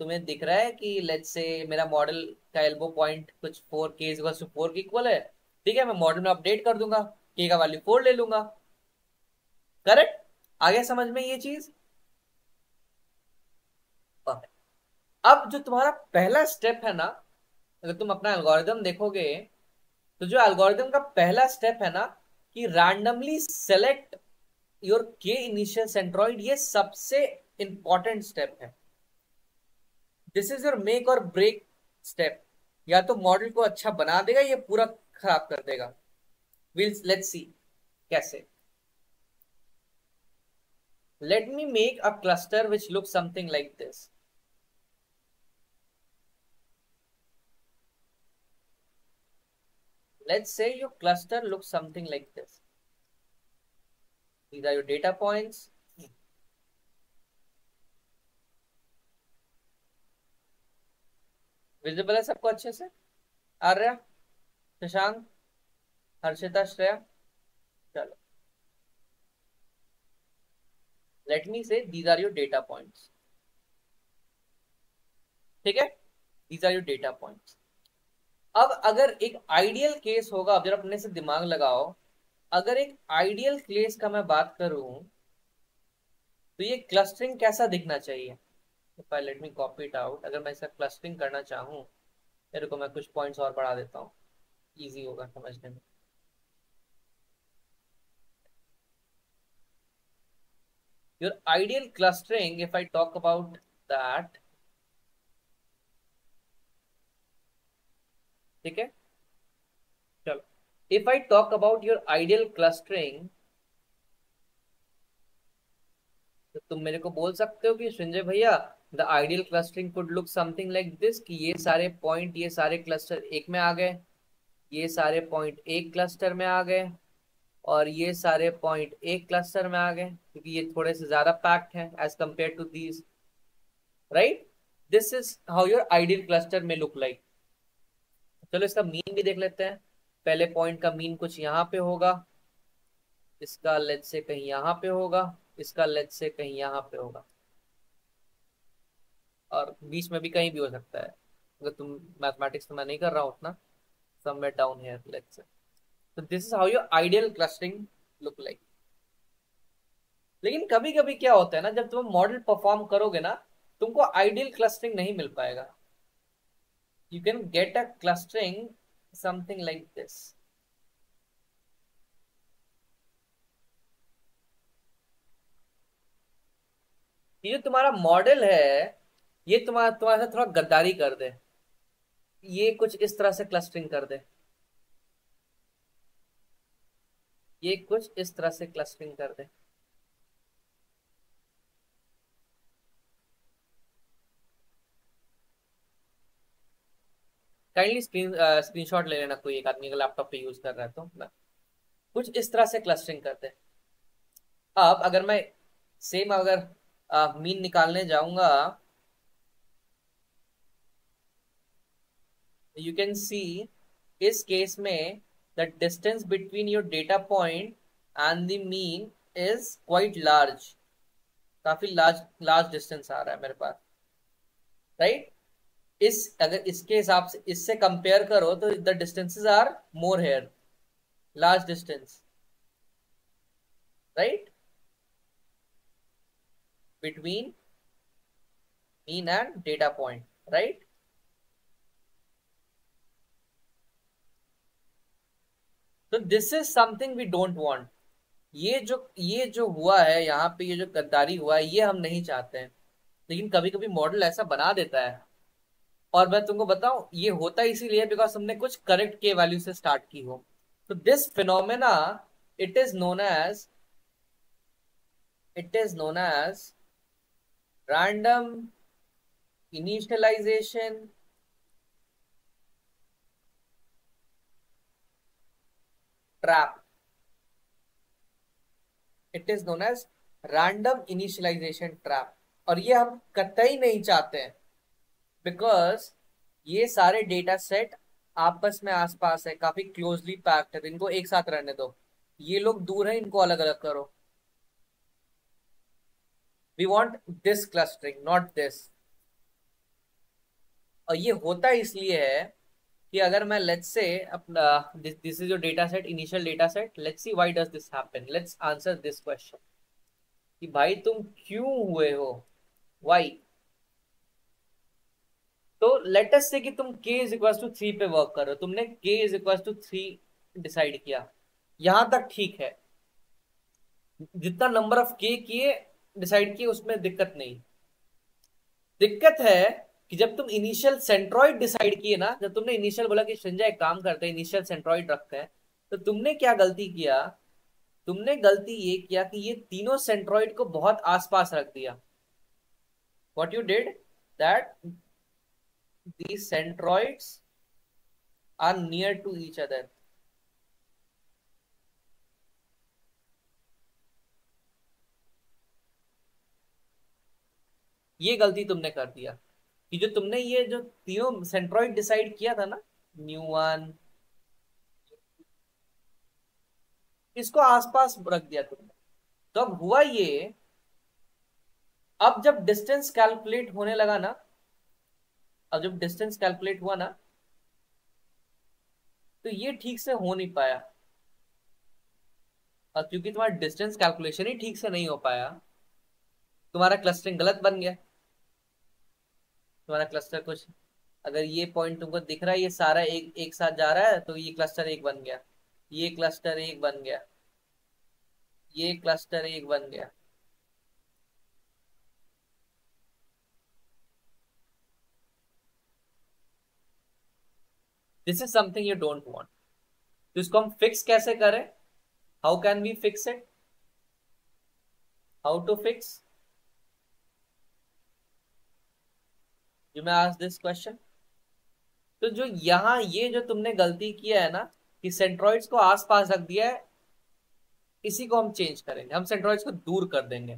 तुम्हें दिख रहा है कि लेट से मेरा मॉडल का एल्बो पॉइंट कुछ फोर के फोर के इक्वल है? ठीक है, मैं मॉडल में अपडेट कर दूँगा के का वैल्यू फोर ले लूँगा। करेक्ट आगे समझ में ये चीज़? अब जो तुम्हारा पहला स्टेप है ना, अगर तुम अपना एल्गोरिदम देखोगे तो जो एल्गोरिदम का पहला स्टेप है ना, कि randomly select your K initial centroid ये सबसे इंपॉर्टेंट स्टेप है। दिस इज़ योर मेक और ब्रेक स्टेप या तो मॉडल को अच्छा बना देगा, या पूरा खराब कर देगा विल लेट्स सी कैसे let me make a cluster which look something like this Let's say your cluster looks something like this. These are your data points. Visible है सबको अच्छे से? आर्या, शशांक, हर्षिता, श्रेया? चलो। Let me say these are your data points ठीक है? These are your data points अब अगर एक आइडियल केस होगा, अब जरा अपने से दिमाग लगाओ। अगर एक आइडियल केस का मैं बात करूँ तो ये क्लस्टरिंग कैसा दिखना चाहिए? लेट अगर मैं इसका क्लस्टरिंग करना चाहूँ, मेरे को मैं कुछ पॉइंट्स और बढ़ा देता हूँ. इजी होगा समझने में. Your ideal clustering, if i talk about that, ठीक है? चलो. If I talk about your ideal clustering तो तुम मेरे को बोल सकते हो कि, संजय भैया the ideal clustering could look something like this कि ये सारे पॉइंट ये सारे क्लस्टर एक में आ गए, ये सारे पॉइंट एक क्लस्टर में आ गए, और ये सारे पॉइंट एक क्लस्टर में आ गए, क्योंकि ये थोड़े से ज़्यादा पैक्ड है as compare to these right this is how your ideal cluster में लुक लाइक चलो इसका मीन भी देख लेते हैं। पहले पॉइंट का मीन कुछ यहाँ पे होगा, इसका लेंथ से कहीं यहाँ पे होगा, इसका लेंथ से कहीं यहाँ पे होगा। और बीच में भी कहीं भी हो सकता है। अगर तुम मैथमेटिक्स तो मैं नहीं कर रहा हूँ उतना। Somewhere down here, let's say. So this is how your ideal clustering look लेकिन कभी कभी क्या होता है ना, जब तुम मॉडल परफॉर्म करोगे ना, तुमको आइडियल क्लस्टरिंग नहीं मिल पाएगा। You can get a clustering something like this ये जो तुम्हारा मॉडल है ये तुम्हारा, तुम्हारे साथ थोड़ा गद्दारी कर दे। ये कुछ इस तरह से क्लस्टरिंग कर दे। ये कुछ इस तरह से क्लस्टरिंग कर दे। काइंडली स्क्रीन स्क्रीनशॉट ले लेना कोई एक आदमी का लैपटॉप पे यूज़ कर रहा है तो कुछ इस तरह से क्लस्टरिंग करते अब अगर मैं सेम अगर मीन निकालने जाऊँगा यू कैन सी इस केस में the distance between your data point and the mean is quite large काफ़ी लार्ज लार्ज डिस्टेंस आ रहा है मेरे पास। राइट इस, अगर इसके हिसाब से, इससे कंपेयर करो तो the distances are more here large distance right between mean and data point right तो this is something we don't want ये जो ये जो हुआ है, यहाँ पे ये जो गद्दारी हुआ है, ये हम नहीं चाहते हैं। लेकिन कभी कभी मॉडल ऐसा बना देता है। और मैं तुमको बताऊँ, ये होता इसीलिए बिकॉज़ हमने कुछ करेक्ट के वैल्यू से स्टार्ट की हो। तो this phenomena it is known as it is known as random initialization trap. It is known as random initialization trap. और ये हम कतई नहीं चाहते हैं बिकॉज़ ये सारे डेटा सेट आपस में आसपास है, काफ़ी क्लोजली पैक्ड है, इनको एक साथ रहने दो ये लोग दूर है, इनको अलग अलग करो we want this clustering not this और ये होता इसलिए है कि अगर मैं लेट्स से अपना this this is your data set initial data set let's see why does this happen let's answer this question कि भाई तुम क्यों हुए हो? व्हाई तो लेट अस से कि तुम k is equal to three पे वर्क कर रहे हो। तुमने k is equal to three decide किया। यहाँ तक ठीक है। जितना नंबर ऑफ़ k किए डिसाइड किए, उसमें दिक्कत नहीं। दिक्कत है कि जब तुम इनिशियल सेंट्रॉइड डिसाइड किए ना, जब तुमने इनिशियल बोला कि संजय एक काम करते हैं इनिशियल सेंट्रॉइड रखते हैं तो तुमने क्या गलती किया? तुमने गलती ये किया कि ये तीनों सेंट्रॉइड को बहुत आसपास रख दिया। What you did that the centroids are near to each other ये गलती तुमने कर दिया। कि जो तुमने ये जो तीनों सेंट्रॉइड डिसाइड किया था ना न्यू वन इसको आसपास रख दिया तुमने। तो अब हुआ ये, अब जब डिस्टेंस कैलकुलेट होने लगा ना, अब जब डिस्टेंस कैलकुलेट हुआ ना तो ये ठीक से हो नहीं पाया। और क्योंकि तुम्हारा डिस्टेंस कैलकुलेशन ही ठीक से नहीं हो पाया, तुम्हारा क्लस्टरिंग गलत बन गया। तुम्हारा क्लस्टर कुछ अगर ये पॉइंट तुमको दिख रहा है, ये सारा एक एक साथ जा रहा है तो ये क्लस्टर एक बन गया। ये क्लस्टर एक बन गया। ये क्लस्टर एक बन गया। This is something you don't want तो इसको हम फिक्स कैसे करें? How can we fix it how to fix you मैं आज दिस क्वेश्चन तो जो यहाँ ये जो तुमने गलती किया है ना, कि सेंट्रॉइड्स को आसपास रख दिया है, इसी को हम चेंज करेंगे। हम सेंट्रॉइड्स को दूर कर देंगे।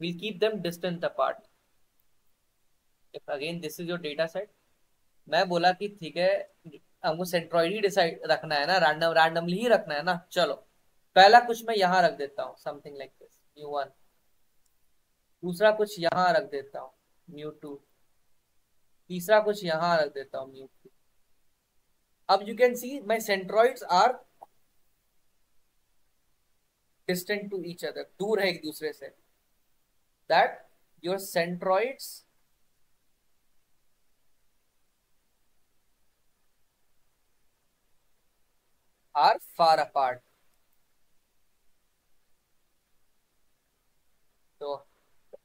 We'll keep them distant apart. If again, this is your data set. मैं बोला कि ठीक है, हमको सेंट्रॉइड ही डिसाइड रखना है ना रैंडम रैंडमली ही रखना है ना। चलो, पहला कुछ मैं यहाँ रख देता हूँ something like this mu one दूसरा कुछ यहाँ रख देता हूँ म्यू टू तीसरा कुछ यहाँ रख देता हूँ म्यू थ्री अब you can see my centroids are distant to each other दूर है एक दूसरे से। That your centroids are far apart तो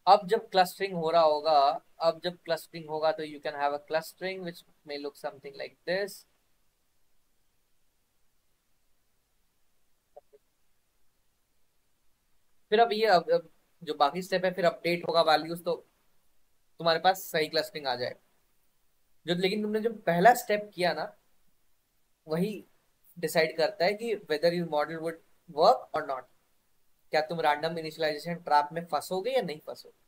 अब जब क्लस्टरिंग हो रहा होगा अब जब क्लस्टरिंग होगा तो you can have a clustering which may look something like this फिर अब ये अब, अब जो बाकी स्टेप है फिर अपडेट होगा वैल्यूज़ तो तुम्हारे पास सही क्लस्टरिंग आ जाए जो लेकिन तुमने जो पहला स्टेप किया ना वही डिसाइड करता है कि whether you model would work और नॉट क्या तुम रैंडम इनिशियलाइजेशन ट्रैप में फंसोगे या नहीं फंसोगे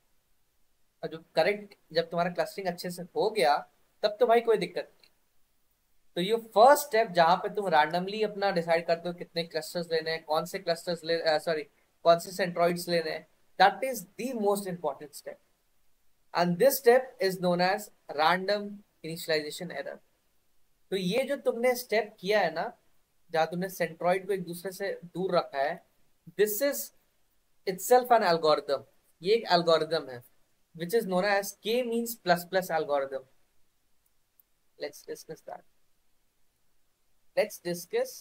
और जो करेक्ट जब तुम्हारा क्लस्टरिंग अच्छे से हो गया, तब तो भाई कोई दिक्कत नहीं तो ये फ़र्स्ट स्टेप जहाँ पे तुम रैंडमली अपना डिसाइड करते हो कितने क्लस्टर्स लेने हैं, कौन से क्लस्टर्स ले सॉरी कौन से सेंट्रॉइड्स लेने हैं, That is the most important step. And this step is known as random initialization error. तो ये जो तुमने स्टेप किया है ना, जहाँ तुमने सेंट्रॉइड को एक दूसरे से दूर रखा है this is itself an algorithm ये एक एल्गोरिदम है which is known as K means plus plus algorithm let's discuss that let's discuss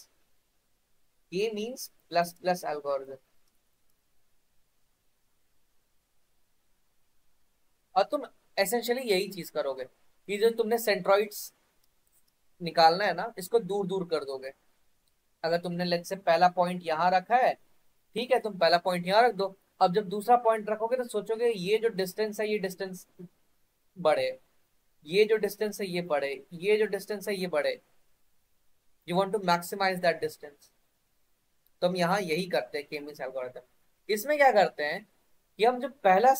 K means plus plus algorithm और तुम एसेंशियली यही चीज़ करोगे कि जो तुमने सेंट्रॉइड्स निकालना है ना, इसको दूर दूर कर दोगे। अगर तुमने लेट्स से पहला पॉइंट यहाँ रखा है ठीक है, तुम पहला पॉइंट यहाँ रख दो। अब जब दूसरा पॉइंट रखोगे तो सोचोगे ये जो डिस्टेंस है, ये डिस्टेंस बढ़े। ये जो डिस्टेंस है, ये बढ़े। ये जो डिस्टेंस है, ये बढ़े। You want to maximise that distance तो हम यहाँ यही करते हैं केमिस एल्गोरिथम इसमें क्या करते हैं कि हम जो पहला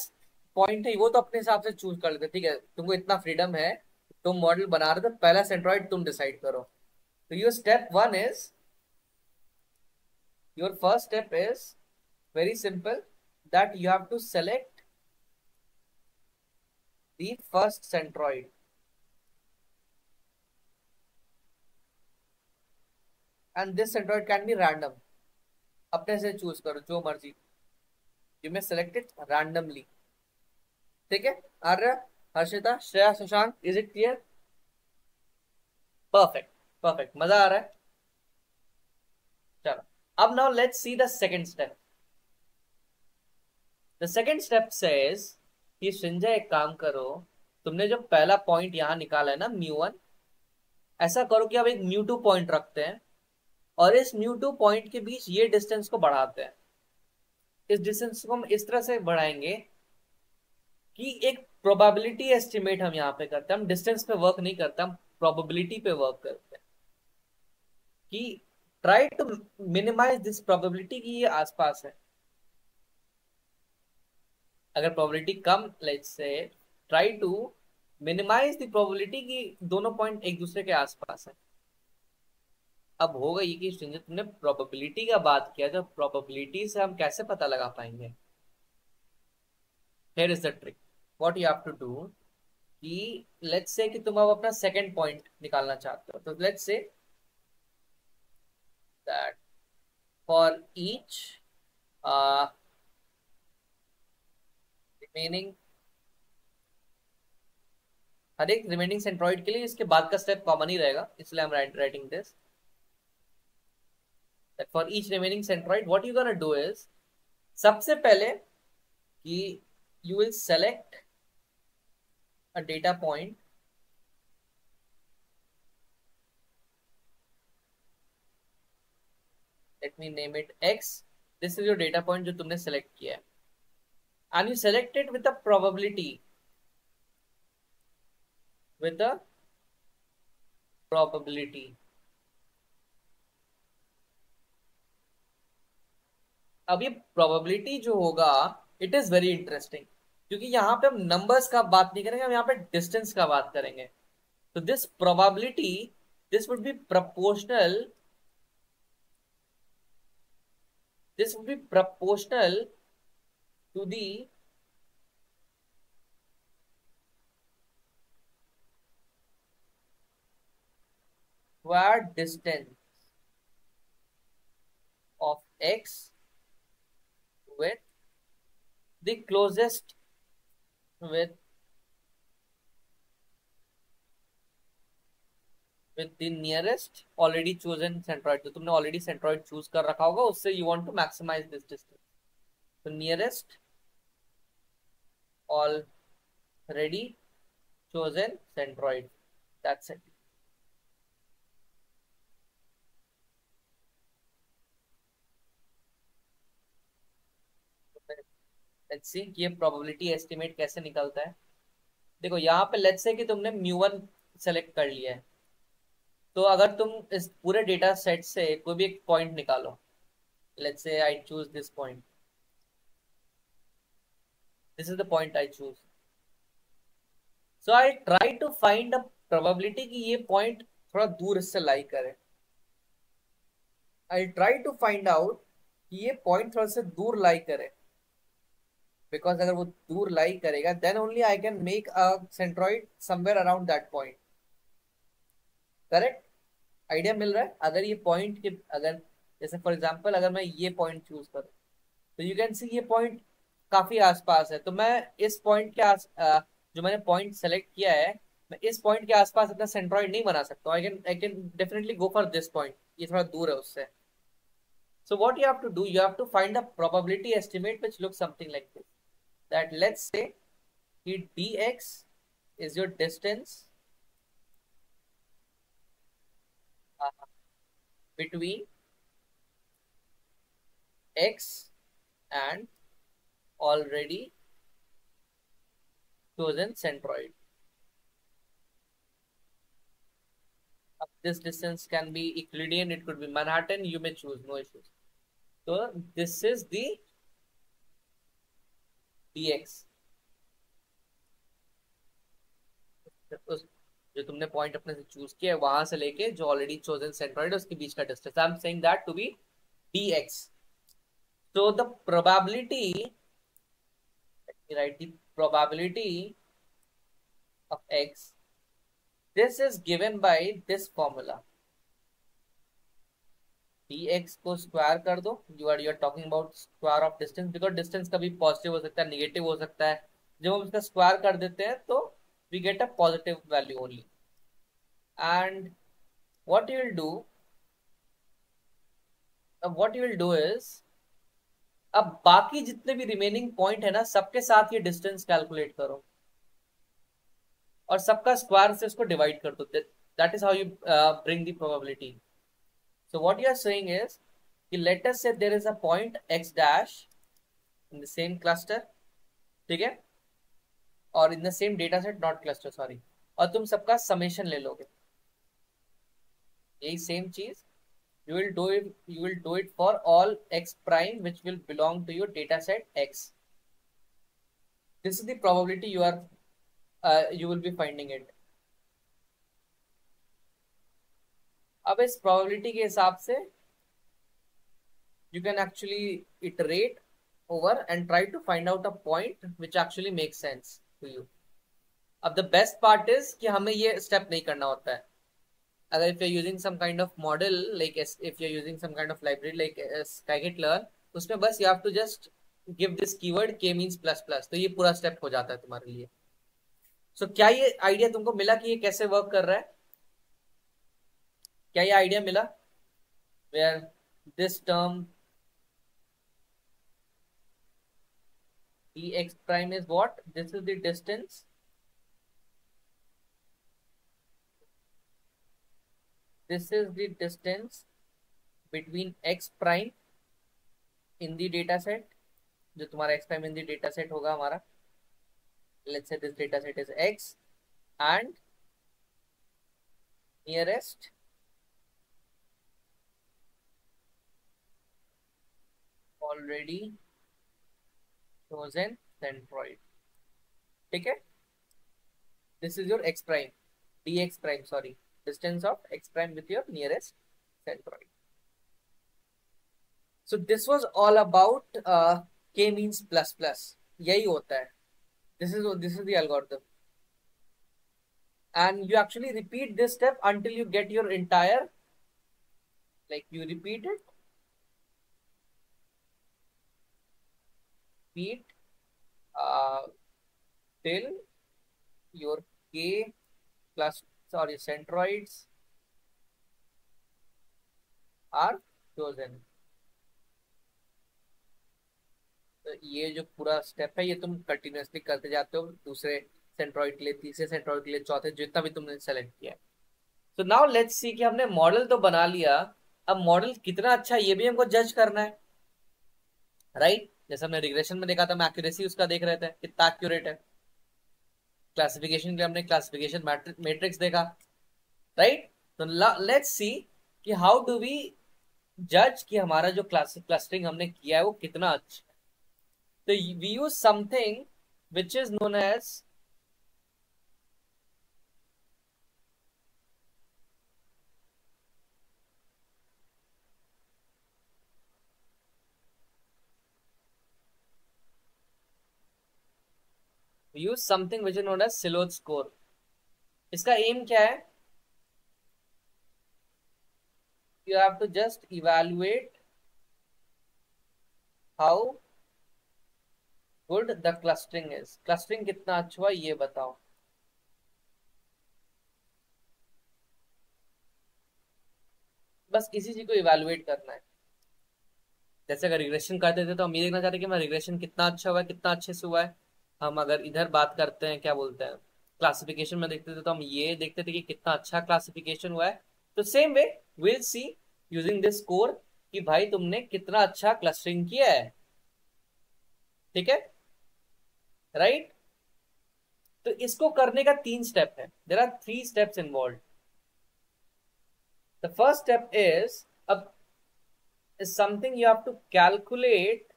पॉइंट है, वो तो अपने हिसाब से चूज़ कर लेते ठीक है, तुमको इतना फ्रीडम है, तुम मॉडल बना रहे थे पहला सेंट्रॉइड तुम डिसाइड करो। तो your step one is your first step is very simple that you have to select the first centroid. And this centroid can be random. अपने से चूज़ करो, जो मर्ज़ी। You may select it randomly ठीक है? Arya Harshita, Shreya, Sushant is it clear perfect perfect मज़ा आ रहा है। चलो। अब now let's see the second step the second step says कि संजय एक काम करो, तुमने जो पहला पॉइंट यहाँ निकाला है ना म्यू वन ऐसा करो कि अब एक म्यू टू पॉइंट रखते हैं और इस म्यू टू पॉइंट के बीच ये डिस्टेंस को बढ़ाते हैं। इस डिस्टेंस को हम इस तरह से बढ़ाएँगे कि एक प्रोबेबिलिटी एस्टिमेट हम यहाँ पे करते हैं। हम डिस्टेंस पे वर्क नहीं करते, हम प्रोबेबिलिटी पे वर्क करते हैं। कि try to minimise this probability कि ये आसपास है। अगर probability come let's say try to minimise the probability कि दोनों पॉइंट एक दूसरे के आसपास है। अब होगा ये कि तुमने प्रोबेबिलिटी का बात किया तो प्रोबेबिलिटी से हम कैसे पता लगा पाएँगे? Here is the trick what you have to do कि लेट्स से कि तुम अब अपना सेकंड पॉइंट निकालना चाहते हो तो let's say that. For each uh, remaining हर एक रिमेनिंग सेंट्रॉइड के लिए इसके बाद का स्टेप कॉमन ही रहेगा इसलिए हम writing this for each remaining centroid what you gonna do is सबसे पहले कि you will select a data point let me name it X this is your data point जो तुमने सेलेक्ट किया है। And you select it with a probability. With a probability. अब ये probability जो होगा इट इज़ वेरी इंटरेस्टिंग क्योंकि यहाँ पे हम नंबर्स का बात नहीं करेंगे, हम यहाँ पे डिस्टेंस का बात करेंगे। तो this probability this would be proportional this would be proportional to the squared distance of x with the closest with with the nearest already chosen centroid तो तुमने already centroid choose कर रखा होगा उससे you want to maximize this distance so nearest already chosen centroid that's it let's see ये probability estimate कैसे निकलता है देखो यहाँ पे लेट्स से कि तुमने म्यू वन सेलेक्ट कर लिया है तो अगर तुम इस पूरे डेटा सेट से कोई भी एक पॉइंट निकालो let say I choose this point this is the point I choose so I try to find a probability कि ये पॉइंट थोड़ा दूर इससे लाई करे. I try to find out कि ये पॉइंट थोड़ा से दूर लाई करे. बिकॉज़ अगर वो दूर लाई करेगा then only I can make a centroid somewhere around that point correct idea मिल रहा है, अगर ये पॉइंट के, अगर, जैसे फॉर एग्जांपल अगर मैं ये पॉइंट चूज़ करूँ तो यू कैन सी ये पॉइंट काफ़ी आसपास है। तो मैं इस पॉइंट के आस जो मैंने पॉइंट सेलेक्ट किया है, मैं इस पॉइंट के आसपास अपना सेंट्रॉइड नहीं बना सकता I can I can definitely go for this point ये थोड़ा दूर है उससे। So what you have to do, you have to find a probability estimate which looks something like this. That let's say dx is your distance uh, between x and already chosen centroid. This distance can be Euclidean, it could be Manhattan, you may choose, no issues. So this is the dx. जो तुमने point अपने से choose किया है, वहाँ से लेके जो ऑलरेडी चोजन सेंट्रॉइड उसके बीच का distance I am saying that to be dx so, the probability write the probability of x. This is given by this formula. dx को स्क्वायर कर दो you are you are talking about square of distance because distance कभी positive हो सकता है negative हो सकता है जब हम इसका स्क्वायर कर देते हैं तो we get a positive value only and what you will do uh, what you will do is अब बाकी जितने भी रिमेनिंग पॉइंट है ना सबके साथ ये डिस्टेंस कैलकुलेट करो। और सबका स्क्वायर से उसको डिवाइड कर दो। That is how you bring the probability so what you are saying is कि let us say there is a point x dash in the same cluster ठीक है? और in the same data set not cluster sorry और तुम सबका summation ले लोगे। यही same cheese. You will do it you will do it for all X prime which will belong to your data set X this is the probability you are you will be finding it अब इस probability के हिसाब से you can actually iterate over and try to find out a point which actually make sense to you अब the best part is कि हमें ये step नहीं करना होता है। अगर if you're using some kind of model like if you're using some kind of library like scikit learn उसमें बस you have to just give this keyword K means plus plus तो ये पूरा स्टेप हो जाता है तुम्हारे लिए। सो so, क्या ये आइडिया तुमको मिला कि ये कैसे वर्क कर रहा है? क्या ये आइडिया मिला? Where this term dx prime is what this is the distance this is the distance between x prime in the data set जो तुम्हारा x prime in the data set होगा हमारा let's say this data set is x and nearest already chosen centroid ठीक है this is your x prime dx prime sorry distance of x prime with your nearest centroid so this was all about uh, k means plus plus यही होता है this is this is the algorithm and you actually repeat this step until you get your entire like you repeat it repeat uh, till your k plus sorry centroids are chosen. तो ये जो पूरा step है ये तुम continuously करते जाते हो दूसरे सेंट्रॉइड के लिए तीसरे सेंट्रॉइड के लिए चौथे जितना भी तुमने सेलेक्ट किया है। तो नाउ लेट्स सी कि हमने मॉडल तो बना लिया अब मॉडल कितना अच्छा है ये भी हमको जज करना है। Right right? जैसे हमने रिग्रेशन में देखा था हम एक्यूरेसी उसका देख रहे थे, कितना एक्यूरेट है। क्लासिफिकेशन के हमने क्लासिफिकेशन मैट्रिक्स देखा राइट तो लेट्स सी कि हाउ डू वी जज कि हमारा जो क्लस्टरिंग हमने किया है, वो कितना अच्छा तो we use something which is known as use something which is known as silhouette score इसका एम क्या है? You have to just evaluate how good the clustering is. Clustering कितना अच्छा हुआ ये बताओ। बस इसी चीज़ को इवेलुएट करना है। जैसे अगर रिग्रेशन करते थे तो हम ये देखना चाहते कि मैं रिग्रेशन कितना अच्छा हुआ है कितना अच्छे से हुआ है। हम अगर इधर बात करते हैं, क्या बोलते हैं क्लासिफिकेशन में देखते थे तो हम ये देखते थे कि कितना अच्छा क्लासिफिकेशन हुआ है। तो same way will see using this score कि भाई तुमने कितना अच्छा क्लस्टरिंग किया है। ठीक है? राइट तो इसको करने का तीन स्टेप है। There are three steps involve the first step is अब, is you have to calculate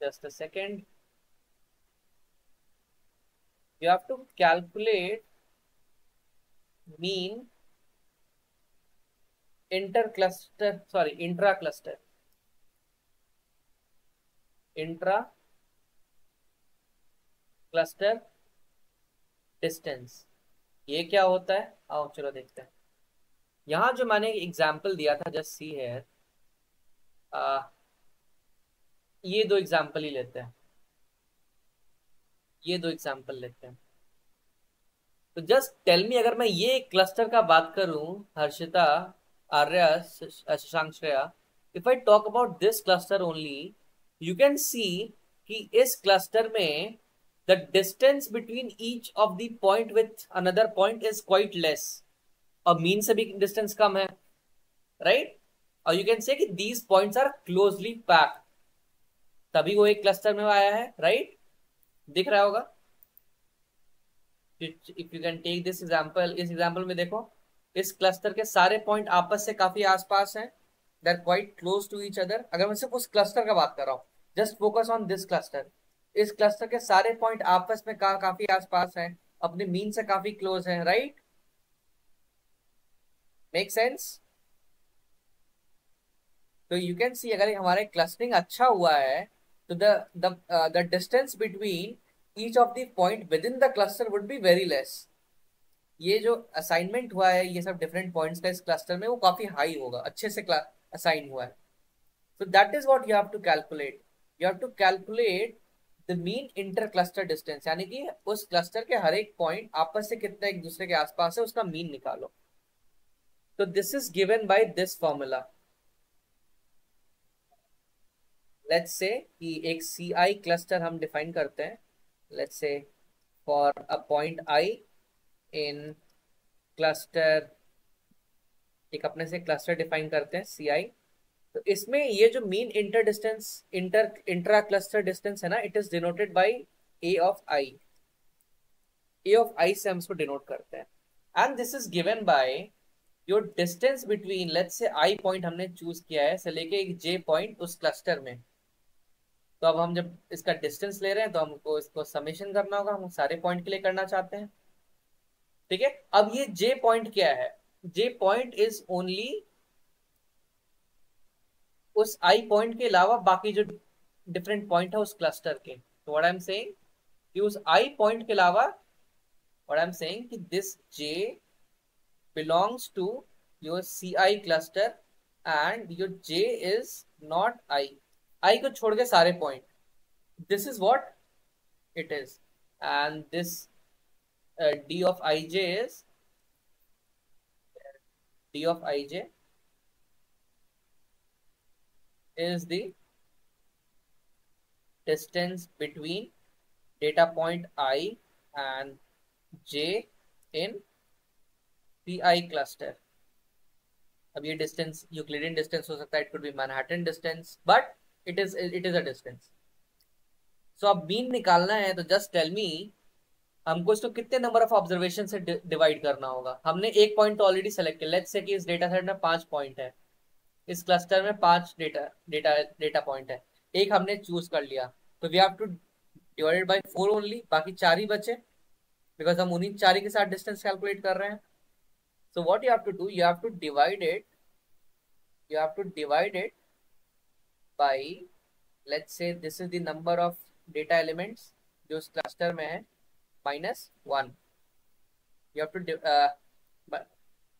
just a second you have to calculate mean inter cluster sorry intra cluster intra cluster distance ये क्या होता है आओ चलो देखते हैं यहाँ जो मैंने एग्ज़ाम्पल दिया था जस्ट सी है ये दो एग्ज़ाम्पल ही लेते हैं। ये दो एग्ज़ाम्पल लेते हैं। तो जस्ट टेल मी अगर मैं ये क्लस्टर का बात करूँ, Harshita, Arya Shashank, Shreya if I talk about this cluster only you can see कि इस क्लस्टर में the distance between each of the point with another point is quite less और मीन से भी डिस्टेंस कम है राइट right? और you can say these points are closely packed तभी वो एक क्लस्टर में आया है राइट दिख रहा होगा? If you can take this example इस एग्जांपल में देखो इस क्लस्टर के सारे पॉइंट आपस से काफ़ी आसपास हैं they are quite close to each other अगर मैं सिर्फ़ उस क्लस्टर का बात कर रहा हूँ just focus on this cluster इस क्लस्टर के सारे पॉइंट आपस में का, काफ़ी आसपास हैं अपने मीन से काफ़ी क्लोज हैं राइट मेक सेंस तो यू कैन सी अगर हमारे क्लस्टरिंग अच्छा हुआ है the the uh, the distance between each of the point within the cluster would be very less. ये जो असाइनमेंट हुआ है ये सब डिफरेंट पॉइंट्स का इस क्लस्टर में वो काफ़ी हाई होगा। अच्छे से असाइन हुआ है। So that is what you have to calculate you have to calculate the mean inter cluster distance यानी कि उस क्लस्टर के हर एक पॉइंट आपस से कितना एक दूसरे के आसपास है उसका मीन निकालो। तो this is given by this formula let's say कि एक सी आई क्लस्टर हम डिफाइन करते हैं। Let's say for a point I in cluster एक अपने से क्लस्टर डिफाइन करते हैं सी आई तो इसमें ये जो mean inter distance inter intra cluster distance है ना it is denoted by A of I A of I से हम इसको डिनोट करते हैं। And this is given by your distance between let's say I point हमने चूज़ किया है, से लेके एक जे पॉइंट उस क्लस्टर में। तो अब हम जब इसका डिस्टेंस ले रहे हैं तो हमको इसको समेशन करना होगा। हम सारे पॉइंट के लिए करना चाहते हैं। ठीक है? अब ये जे पॉइंट क्या है? जे पॉइंट इज़ ओनली उस आई पॉइंट के अलावा बाकी जो डिफरेंट पॉइंट है, उस क्लस्टर के। तो व्हाट आई एम सेइंग कि उस आई पॉइंट के अलावा व्हाट आई एम सेइंग कि this J belongs to your C I cluster and your J is not I I को छोड़ के सारे point this is what it is and this D of I J is D of I J is the distance between data point i and j in pi cluster. अब ये distance Euclidean distance हो सकता है. It could be Manhattan distance but it is it is a distance so अब mean निकालना है तो just tell me हमको इसको कितने नंबर ऑफ़ ऑब्जर्वेशन से डिवाइड करना होगा? हमने एक पॉइंट ऑलरेडी सेलेक्ट किया। लेट्स से कि इस डेटा सेट में पाँच पॉइंट है। इस क्लस्टर में पाँच डेटा डेटा डेटा पॉइंट है। एक हमने चूज़ कर लिया। तो we have to divided by four only बाकी चार ही बचे। बिकॉज़ हम उन्हीं चार ही के साथ डिस्टेंस कैलकुलेट कर रहे हैं। So what you have to do you have to divide it you have to divide it by, let's say this is the number of data elements जो उस क्लस्टर में है minus one you have to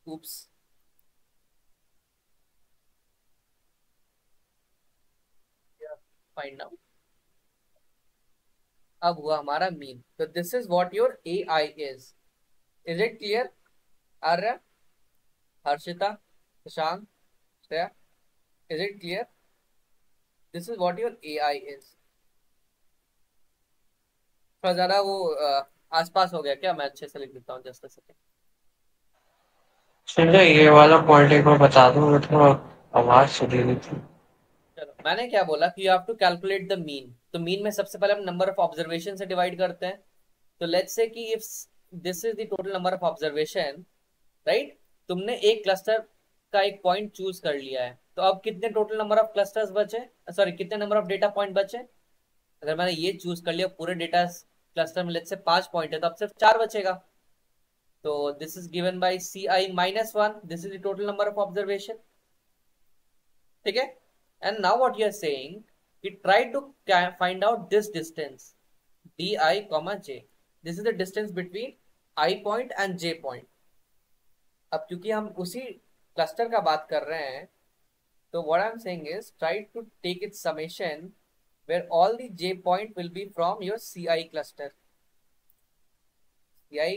oops. Find out अब हुआ हमारा mean तो this is what your A I is is it clear Arya, Harshita Shashank Shreya is it clear this is what your A I is थोड़ा ज़्यादा वो आसपास हो गया क्या? मैं अच्छे से लिख देता हूँ जस्ट सेकेंड ये वाला पॉइंट एक बार बता दो थोड़ा आवाज़ सुधी रही थी। चलो मैंने क्या बोला कि you have to calculate the mean तो मीन में सबसे पहले हम नंबर ऑफ़ ऑब्जर्वेशन से डिवाइड करते हैं। तो लेट्स से कि if this is the total number of observation right तुमने एक क्लस्टर का एक पॉइंट चूज़ कर लिया है। तो अब कितने टोटल नंबर ऑफ़ क्लस्टर्स बचे? सॉरी कितने नंबर ऑफ़ डेटा पॉइंट बचे? अगर मैंने ये चूज़ कर लिया पूरे डेटा क्लस्टर में लेट्स से पाँच पॉइंट है तो अब सिर्फ़ चार बचेगा। तो this is given by C I minus one this is the total number of observation ठीक है? And now what you are saying, we try to find out this distance, di comma j. This is the distance between i point and j point. अब क्योंकि हम उसी cluster का बात कर रहे हैं तो what I'm saying is, try to take its summation where all the j point will be from your ci cluster. ci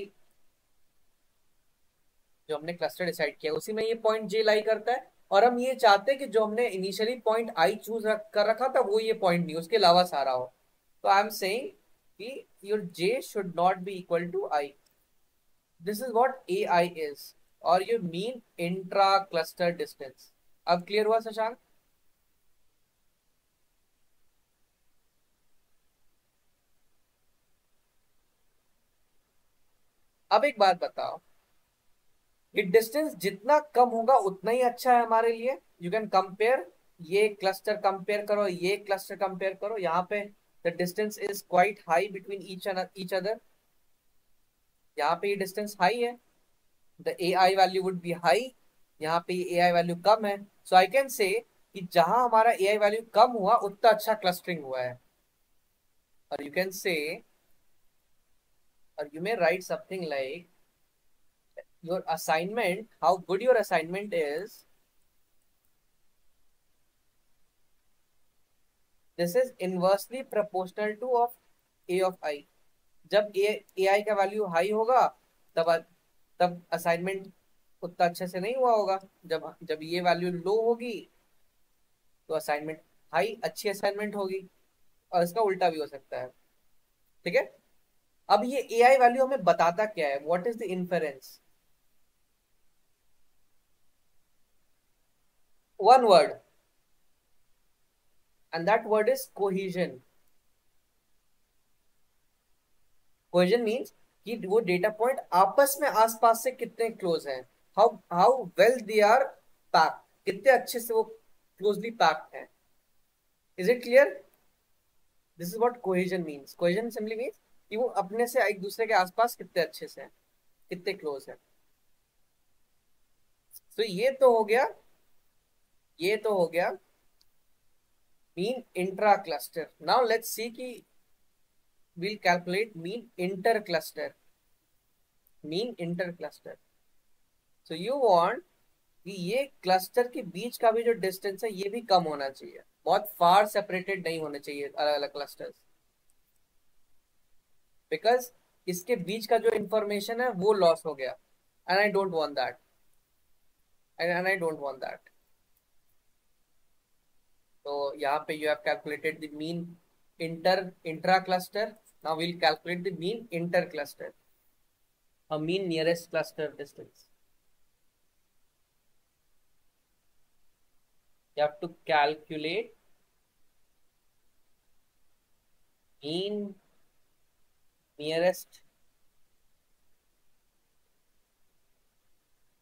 जो हमने क्लस्टर डिसाइड किया, उसी में ये पॉइंट जे लाई करता है। और हम ये चाहते हैं कि जो हमने इनिशियली पॉइंट आई चूज़ कर रखा था, वो ये पॉइंट नहीं, उसके अलावा सारा हो। तो आई एम सेइंग कि your J should not be equal to I this is what A I is और you mean intra cluster distance अब क्लियर हुआ शशांक अब एक बात बताओ। ये डिस्टेंस जितना कम होगा, उतना ही अच्छा है हमारे लिए। यू कैन कंपेयर ये क्लस्टर कंपेयर करो, ये क्लस्टर कंपेयर करो। यहाँ पे the distance is quite high between each each other यहाँ पे ये डिस्टेंस हाई है। The A I value would be high यहाँ पे ए आई वैल्यू कम है। सो आई कैन से कि जहाँ हमारा ए आई वैल्यू कम हुआ उतना अच्छा क्लस्टरिंग हुआ है। और यू कैन से और you may write something like your assignment, how good your assignment is, this is inversely proportional to of a of i. जब ए ए आई का वैल्यू हाई होगा तब तब असाइनमेंट उतना अच्छे से नहीं हुआ होगा। जब जब ये वैल्यू लो होगी तो असाइनमेंट हाई, अच्छी असाइनमेंट होगी। और इसका उल्टा भी हो सकता है। ठीक है? अब ये ए आई वैल्यू हमें बताता क्या है? What is the inference one word and that word is cohesion. Cohesion means कि वो डेटा पॉइंट आपस में आसपास से कितने क्लोज हैं। How how well they are pack कितने अच्छे से वो क्लोजली पैक्ड है। Is it clear this is what cohesion means cohesion simply means कि वो अपने से एक दूसरे के आसपास कितने अच्छे से हैं, कितने क्लोज हैं। तो ये तो हो गया, ये तो हो गया mean intra cluster now let's see कि we'll calculate mean inter cluster mean inter cluster so you want कि ये क्लस्टर के बीच का भी जो डिस्टेंस है ये भी कम होना चाहिए। बहुत फार सेपरेटेड नहीं होने चाहिए अलग अलग क्लस्टर्स बिकॉज़ इसके बीच का जो इंफॉर्मेशन है वो लॉस हो गया। And I don't want that and and I don't want that तो यहाँ पे you have calculated the mean inter intra cluster. Now we'll calculate the mean inter cluster, a mean nearest cluster. You have to calculate mean nearest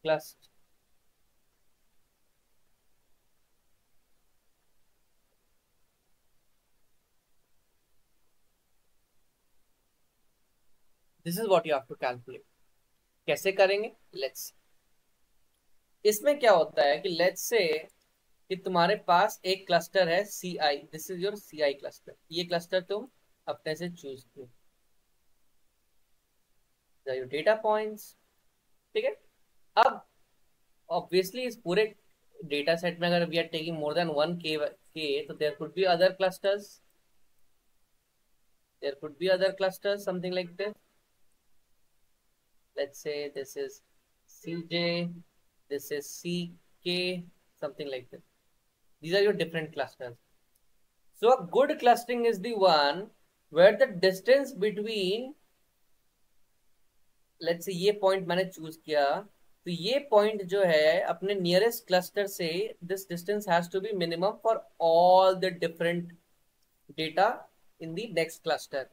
cluster this is what you have to calculate कैसे करेंगे? Let's इसमें क्या होता है कि let's say कि तुम्हारे पास एक क्लस्टर है C I this is your C I cluster ये क्लस्टर तुम अपने से चूज़ किए योर डेटा पॉइंट्स ठीक है? अब ऑब्वियसली इस पूरे डेटा सेट में अगर we are taking more than one K K तो there could be other clusters there could be other clusters something like this let's say this is cj this is ck something like this. These are your different clusters so a good clustering is the one where the distance between let's say ये point मैंने choose किया तो ये point जो है अपने nearest cluster से this distance has to be minimum for all the different data in the next cluster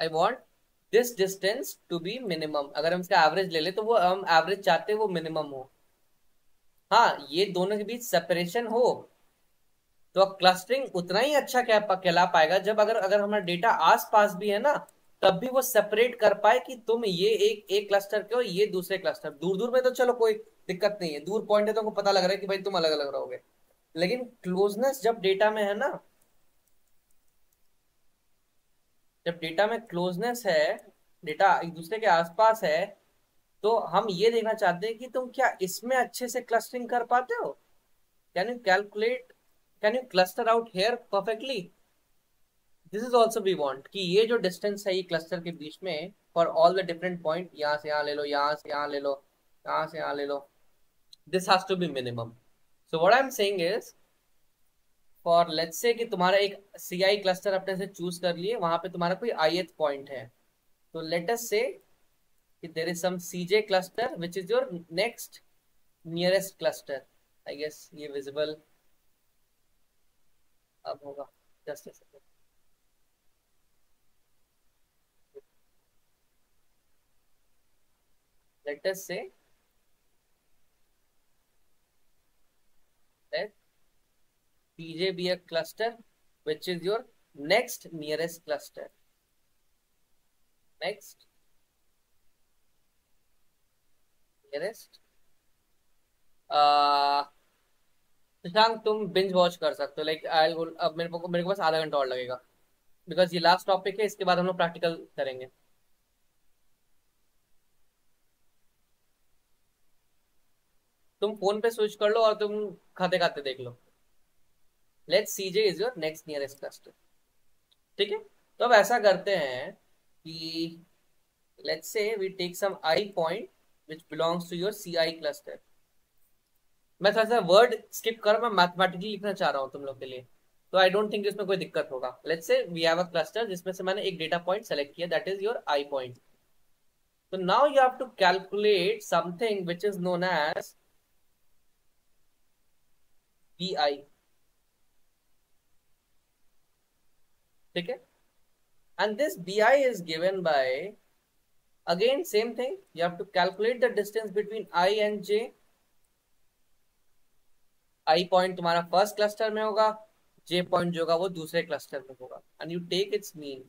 I want this distance to be minimum अगर हम इसका एवरेज ले ले तो वो हम एवरेज चाहते हैं वो मिनिमम हो हाँ ये दोनों के बीच सेपरेशन हो तो क्लस्टरिंग उतना ही अच्छा कहला पाएगा? जब अगर अगर हमारा डेटा आस पास भी है ना, तब भी वो सेपरेट कर पाए कि तुम ये एक एक क्लस्टर के हो, ये दूसरे क्लस्टर दूर दूर में तो चलो कोई दिक्कत नहीं है। दूर पॉइंट है तो पता लग रहा है कि भाई तुम अलग अलग रहोगे। लेकिन क्लोजनेस जब डेटा में है ना, जब डेटा में क्लोजनेस है डेटा एक दूसरे के आसपास है तो हम ये देखना चाहते हैं कि तुम क्या इसमें अच्छे से क्लस्टरिंग कर पाते हो? Can you calculate can you cluster out here perfectly this is also we want कि ये जो डिस्टेंस है ये क्लस्टर के बीच में for all the different point यहाँ से यहाँ ले लो, यहाँ से यहाँ ले लो, यहाँ से यहाँ ले लो this has to be minimum so what I am saying is for let's say कि तुम्हारा एक सी आई क्लस्टर अपने से चूज़ कर लिए, वहाँ पे तुम्हारा कोई आई पॉइंट है। तो लेटस से कि there is some cluster which is your next nearest cluster I guess ये विजिबल अब होगा। जस्ट ऐसे let us say let P J be a cluster which is your next nearest cluster next nearest. Shashank uh, तुम binge watch कर सकते हो. Like आई अब मेरे को मेरे को बस आधा घंटा और लगेगा. बिकॉज़ ये लास्ट टॉपिक है इसके बाद हम लोग प्रैक्टिकल करेंगे. तुम फ़ोन पे स्विच कर लो और तुम खाते खाते देख लो. Let C J is your next nearest cluster ठीक है? तो अब ऐसा करते हैं कि let's say we take some I point belongs to your C I cluster मैं थोड़ा सा वर्ड स्किप कर मैं मैथमेटिकली लिखना चाह रहा हूँ तुम लोग के लिए। तो आई डोंट थिंक इसमें कोई दिक्कत होगा। Let's say we have a cluster जिसमें से मैंने एक डेटा पॉइंट सेलेक्ट किया that is your I point so now you have to calculate something which is known as B I ठीक है? And this bi is given by again, same thing. You have to calculate the distance between i and j. I point तुम्हारा first cluster में होगा, j point जो होगा वो दूसरे cluster में होगा. And you take its mean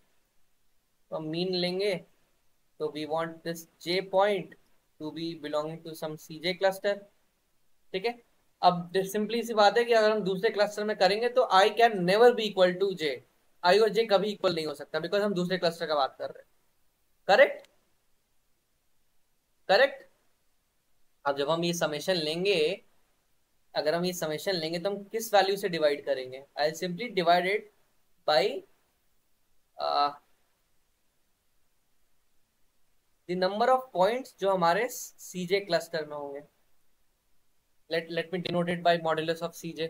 तो हम मीन लेंगे तो we want this j point to be belonging to some cj cluster ठीक है? अब सिंपली सी बात है कि अगर हम दूसरे क्लस्टर में करेंगे तो i can never be equal to j. I और जे कभी इक्वल नहीं हो सकता बिकॉज़ हम दूसरे क्लस्टर का बात कर रहे हैं. Correct correct? अब जब हम ये समेशन लेंगे, अगर हम ये समेशन लेंगे तो हम किस वैल्यू से डिवाइड करेंगे? I simply divided by number of points जो हमारे सीजे क्लस्टर में होंगे। Let let me denoted by modulus of CJ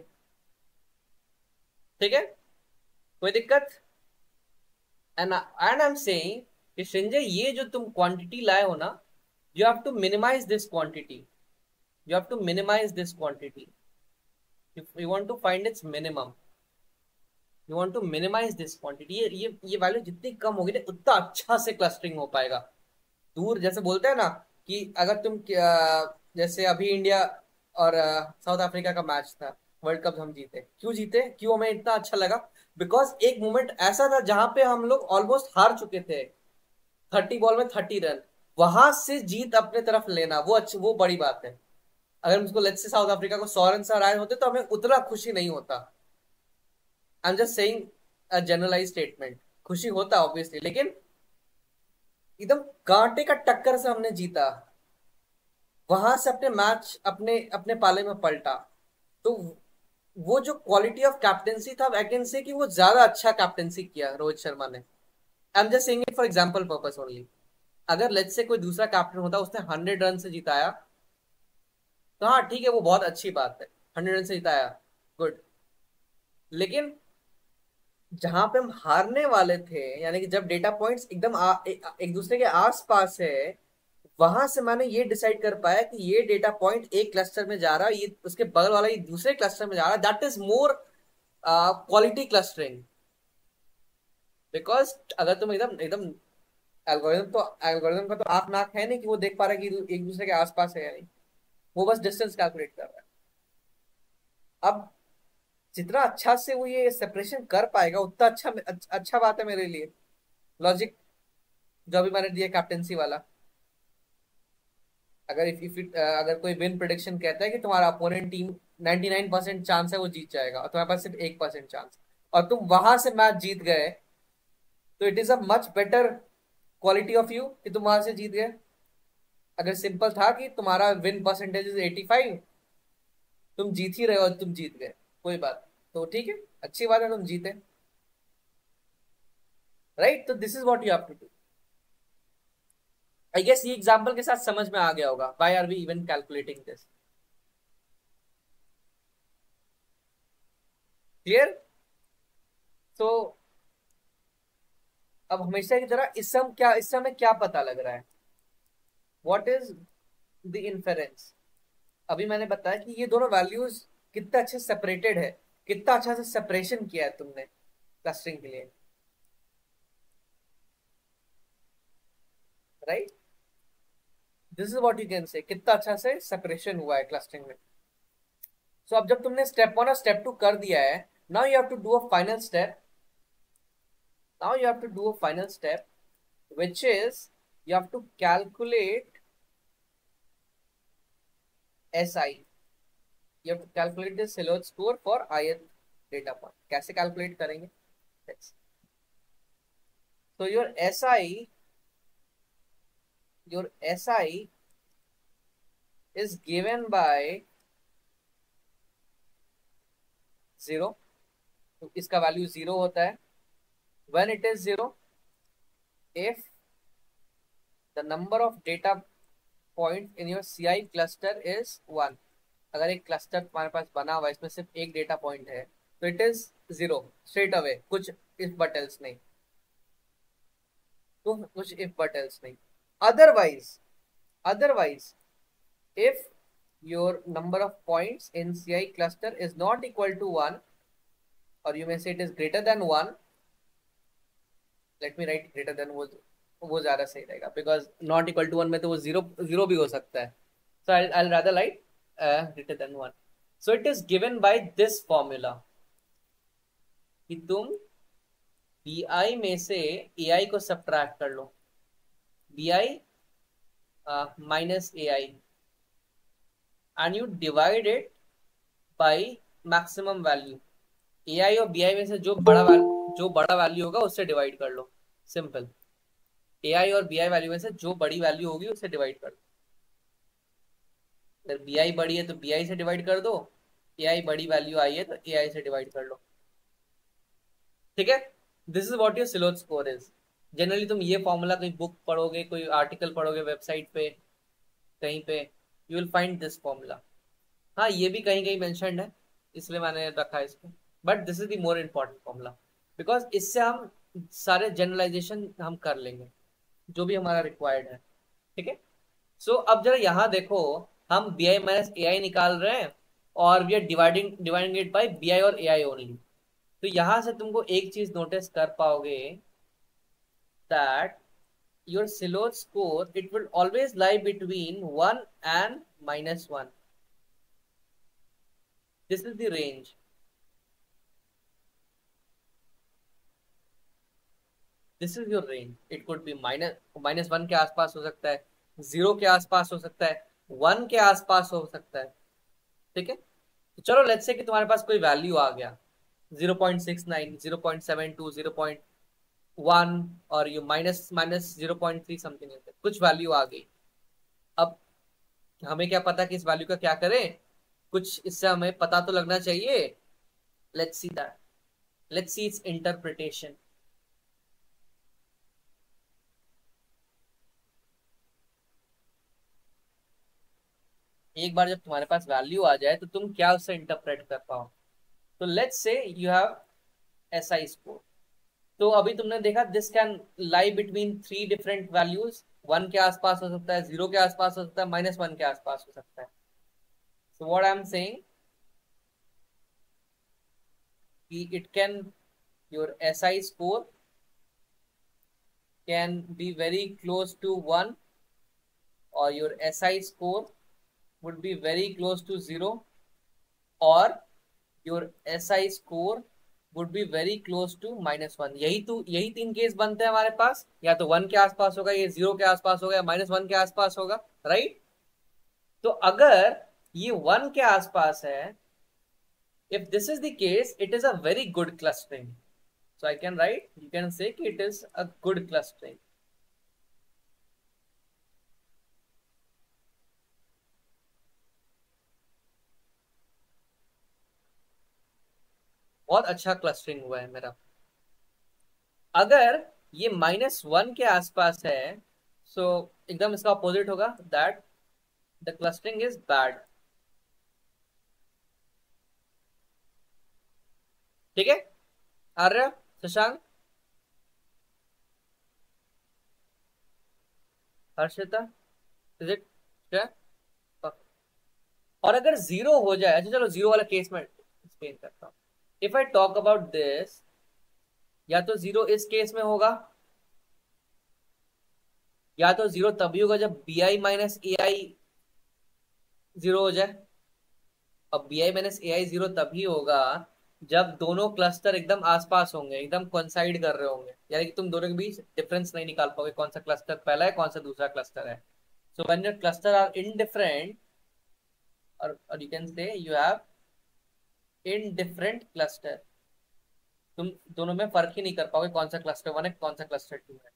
ठीक है? कोई दिक्कत? And and I am saying कि संजय ये जो तुम क्वांटिटी लाए हो ना you have to minimize this quantity you have to minimize this quantity you want to find its minimum you want to minimize this quantity ये ये ये वैल्यू जितनी कम होगी ना, उतना अच्छा से क्लस्टरिंग हो पाएगा। दूर, जैसे बोलते हैं ना कि अगर तुम जैसे अभी इंडिया और साउथ अफ्रीका का मैच था वर्ल्ड कप हम जीते। क्यों जीते? क्यों हमें इतना अच्छा लगा? बिकॉज़ एक मोमेंट ऐसा था जहाँ पे हम लोग ऑलमोस्ट हार चुके थे। थर्टी बॉल में थर्टी रन। वहाँ से जीत अपने तरफ़ लेना, वो अच्छी, वो बड़ी बात है। अगर हम उसको लेट से साउथ अफ्रीका को सौ रन से हराए होते तो हमें उतना खुशी नहीं होता। I am just saying a generalize statement खुशी होता ऑब्वियसली लेकिन एकदम कांटे का टक्कर से हमने जीता। वहाँ से अपने मैच अपने अपने पाले में पलटा। तो वो जो क्वालिटी ऑफ़ कैप्टेंसी था आई कैन से कि वो ज़्यादा अच्छा कैप्टेंसी किया रोहित शर्मा ने। I am just saying it for example purpose only अगर लेट्स से कोई दूसरा कैप्टन होता, उसने हंड्रेड रन से जिताया तो हाँ ठीक है, वो बहुत अच्छी बात है। हंड्रेड रन से जिताया गुड लेकिन जहाँ पे हम हारने वाले थे, यानी कि जब डेटा पॉइंट्स एकदम एक दूसरे के आस पास है, वहाँ से मैंने ये डिसाइड कर पाया कि ये डेटा पॉइंट एक क्लस्टर में जा रहा है ये उसके बगल वाला ये दूसरे क्लस्टर में जा रहा है that is more quality clustering because अगर तुम एकदम एकदम एल्गोरिथम तो एल्गोरिथम का तो आँख नाक है नहीं कि वो देख पा रहा है कि एक दूसरे के आसपास है या नहीं। वो बस डिस्टेंस कैलकुलेट कर रहा है। अब जितना अच्छा से वो ये सेपरेशन कर पाएगा, उतना अच्छा अच्छा बात है मेरे लिए। लॉजिक जो अभी मैंने दिया कैप्टेंसी वाला। अगर इफ़ इफ़ अगर कोई विन प्रोडिक्शन कहता है कि तुम्हारा अपोनेंट टीम 99 परसेंट चांस है, वो जीत जाएगा और तुम्हारे पास सिर्फ़ एक परसेंट चांस और तुम वहाँ से मैच जीत गए तो it is a much better quality of you कि तुम वहाँ से जीत गए। अगर सिंपल था कि तुम्हारा विन परसेंटेज इज़ 85 तुम जीत ही रहे हो, तुम जीत गए। कोई बात तो ठीक है, अच्छी बात है, तुम जीते। राइट तो this is what you have to do I guess ये एग्ज़ाम्पल के साथ समझ में आ गया होगा। Why are we even calculating this clear तो अब हमेशा की तरह इस सम क्या इस समय क्या पता लग रहा है? वॉट इज़ द इन्फेरेंस अभी मैंने बताया कि ये दोनों वैल्यूज़ कितना अच्छे सेपरेटेड है कितना अच्छा से सेपरेशन किया है तुमने क्लस्टरिंग के लिए। Right this is what you can say कितना अच्छा से सेपरेशन हुआ है क्लस्टरिंग में। सो so, अब जब तुमने स्टेप वन और स्टेप टू कर दिया है now you have to do a final step now you have to do a final step which is you have to calculate SI. You have to calculate the silhouette score for ith data point. कैसे calculate करेंगे? Let's. So your SI your SI is given by zero तो इसका value zero होता है when it is zero if the number of data point in your CI cluster is one अगर एक cluster तुम्हारे पास बना हुआ है इसमें सिर्फ़ एक डेटा पॉइंट है तो it is zero straight away कुछ इफ़ बट एल्स नहीं तो कुछ इफ़ बट एल्स नहीं otherwise otherwise if your number of points in CI cluster is not equal to 1 or you may say it is greater than 1 let me write greater than वो वो ज़्यादा सही रहेगा। Because not equal to one में तो वो zero zero भी हो सकता है। So I I rather like greater than one so it is given by this formula कि तुम बी आई में से ए आई को सब्ट्रैक्ट कर लो। B I minus A I and you divide it by maximum value A I और B I में से जो बड़ा वैल्यू जो बड़ा वैल्यू होगा, उससे डिवाइड कर लो। सिंपल ए आई और बी आई वैल्यू में से जो बड़ी वैल्यू होगी, उससे डिवाइड कर लो अगर bi बड़ी है तो bi से डिवाइड कर दो। Ai बड़ी वैल्यू आई है तो ai से डिवाइड कर लो। ठीक है? This is what your silhouette score is generally तुम ये फॉर्मूला कोई बुक पढ़ोगे, कोई आर्टिकल पढ़ोगे वेबसाइट पे, कहीं पे you will find this formula हाँ ये भी कहीं कहीं मैंशनड है, इसलिए मैंने रखा है इसको। But this is the more important formula because इससे हम सारे जनरलाइजेशन हम कर लेंगे जो भी हमारा रिक्वायर्ड है ठीक है सो अब जरा यहाँ देखो हम B I minus A I निकाल रहे हैं और we are dividing dividing it by B I और ए आई ओनली तो यहाँ से तुमको एक चीज़ नोटिस कर पाओगे that your Silot score, it will always lie between 1 and minus 1. This is the range. This is your range. It could be minus minus one के आसपास हो सकता है ज़ीरो के आसपास हो सकता है वन के आसपास हो सकता है। ठीक है? तो चलो लेट्स से कि तुम्हारे पास कोई वैल्यू आ गया। 0.69, 0.72, 0. वन और you minus minus zero point three something कुछ वैल्यू आ गई। अब हमें क्या पता कि इस वैल्यू का क्या करें? कुछ इससे हमें पता तो लगना चाहिए। Let's see that let's see its interpretation एक बार जब तुम्हारे पास वैल्यू आ जाए तो तुम क्या उससे इंटरप्रेट कर पाओ? तो let's say you have S I score तो अभी तुमने देखा this can lie between three different values one के आसपास हो सकता है ज़ीरो के आसपास हो सकता है माइनस वन के आसपास हो सकता है. So what I am saying कि it can your S I score can be very close to one और your S I score would be very close to zero और your S I score would be very close to one यही तो यही तीन case बनते हैं हमारे पास। या तो वन के आसपास होगा, या ज़ीरो के आसपास होगा, या माइनस वन के आसपास होगा राइट तो अगर ये वन के आसपास है if this is the case it is a very good clustering so I can write you can say it is a good clustering बहुत अच्छा क्लस्टरिंग हुआ है मेरा। अगर ये माइनस वन के आसपास है सो so एकदम इसका अपोजिट होगा। That the clustering is bad ठीक है? आर्य शशांक हर्षिता? इज़ इट और अगर ज़ीरो हो जाए अच्छा चलो ज़ीरो वाला केस में एक्सप्लेन करता हूँ। If I talk about this या तो ज़ीरो इस केस में होगा, या तो ज़ीरो तभी होगा जब B I minus A I zero हो जाए। अब B I minus A I zero तभी होगा जब दोनों क्लस्टर एकदम आसपास होंगे, एकदम कंसाइड कर रहे होंगे। यानी कि तुम दोनों के बीच डिफरेंस नहीं निकाल पाओगे, कौन सा क्लस्टर पहला है, कौन सा दूसरा क्लस्टर है। So when your cluster are indifferent और you can say you have in different cluster तुम दोनों में फ़र्क ही नहीं कर पाओगे कौन सा क्लस्टर वन है, कौन सा क्लस्टर टू है।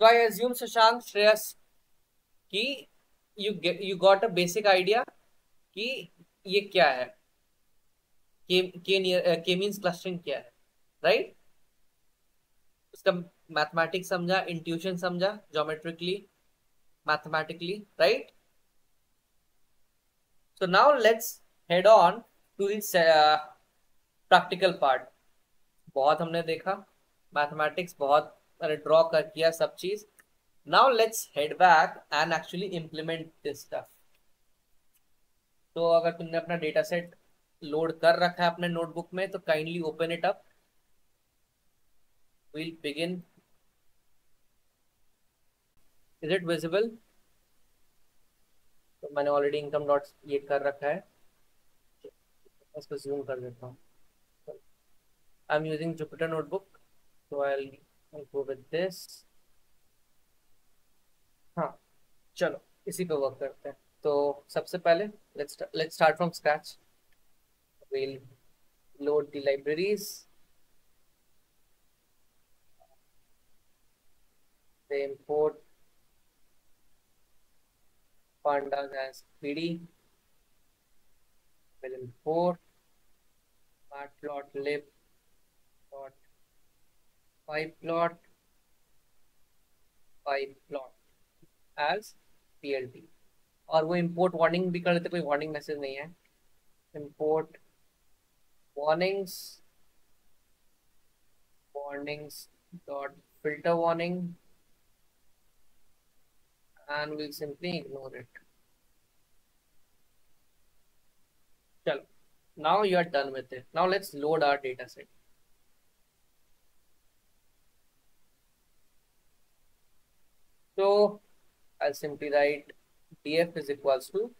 तो आई एज्यूम शशांक श्रेयस, कि you you got a basic idea कि ये क्या है? के के मींस क्लस्टरिंग क्या है? Right right? उसका मैथमेटिक्स समझा इंट्यूशन समझा geometrically mathematically, right? So now let's head on to this uh, practical part. बहुत हमने देखा मैथमेटिक्स बहुत मैंने ड्रॉ कर किया सब चीज़ now let's head back and actually implement this stuff तो अगर तुमने अपना डेटा सेट लोड कर रखा है अपने नोटबुक में तो kindly open it up we'll begin is it visible? तो मैंने ऑलरेडी इनकम डॉट ये कर रखा है। इसको जूम कर देता हूँ। I am using Jupyter notebook तो आई गो विद दिस हाँ चलो, इसी पे वर्क करते हैं। तो सबसे पहले let's start from scratch we'll load the libraries. They import pandas as greedy villain 4 matplotlib dot pyplot pyplot as plt और वो इम्पोर्ट वार्निंग भी कर लेते, कोई वार्निंग मैसेज नहीं है। Import warnings warnings dot filter warning and we'll simply ignore it. Chalo. Now you are done with it. Now let's load our data set. So I'll simply write df is equals to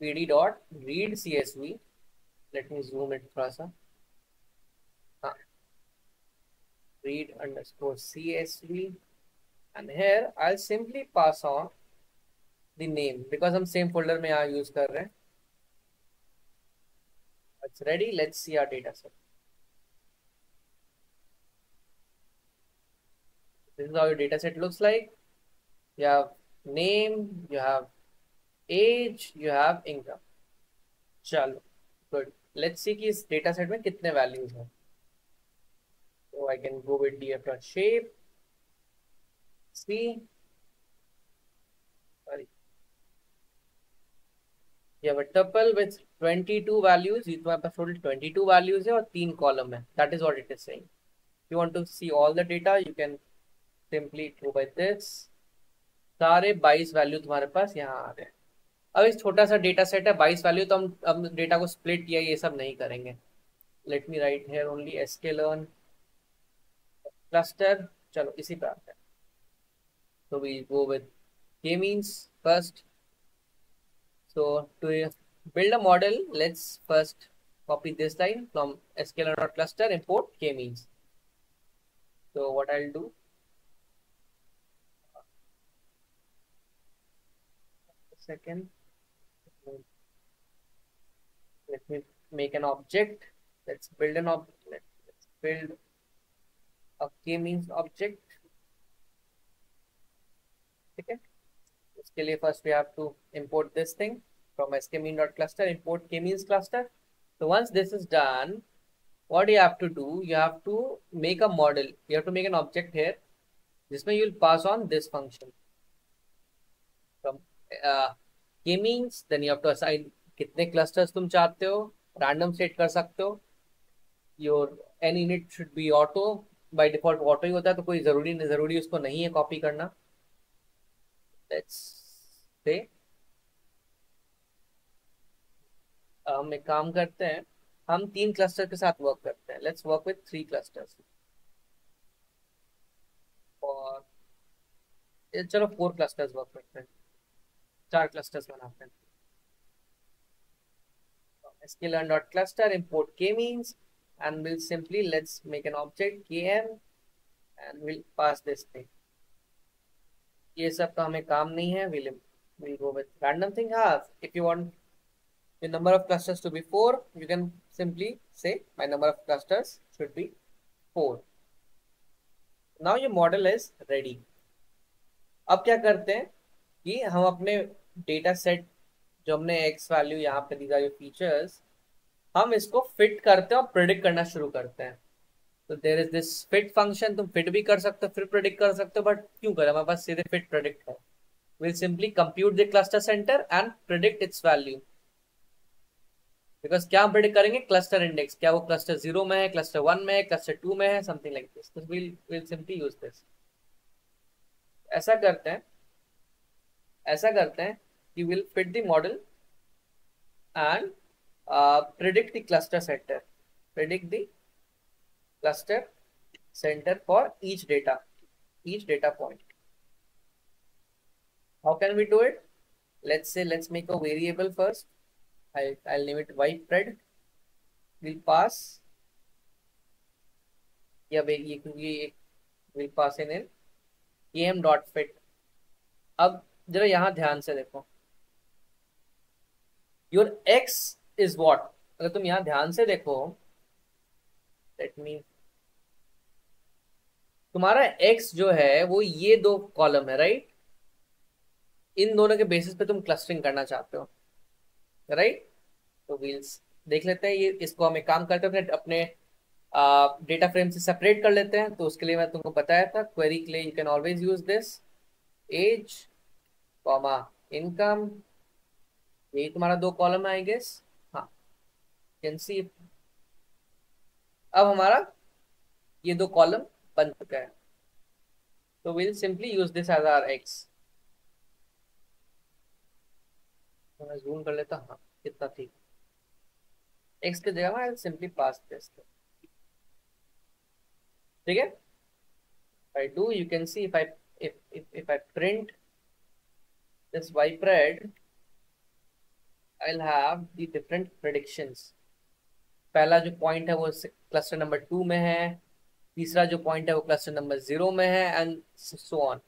pd dot read CSV. Let me zoom it closer. Huh. Read underscore CSV and here I'll simply pass on the name because हम same folder में यहाँ use कर रहे हैं it's ready let's see our data set this is how your data set looks like you have name you have age you have income चलो good let's see कि इस data set में कितने values हैं so I can go with df dot shape see यह tuple which 22 values ये तुम्हारे पास टोटल 22 वैल्यूज़ है और तीन कॉलम है? That is what it is saying you want to see all the data you can simply go by this सारे 22 value तुम्हारे पास यहाँ आ गए अब इस छोटा सा डेटा सेट है 22 वैल्यू तो हम अब डाटा को स्प्लिट या ये सब नहीं करेंगे। Let me write here only sklearn cluster चलो, इसी पे आते हैं। So we go with k-means first. So to build a model, let's first copy this line from sklearn.cluster, import k-means. So what I'll do, second, let me make an object. Let's build an object. Let's build a k-means object. ठीक है? इसके लिए first we have to import this thing from sklearn dot cluster import K mean cluster तो once this is done what you have to do you have to make a model you have to make an object here जिसमें you will pass on this function from K means then you have to assign कितने clusters तुम चाहते हो random set कर सकते हो. Your N unit should be auto by default auto ही होता है तो कोई ज़रूरी नहीं ज़रूरी उसको नहीं है कॉपी करना. Let's say हम एक काम करते हैं हम तीन क्लस्टर के साथ वर्क करते हैं let's work with three clusters और चलो फोर क्लस्टर्स वर्क करते हैं चार क्लस्टर्स बनाते हैं sklearn dot cluster import k means and we'll simply let's make an object km and we'll pass this thing ये सब का हमें काम नहीं है will will go with random thing have if you want the number of clusters to be 4 you can simply say my number of clusters should be 4 now your model is ready अब क्या करते हैं कि हम अपने data set जो हमने X value यहाँ पे दिखा जो फीचर्स हम इसको फिट करते हैं और प्रिडिक्ट करना शुरू करते हैं। तो there is this fit function तुम फिट भी कर सकते हो, फिर प्रोडिक्ट कर सकते हो बट क्यों करें? हमारे पास सीधे फिट प्रोडिक्ट है। Will simply compute the cluster center and predict its value because क्या हम प्रिडिक्ट करेंगे? क्लस्टर इंडेक्स क्या वो क्लस्टर ज़ीरो में है क्लस्टर वन में है क्लस्टर टू में है something like this will will simply use this ऐसा करते हैं, ऐसा करते हैं कि will fit the model and predict the cluster center predict the cluster center for each data each data point how can we do it? Let's say let's make a variable first. I'll, I'll name it widespread we'll pass. ये क्योंकि will pass in in M dot fit अब जरा यहाँ ध्यान से देखो। Your X is what अगर तुम यहाँ ध्यान से देखो लेट मी तुम्हारा एक्स जो है, वो ये दो कॉलम है राइट इन दोनों के बेसिस पे तुम क्लस्टरिंग करना चाहते हो राइट तो व्हील्स देख लेते हैं ये, इसको हम एक काम करते हैं, अपने डेटा फ्रेम से सेपरेट कर लेते हैं तो उसके लिए मैं तुमको बताया था क्वेरी के लिए you can always use this age comma income यही तुम्हारा दो कॉलम है आई गेस हाँ. कैन सी अब हमारा, ये दो कॉलम बन चुका है। तो will simply use this as our X मैं जूम कर लेता हाँ। कितना ठीक। एक्स की जगह मैं सिंपली पास दिस ठीक है? I do you can see if I if if, if I print this ypred I'll have the different predictions पहला जो पॉइंट है वो क्लस्टर नंबर टू में है। तीसरा जो पॉइंट है वो क्लस्टर नंबर ज़ीरो में है एंड सो ऑन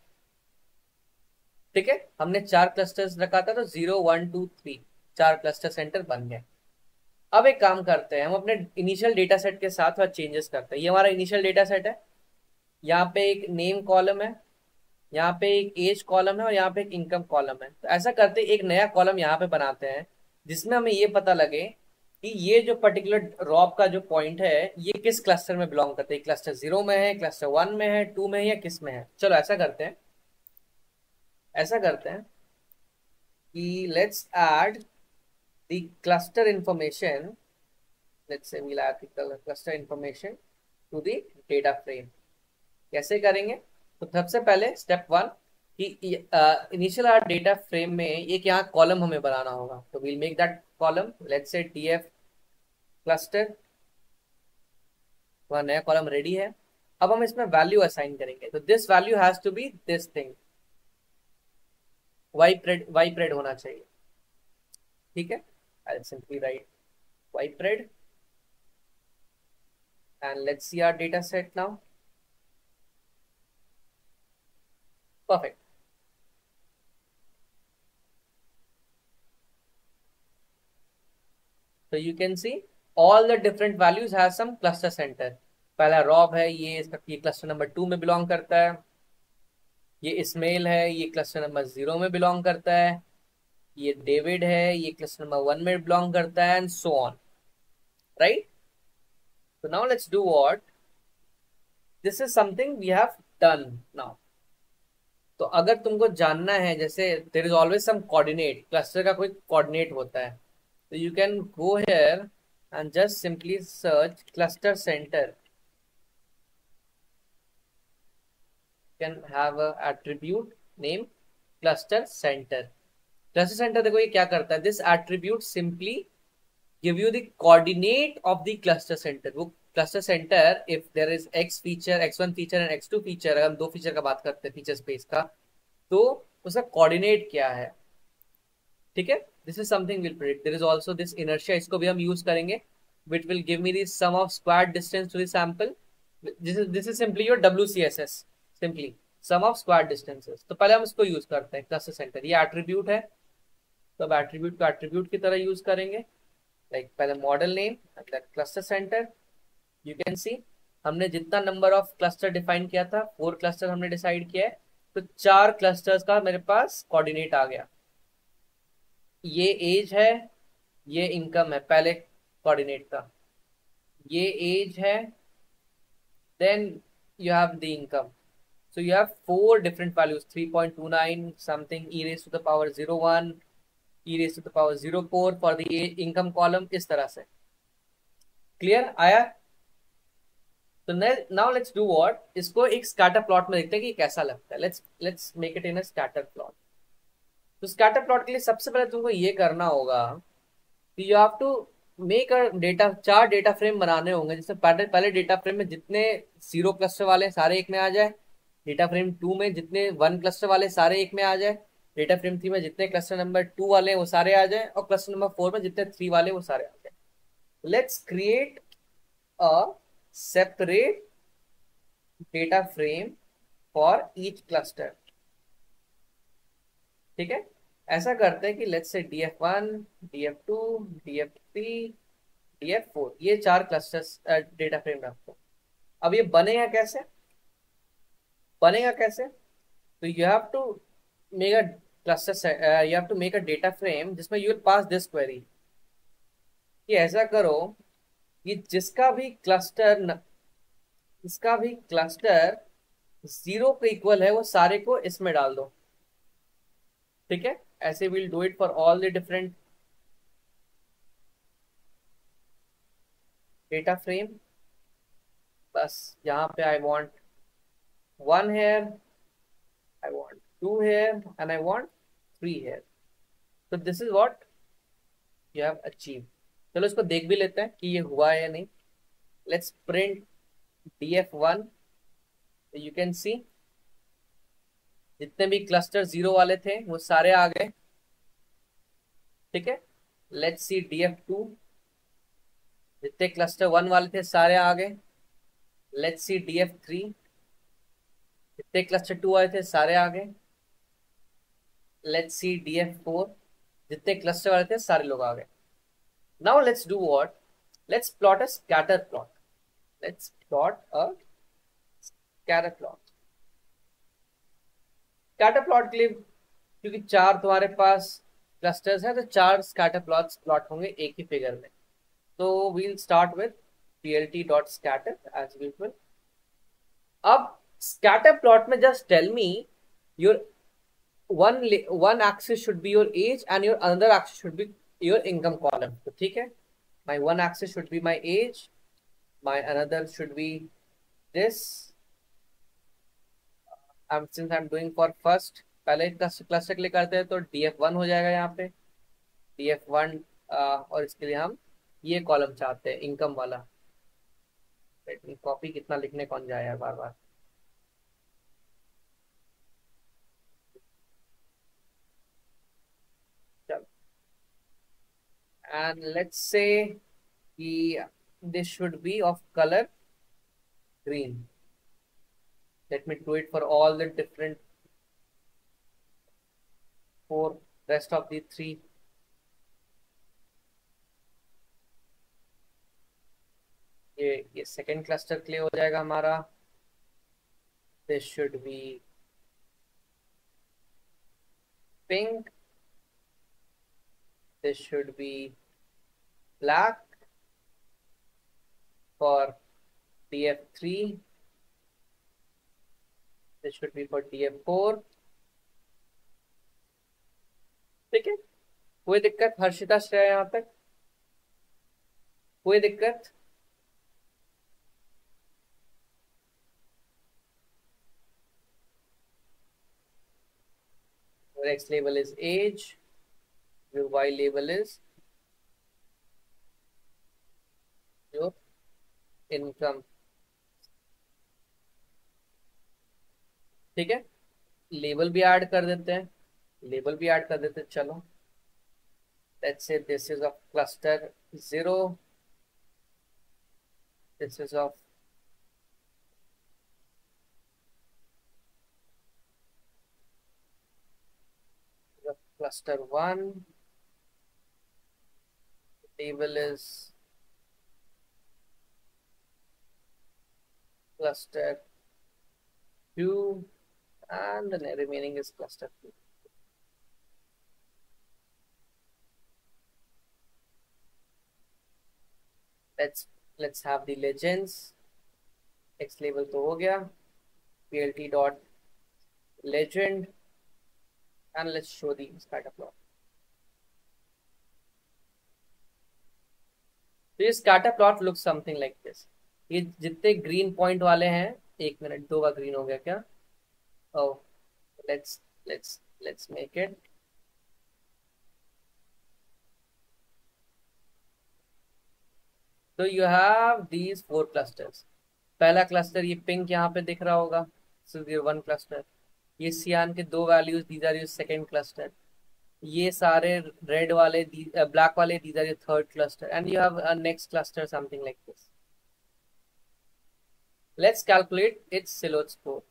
ठीक है? हमने चार क्लस्टर्स रखा था तो ज़ीरो वन टू थ्री चार क्लस्टर सेंटर बन गए। अब एक काम करते हैं, हम अपने इनिशियल डेटा सेट के साथ थोड़ा चेंजेस करते हैं। ये हमारा इनिशियल डेटा सेट है। यहाँ पे एक नेम कॉलम है, यहाँ पे एक एज कॉलम है और यहाँ पे एक इनकम कॉलम है। तो ऐसा करते एक नया कॉलम यहाँ पे बनाते हैं, जिसमें हमें ये पता लगे कि ये जो पर्टिकुलर रॉब का जो पॉइंट है, ये किस क्लस्टर में बिलोंग करते हैं? क्लस्टर ज़ीरो में है क्लस्टर वन में है टू में है या किसमें है? चलो, ऐसा करते हैं। ऐसा करते हैं कि let's add cluster information let's say we'll add the cluster information the कैसे करेंगे? तो सबसे पहले स्टेप वन कि इनिशियल आर डेटा फ्रेम में एक यहाँ कॉलम हमें बनाना होगा। तो we'll make that column let's say D F cluster वह नया कॉलम रेडी है। अब हम इसमें वैल्यू असाइन करेंगे। तो this value has to be this thing Y pred Y pred होना चाहिए। ठीक है? I simply write Y pred and let's see our data set now perfect so you can see all the different values have some cluster center. पहला Rob है, ये इसका, ये cluster number two में बिलोंग करता है। ये इसमेल है, ये क्लस्टर नंबर ज़ीरो में बिलोंग करता है। ये डेविड है, ये क्लस्टर नंबर वन में बिलोंग करता है and so on right So now let's do what? This is something we have done now. तो अगर तुमको जानना है, जैसे there is always some coordinate cluster का कोई कोऑर्डिनेट होता है। तो you can go here and just simply search cluster center can have attribute name cluster center cluster center देखो ये क्या करता है this attribute simply give you the coordinate of the cluster center वो cluster center if there is x feature x1 feature and x2 feature अगर हम दो feature का बात करते हैं feature space का तो उसका coordinate क्या है ठीक है this is something will predict there is also this inertia इसको भी हम यूज़ करेंगे which will give me the sum of square distance to the sample this is this is simply your WCSS simply sum of square distances तो पहले हम इसको use करते हैं क्लस्टर सेंटर ये एट्रीब्यूट है। तो अब एट्रीब्यूट को एट्रीब्यूट की तरह यूज़ करेंगे। लाइक पहले model name and the cluster center you can see हमने जितना नंबर ऑफ़ क्लस्टर डिफाइन किया था फोर क्लस्टर हमने डिसाइड किया है। तो चार क्लस्टर्स का मेरे पास कोऑर्डिनेट आ गया। ये एज है, ये इनकम है पहले कोऑर्डिनेट था। ये एज है then you have the income. So you have four different values 3.29 something e raised to the power 01 e raise to power zero four for the income column इस तरह से। क्लियर आया? तो नाउ लेट्स डू व्हाट इसको एक scatter plot में देखते हैं कि कैसा लगता है। Let's let's make it in a scatter plot तो स्कैटर प्लॉट के लिए सबसे पहले तुमको ये करना होगा कि you have to make a data चार डेटा फ्रेम बनाने होंगे। जैसे पहले पहले डेटा फ्रेम में जितने ज़ीरो क्लस्टर वाले सारे एक में आ जाए डेटा फ्रेम टू में जितने वन क्लस्टर वाले सारे एक में आ जाए डेटा फ्रेम थ्री में जितने क्लस्टर नंबर टू वाले वो सारे आ जाए और क्लस्टर नंबर फोर में जितने थ्री वाले वो सारे आ जाए। Let's create a separate data frame for each cluster ठीक है? ऐसा करते हैं कि let's say D F one D F two D F three D F four ये चार क्लस्टर्स डेटा फ्रेम रखो। अब ये बनेगा कैसे? बनेगा कैसे? तो you have to make a cluster you have to make a data frame जिसमें you will pass this query कि ऐसा करो कि जिसका भी क्लस्टर इसका भी क्लस्टर ज़ीरो के इक्वल है, वो सारे को इसमें डाल दो। ठीक है? ऐसे will do it for all the different data frame बस यहाँ पे I want one here I want two here and I want three here तो this is what you have achieve चलो इसको देख भी लेते हैं कि ये हुआ है या नहीं। Let's print D F one you can see जितने भी क्लस्टर ज़ीरो वाले थे, वो सारे आ गए। ठीक है? Let's see D F two जितने क्लस्टर वन वाले थे, सारे आ गए। Let's see D F three जितने क्लस्टर टू वाले थे, सारे आ गए। Let's see D F four जितने क्लस्टर वाले थे, सारे लोग आ गए। Now let's do what let's plot a scatter plot Let's plot a scatter plot. Scatter plot के लिए, क्योंकि चार तुम्हारे पास क्लस्टर्स है तो चार स्कैटर प्लॉट प्लॉट होंगे एक ही फिगर में। तो we'll start with P dot scatter as usual अब स्कैटर प्लॉट में just tell me your one one axis should be your age and your another axis should be your income column तो ठीक है? My one axis should be my age my another should be this um, since I'm doing for first पहले cluster click करते हैं तो D F one हो जाएगा यहाँ पे। डी एफ़ वन और इसके लिए हम ये कॉलम चाहते हैं इनकम वाला। कॉपी कितना लिखने कौन जाए बार बार and let's say this should be of color green. Let me do it for all the different four rest of the three. ये ये सेकेंड क्लस्टर के लिए हो जाएगा हमारा this should be pink this should be black for df3 this should be for df4 ठीक है कोई दिक्कत हर्षिता श्रेय यहाँ तक कोई दिक्कत next label is age your y label is your income ठीक है? लेबल भी ऐड कर देते हैं। लेबल भी ऐड कर देते हैं। चलो। Let's say this is of cluster zero this is of cluster one table is cluster two and the remaining is cluster two. Let's let's have the legends. X label to ho gaya. plt dot legend and let's show the scatter plot. तो ये scatter plot look something like this ये जितने green point वाले हैं एक minute दो का green हो गया क्या ओ let's let's let's make it तो you have these four clusters पहला क्लस्टर ये पिंक यहाँ पे दिख रहा होगा. वन क्लस्टर ये सियान के दो values these are your second cluster ये सारे रेड वाले ब्लैक uh, वाले these are your third cluster and you have next cluster something like this let's calculate its silhouette score.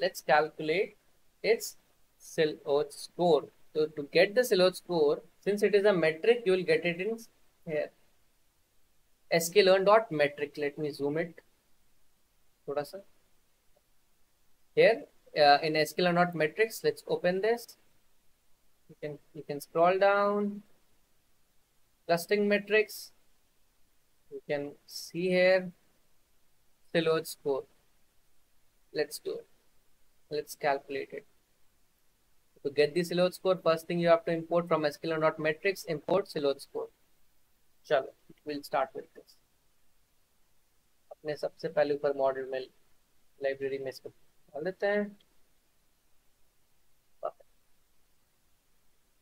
Let's calculate its silhouette score. So to get the silhouette score since it is a metric you will get it in here. sklearn dot metric let me zoom it. Here uh, in sklearn dot metrics let's open this. You can you can scroll down. Clustering metrics. You can see here. Silhouette score. Let's do it let's calculate it to get the silhouette score first thing you have to import from sklearn.metrics import silhouette score चलो we'll start with this अपने सबसे पहले ऊपर model में library में इसको डाल देते हैं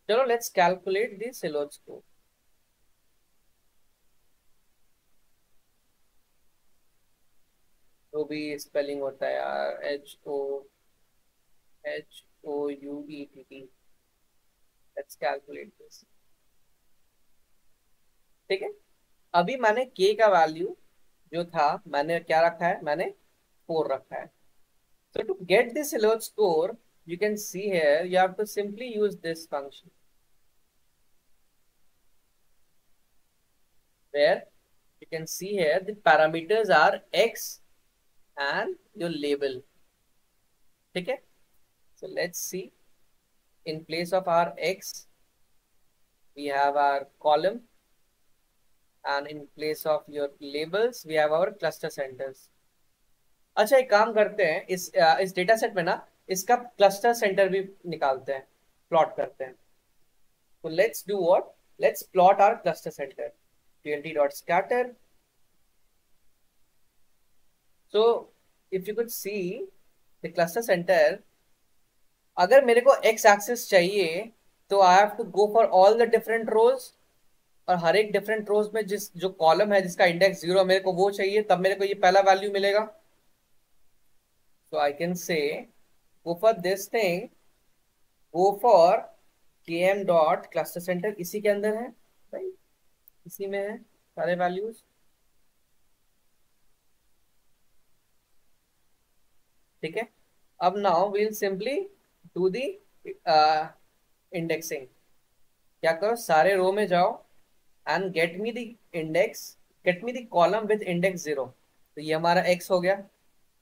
चलो let's calculate the silhouette score तो भी स्पेलिंग होता है यार H O H O U B T T. Let's calculate this. ठीक है? अभी मैंने K का वैल्यू जो था, मैंने क्या रखा है? मैंने फोर रखा है। So to get this allot score you can see here you have to simply use this function where you can see here the parameters are x and your label ठीक है? So let's see. In place of our x, we have our column. And in place of your labels, we have our cluster centers. अच्छा एक काम करते हैं इस इस data set में ना इसका क्लस्टर सेंटर भी निकालते हैं प्लॉट करते हैं तो let's do what let's plot our cluster centre tlt dot scatter so if you could see the cluster center अगर मेरे को एक्स एक्सिस चाहिए तो I have to go for all the different rows और हर एक डिफरेंट रोज में जिस, जो कॉलम है, जिसका इंडेक्स ज़ीरो मेरे को वो चाहिए, तब मेरे को ये पहला वैल्यू मिलेगा। So I can say, go for this thing, go for km dot cluster center, इसी के अंदर है भाई इसी में है सारे वैल्यूज़ ठीक है? अब now will simply to the indexing क्या करो? सारे रो में जाओ and get me the index get me the column with index zero तो ये हमारा एक्स हो गया।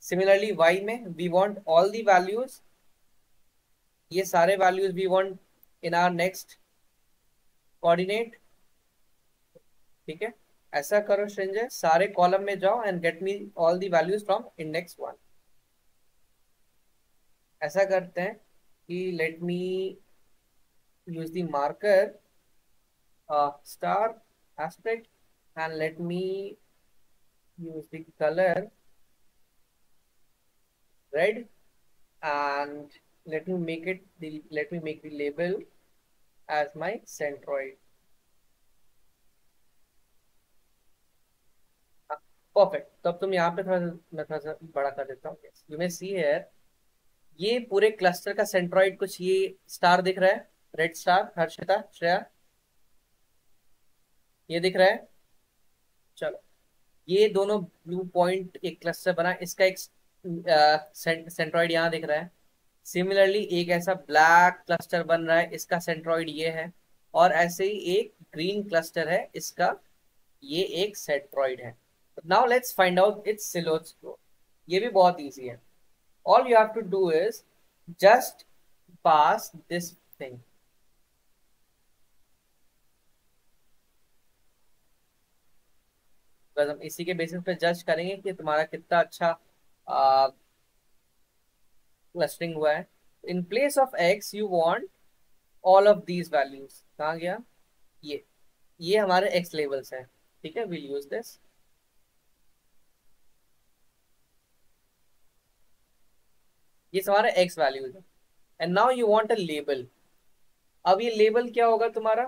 सिमिलरली वाई में we want all the values ये सारे values we want in our next coordinate ठीक है? ऐसा करो संजय सारे कॉलम में जाओ and get me all the values from index one ऐसा करते हैं। कि let me use the marker star aspect and let me use the colour red and let me make it let me make the label as my centroid perfect तो अब तुम यहाँ पे थोड़ा सा, मैं थोड़ा सा बड़ा कर देता हूँ। यू मे सी हेयर ये पूरे क्लस्टर का सेंट्रॉइड कुछ ये स्टार दिख रहा है रेड स्टार हर्षिता, श्रेया। ये दिख रहा है। चलो। ये दोनों ब्लू पॉइंट एक क्लस्टर बना, इसका एक सेंट्रॉइड यहाँ दिख रहा है। सिमिलरली एक ऐसा ब्लैक क्लस्टर बन रहा है, इसका सेंट्रॉइड ये है। और ऐसे ही एक ग्रीन क्लस्टर है, इसका ये एक सेंट्रॉइड है। Now let's find out its silhouette ये भी बहुत ईजी है। All you have to do is just pass this thing. बस हम इसी के बेसिस पे जज करेंगे कि तुम्हारा कितना अच्छा क्लस्टरिंग हुआ है। In place of X you want all of these values कहा गया? ये। ये हमारे एक्स लेवल्स हैं। ठीक है? विल यूज़ दिस ये हमारे एक्स वैल्यूज़ है। And now you want a label अब ये लेबल क्या होगा तुम्हारा?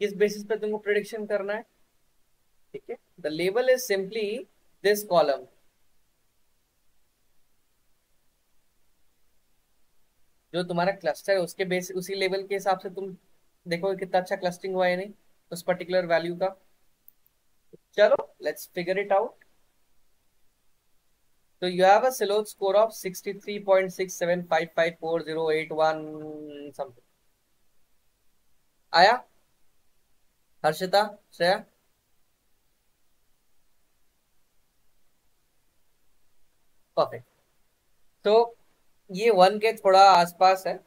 किस बेसिस पे तुमको प्रिडिक्शन करना है? ठीक है? The label is simply this column जो तुम्हारा क्लस्टर है, उसके बेस उसी लेवल के हिसाब से तुम देखो कितना अच्छा क्लस्टरिंग हुआ है नहीं, उस पर्टिकुलर वैल्यू का। चलो let's figure it out So you have a Silhouette score of 63.67554081 something. आया? हर्षिता, श्रेया? परफेक्ट तो ये वन के थोड़ा आसपास है।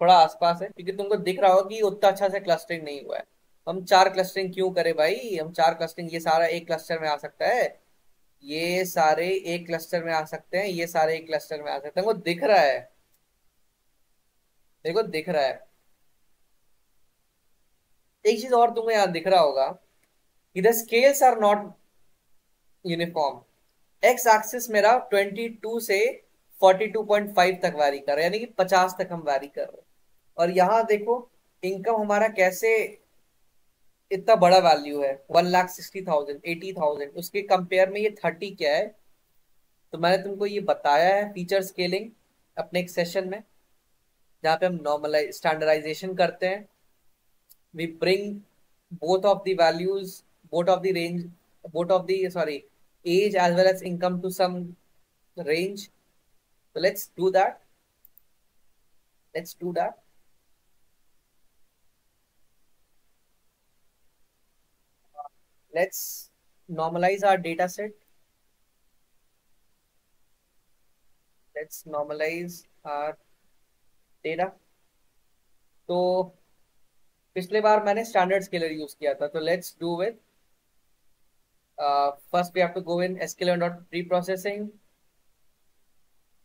थोड़ा आसपास है, क्योंकि तुमको दिख रहा होगा कि उतना अच्छा से क्लस्टरिंग नहीं हुआ है। हम चार क्लस्टरिंग क्यों करें भाई? हम चार क्लस्टरिंग ये सारा एक क्लस्टर में आ सकता है। ये सारे एक क्लस्टर में आ सकते हैं, ये सारे एक क्लस्टर में आ सकते हैं। वो दिख रहा है। देखो दिख रहा है। एक चीज़ और तुम्हें यहाँ दिख रहा होगा कि the scales are not uniform X axis मेरा 22 से 42.5 तक वारी कर रहा है, यानी कि 50 तक हम वारी कर रहे हैं। और यहाँ देखो इनकम हमारा कैसे इतना बड़ा वैल्यू है one lakh sixty thousand eighty thousand उसके कंपेयर में ये थर्टी क्या है? तो मैंने तुमको ये बताया है फीचर स्केलिंग अपने एक सेशन में, जहाँ पे हम नॉर्मलाइज स्टैंडर्डाइजेशन करते हैं। We bring both of the values both of the range both of the sorry age as well as income to some range so let's do that. Let's do that. Let's normalize our data set. Let's normalize our data. तो पिछले बार मैंने standard scalar use किया था तो let's do with first we have to go in sklearn pre-processing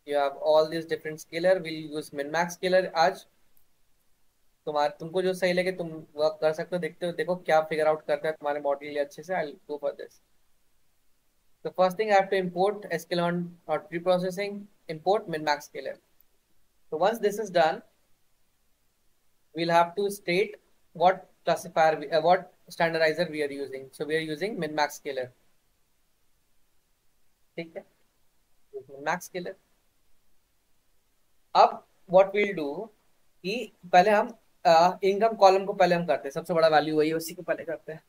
you have all these different scalar we'll use min max scalar आज तुम्हारे, तुमको जो सही लगे, तुम वर्क कर सकते हो, देखते हो, देखो क्या फिगर आउट करता है तुम्हारे मॉडल लिए अच्छे से I go for this the first thing I have to import sklearn और preprocessing import min max के तो once this is done we'll have to state what classifier what standardizer we are using so we are using min max के ठीक है? Max के अब what we'll do कि पहले हम इनकम कॉलम को पहले हम करते हैं। सबसे बड़ा वैल्यू वही उसी को पहले करते हैं।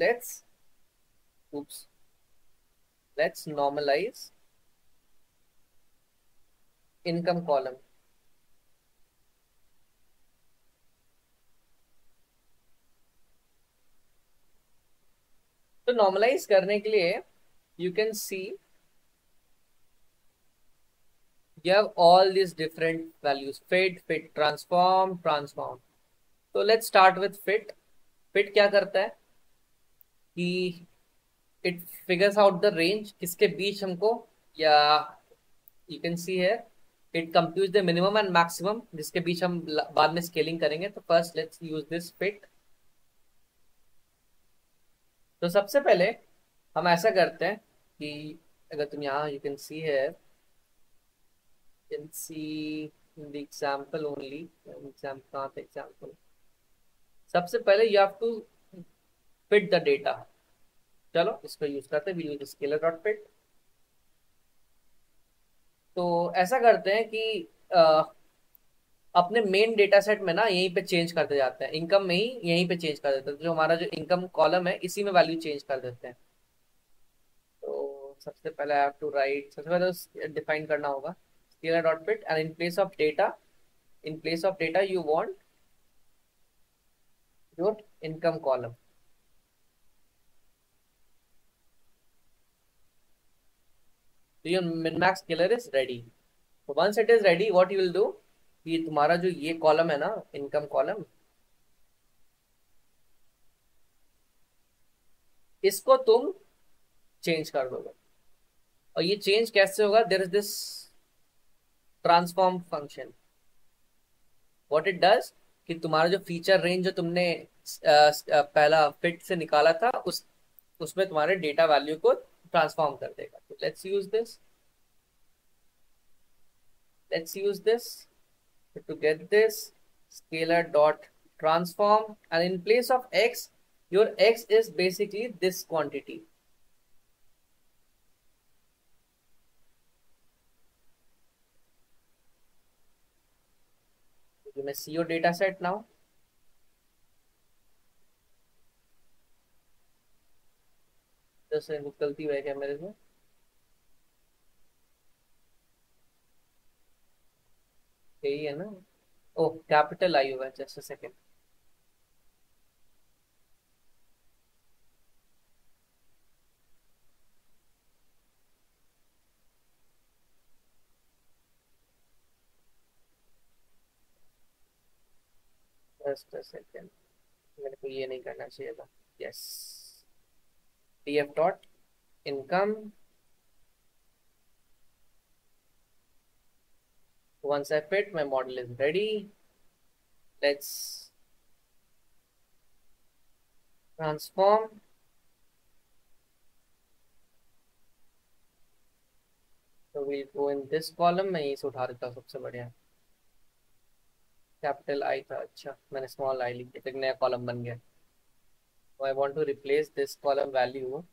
Let's oops, let's normalize income column. तो नॉर्मलाइज करने के लिए you can see you have all these different values fit fit transform transform so let's start with fit fit क्या करता है कि it figures out the range किसके बीच हमको या you can see here it computes the minimum and maximum जिसके बीच हम बाद में scaling करेंगे तो first let's use this fit तो सबसे पहले हम ऐसा करते हैं कि अगर तुम यहाँ you can see here can see in the example only example था example. सबसे पहले you have to fit the data. चलो इसको यूज़ करते हैं यूज़ स्केलर डॉट फिट तो ऐसा करते हैं कि आ, अपने मेन डेटा सेट में ना यहीं पे चेंज करते जाते हैं. इनकम में ही यहीं पे चेंज कर देते हैं. तो जो हमारा जो इनकम कॉलम है इसी में वैल्यू चेंज कर देते हैं. तो सबसे पहले आई हैव टू राइट सबसे पहले डिफाइन करना होगा. Fit and in place of data in place of data you want your income column your min max scalar is ready so once it is ready what you will do कि तुम्हारा जो ये column है ना income column इसको तुम change कर दोगे और ये चेंज कैसे होगा there is this transform function what it does कि तुम्हारा जो फीचर रेंज जो तुमने पहला फिट से निकाला था, उस, उसमें तुम्हारे डेटा वैल्यू को ट्रांसफॉर्म कर देगा। तो let's use this let's use this to get this scaler dot transform and in place of X your X is basically this quantity you may see your data set now. जैसे गलती हुआ क्या मेरे से यही है ना? ओ कैपिटल आई हुआ just second just a second मेरे को ये नहीं करना चाहिए था। Yes P F dot income one separate my model is ready let's transform तो will go in this column मैं ये उठा देता हूँ सबसे बढ़िया। कैपिटल आई था अच्छा मैंने स्मॉल आई ली एक नया कॉलम बन गया। तो I want to replace this column value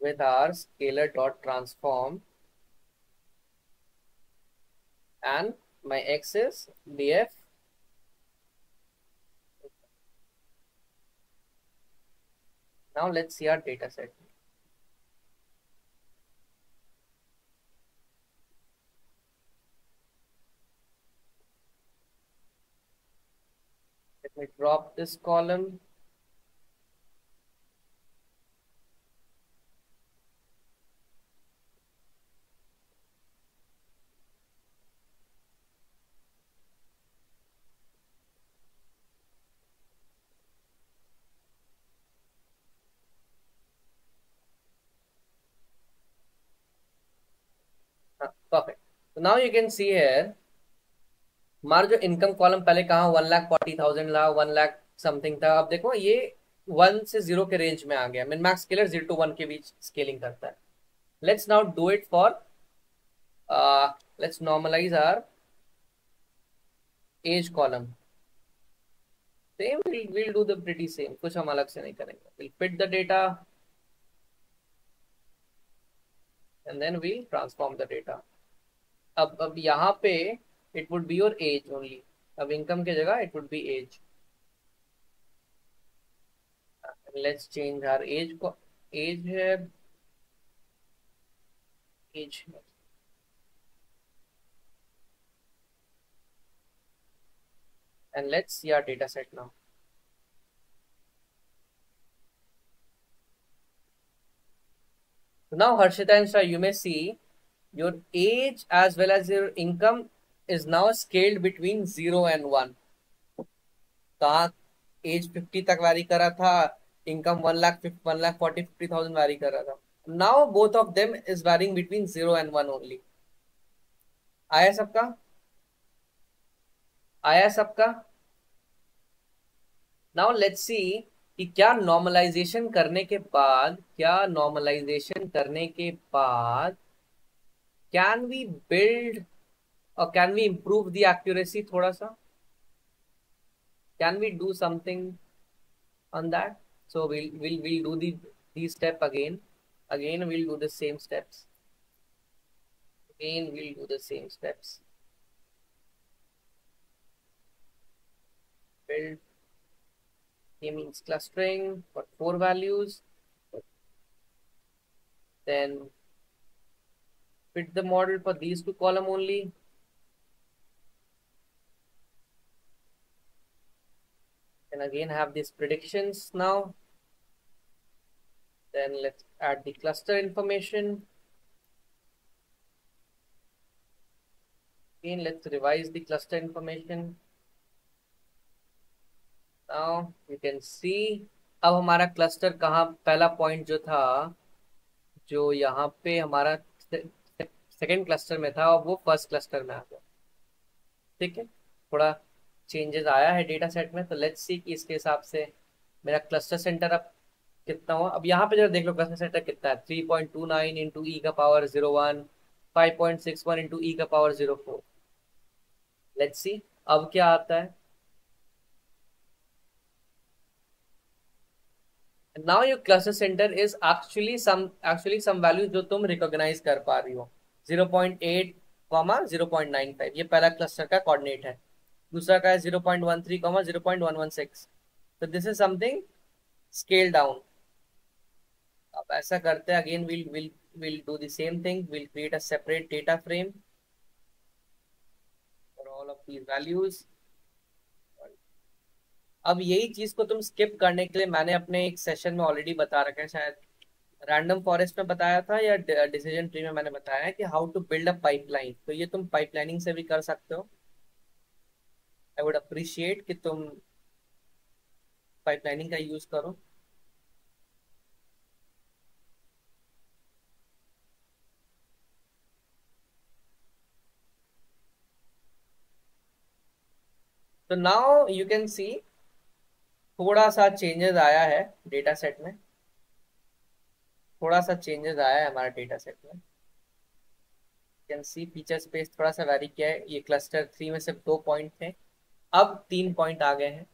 with our scaler dot transform and my X is DF now let's see our data set let me drop this column ah, perfect. So now you can see here हमारा जो income column पहले कहा one lakh forty thousand ला one lakh something था अब देखो ये one से ज़ीरो के रेंज में आ गया min max scaler zero to one के बीच स्केलिंग करता है। Let's now do it for let's normalize our age column same we'll, we'll do the pretty same कुछ हम अलग से नहीं करेंगे। We'll fit the data and then we'll transform the data अब अब यहाँ पे it would be your age only अब इनकम के जगह it would be age let's change our age को एज है एज है. एंड लेट्स यार data set now now. Harshita and sir you may see your age as well as your income is now scaled between 0 and 1 कहा as 50 तक vary करा था income 1 lakh 1 lakh 40 50000 vary कर रहा था. Now both of them is varying between 0 and 1 only आया सबका? आया सबका? नाउ लेट्स सी कि क्या नॉर्मलाइजेशन करने के बाद, क्या नॉर्मलाइजेशन करने के बाद, can we build or can we improve the accuracy thoda sa? Can we do something on that? So we'll we'll, we'll do the these step again. Again we'll do the same steps. Again we'll do the same steps. Build k-means clustering for four values. Then fit the model for these two column only. And again have these predictions now. Then let's add the cluster information. Again, let's revise the cluster information. Now you can see अब हमारा cluster कहाँ पहला point जो था जो यहाँ पे हमारा सेकेंड क्लस्टर में था और वो फ़र्स्ट क्लस्टर में आ गया ठीक है थोड़ा चेंजेस आया है डेटा सेट में तो लेट्स सी कि इसके हिसाब से मेरा क्लस्टर सेंटर अब कितना हुआ। अब यहाँ पे जरा देख लो क्लस्टर सेंटर कितना है। Three point two nine into E का power zero one five point six one into E का power zero four let's see अब क्या आता है? Now your cluster center is actually some actually some value जो तुम रिकॉग्नाइज कर पा रही हो। 0.8 कॉमा 0.95 ये पहला क्लस्टर का कोऑर्डिनेट है। दूसरा का है 0.13 कॉमा 0.116 तो this is something scale down अब ऐसा करते हैं again will will will do the same thing will create a separate data frame for all of these values अब यही चीज़ को तुम स्किप करने के लिए मैंने अपने एक सेशन में ऑलरेडी बता रखा है, शायद रैंडम फॉरेस्ट में बताया था या डिसीज़न ट्री में मैंने बताया है कि how to build a pipeline तो ये तुम पाइपलाइनिंग से भी कर सकते हो। आई वुड अप्रिशिएट कि तुम पाइपलाइनिंग का यूज़ करो। तो नाउ यू कैन सी थोड़ा सा चेंजेस आया है डेटा सेट में। थोड़ा सा चेंजेस आया है हमारा डेटा सेट में। कैन सी फीचर स्पेस थोड़ा सा वेरी किया है। ये क्लस्टर थ्री में सिर्फ़ दो पॉइंट थे। अब तीन पॉइंट आ गए हैं।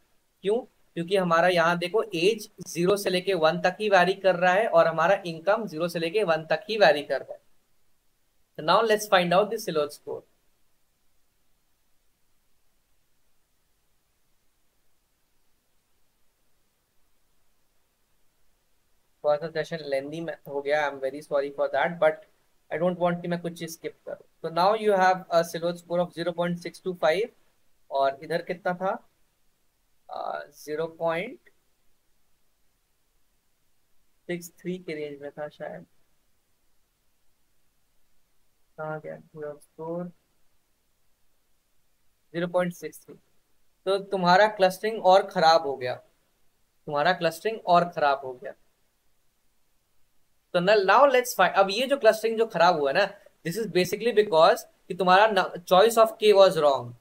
क्यों? क्योंकि हमारा यहाँ देखो एज ज़ीरो से लेके वन तक ही वैरी कर रहा है और हमारा इनकम ज़ीरो से लेके वन तक ही वैरी कर रहा है। Now let's find out this silhouette score session lengthy में हो गया। I am very sorry for that but I don't want कि मैं कुछ चीज़ स्किप करूँ। तो now you have a silhouette score of 0.625 और इधर कितना था? ज़ीरो पॉइंट सिक्स थ्री के रेंज में था शायद। कहाँ गया? पूरा score zero point six three तो तुम्हारा क्लस्टरिंग और खराब हो गया। तुम्हारा क्लस्टरिंग और खराब हो गया। तो नाउ लेट्स फाइंड अब ये जो क्लस्टरिंग जो खराब हुआ ना दिस इज़ बेसिकली बिकॉज़ कि तुम्हारा choice of K was wrong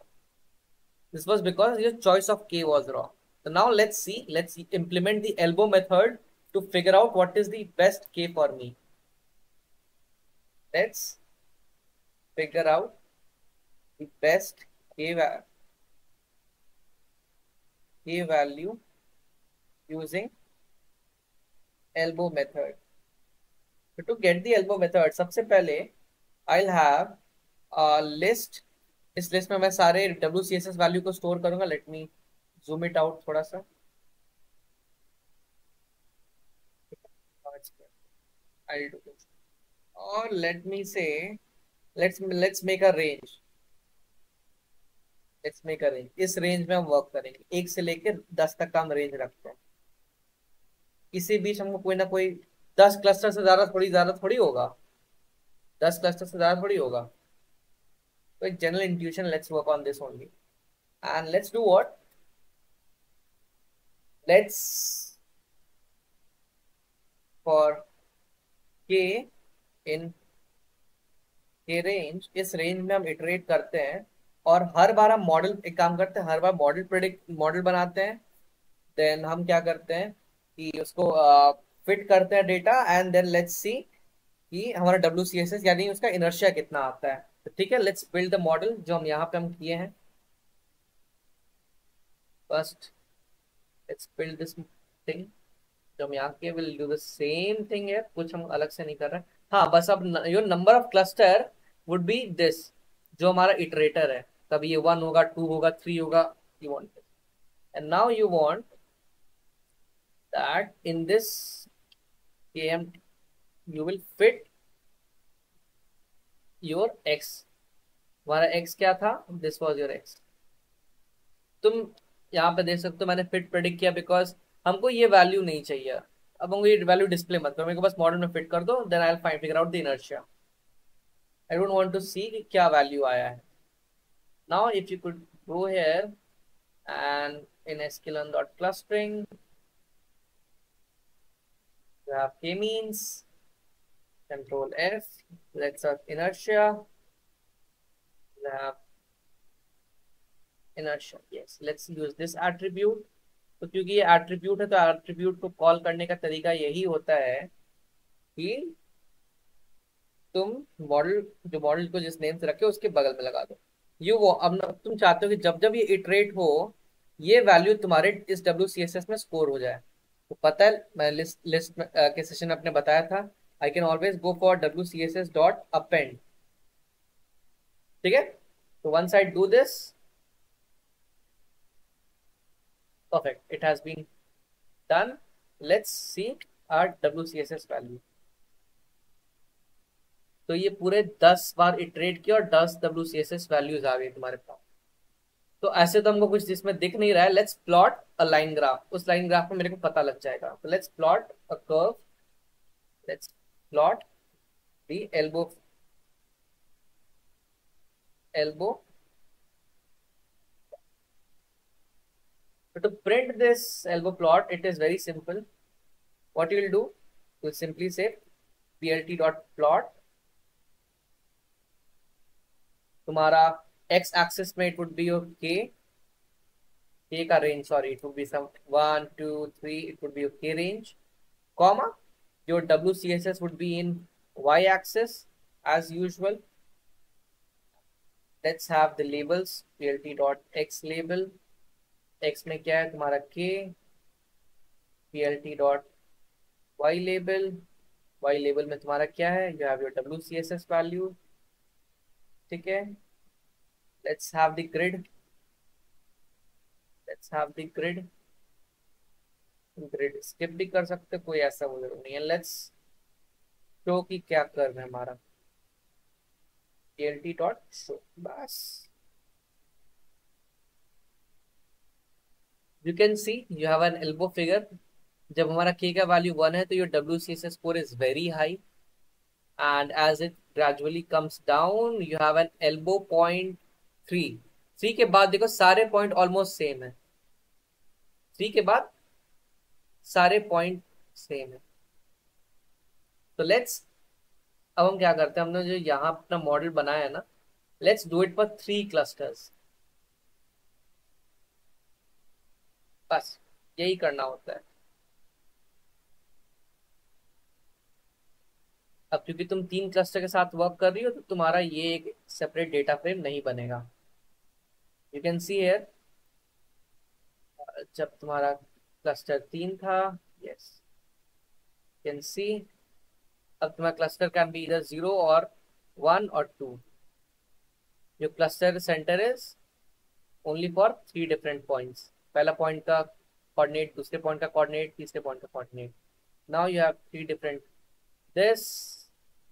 this was because your choice of K was wrong so now let's see let's implement the elbow method to figure out what is the best k for me let's figure out the best k, va k value using elbow method to get the elbow method सबसे पहले I'll have a list इस list में मैं सारे WCSS value को store करूँगा let me zoom it out थोड़ा सा I'll do this. और let me say, let's let's make a range. Let's make a range. इस रेंज में हम वर्क करेंगे। एक से लेकर दस तक का हम रेंज रखते हैं। इसी बीच हमको कोई ना कोई दस क्लस्टर से ज़्यादा थोड़ी ज़्यादा थोड़ी होगा। दस क्लस्टर से ज़्यादा थोड़ी होगा। एक general intuition let's work on this only and let's do what let's for K in K range इस रेंज में हम इटरेट करते हैं और हर बार हम मॉडल एक काम करते हैं हर बार मॉडल प्रेडिक्ट मॉडल बनाते हैं देन हम क्या करते हैं कि उसको uh, फिट करते हैं data and then let's see कि हमारा डब्ल्यू सी एस एस यानी उसका इनर्शिया कितना आता है। ठीक है लेट्स बिल्ड द मॉडल जो हम यहाँ पे हम किए हैं। First let's build this thing जो हम यहाँ किए will do the same thing है कुछ हम अलग से नहीं कर रहे हाँ। बस अब your number of cluster would be this जो हमारा इटरेटर है। कभी ये वन होगा टू होगा थ्री होगा you want and now you want that in this km you will fit your x. हमारा x क्या था? This was your x. तुम यहाँ पे देख सकते हो मैंने फिट प्रेडिक्ट किया बिकॉज़ हमको ये वैल्यू नहीं चाहिए। अब हमको ये वैल्यू डिस्प्ले मत करो। मेरे को बस मॉडल में फिट कर दो then I find figure out the inertia I don't want to see कि क्या वैल्यू आया है। Now if you could go here and in clustering We have k-means, control F, let's have inertia, have inertia yes let's use this attribute. तो क्योंकि ये attribute है तो attribute को कॉल करने का तरीका यही होता है कि तुम मॉडल जो मॉडल को जिस नेम से रखे उसके बगल में लगा दो। यू वो अब तुम चाहते हो कि जब जब ये इटरेट हो ये वैल्यू तुम्हारे इस डब्ल्यू में स्कोर हो जाए। तो पता है मैं लिस्ट लिस्ट के सेशन में अपने बताया था I can always go for W C S S dot append ठीक है? तो one side do this perfect. It has been done. Let's see our wcss value. तो ये पूरे दस बार इटरेट किया और दस W C S S values आ गई तुम्हारे पास। तो ऐसे तो हमको कुछ जिसमें दिख नहीं रहा है। Let's plot a line graph उस लाइन ग्राफ में मेरे को पता लग जाएगा। तो let's plot a curve let's plot the elbow elbow to print this elbow plot it is very simple what you will do you will simply say plt dot plot तुम्हारा x axis में it would be your k k का range sorry it would be some one two three it would be your k range comma your wcss would be in y axis as usual. Let's have the labels plt dot x label. X में क्या है तुम्हारा k P L T dot Y label में तुम्हारा क्या है W C S S value ठीक है let's have the grid let's have the grid grid skip भी कर सकते कोई ऐसा वो ज़रूर नहीं है। लेट्स शो की क्या कर रहे हमारा। टी डॉट शो बस। You can see you have an elbow figure जब हमारा के का वैल्यू वन है तो your W C S score is very high and as it gradually comes down you have an elbow point three three के बाद देखो, सारे point almost same है। थ्री के बाद सारे पॉइंट सेम है। तो लेट्स अब हम क्या करते हैं? हमने जो यहाँ अपना मॉडल बनाया है ना let's do it for three clusters बस, यही करना होता है। अब क्योंकि तुम तीन क्लस्टर के साथ वर्क कर रही हो तो तुम्हारा ये एक सेपरेट डेटा फ्रेम नहीं बनेगा। यू कैन सी हेयर जब तुम्हारा क्लस्टर तीन था यस कैन सी अब तुम्हारा क्लस्टर कैन बी इधर ज़ीरो और वन और टू जो cluster center is only for three different points पहला पॉइंट का कोऑर्डिनेट दूसरे पॉइंट का कोऑर्डिनेट तीसरे पॉइंट का coordinate now you have three different this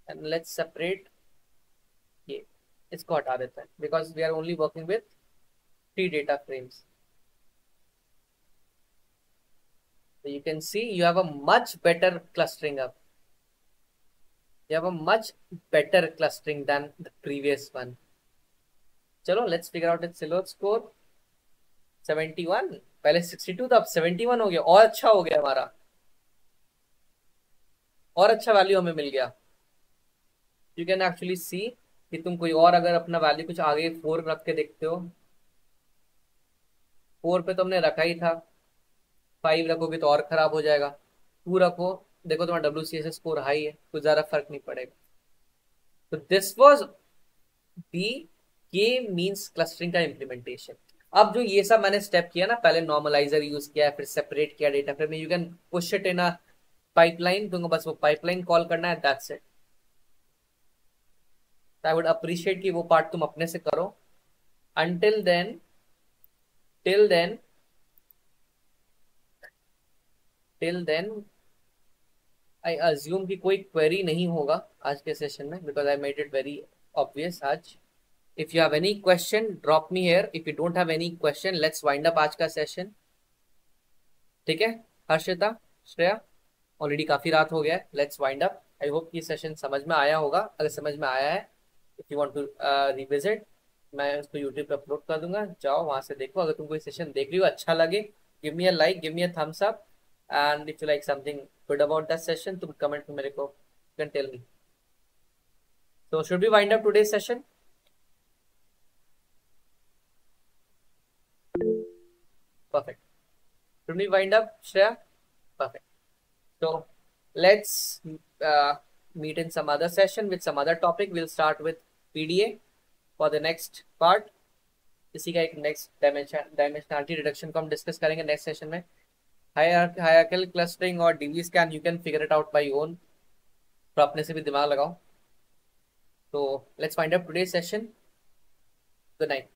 and let's separate ये. इसको हटा देते हैं because we are only working with three data frames So you can see you have a much better clustering up. You have a much better clustering than the previous one. चलो let's figure out its silhouette score. 71 पहले 62 था अब 71 हो गया और अच्छा हो गया हमारा और अच्छा वैल्यू हमें मिल गया यू कैन एक्चुअली सी कि तुम कोई और अगर अपना वैल्यू कुछ आगे फोर रख के देखते हो फोर पे तो हमने रखा ही था फाइव रखोगे तो और खराब हो जाएगा। टू रखो, देखो तुम्हारा W C S score high है, कुछ ज़्यादा फ़र्क नहीं पड़ेगा। तो this was the K means clustering का इम्प्लीमेंटेशन अब जो ये सब मैंने स्टेप किया ना, पहले नॉर्मलाइजर यूज़ किया, फिर सेपरेट किया data frame you can push it in a pipeline तुमको बस वो पाइपलाइन कॉल करना है that's it I would appreciate कि वो पार्ट तुम अपने से करो। Until then till then till then I assume कि कोई क्वेरी नहीं होगा आज के सेशन में because I made it very obvious आज। If you have any question, drop me here. If you don't have any question, let's wind up आज का सेशन ठीक है? हर्षिता, श्रेया ऑलरेडी काफ़ी रात हो गया है। Let's wind up I hope ये सेशन समझ में आया होगा। अगर समझ में आया है if you want to revisit मैं उसको यूट्यूब पे अपलोड कर दूँगा। जाओ, वहाँ से देखो। अगर तुम कोई सेशन देख रही हो अच्छा लगे give me a like give me a thumbs up And if you like something good about that session तुम कमेंट में मेरे को can tell me so should we wind up today's session Perfect. Should we wind up, Shreya? Perfect. So let's uh, meet in some other session with some other topic. We'll start with PDA for the next part. इसी का एक next dimension dimensionality reduction को हम discuss करेंगे next session में hierarchical clustering और DB scan you can figure it out by own तो अपने से भी दिमाग लगाओ। तो let's find out today session good night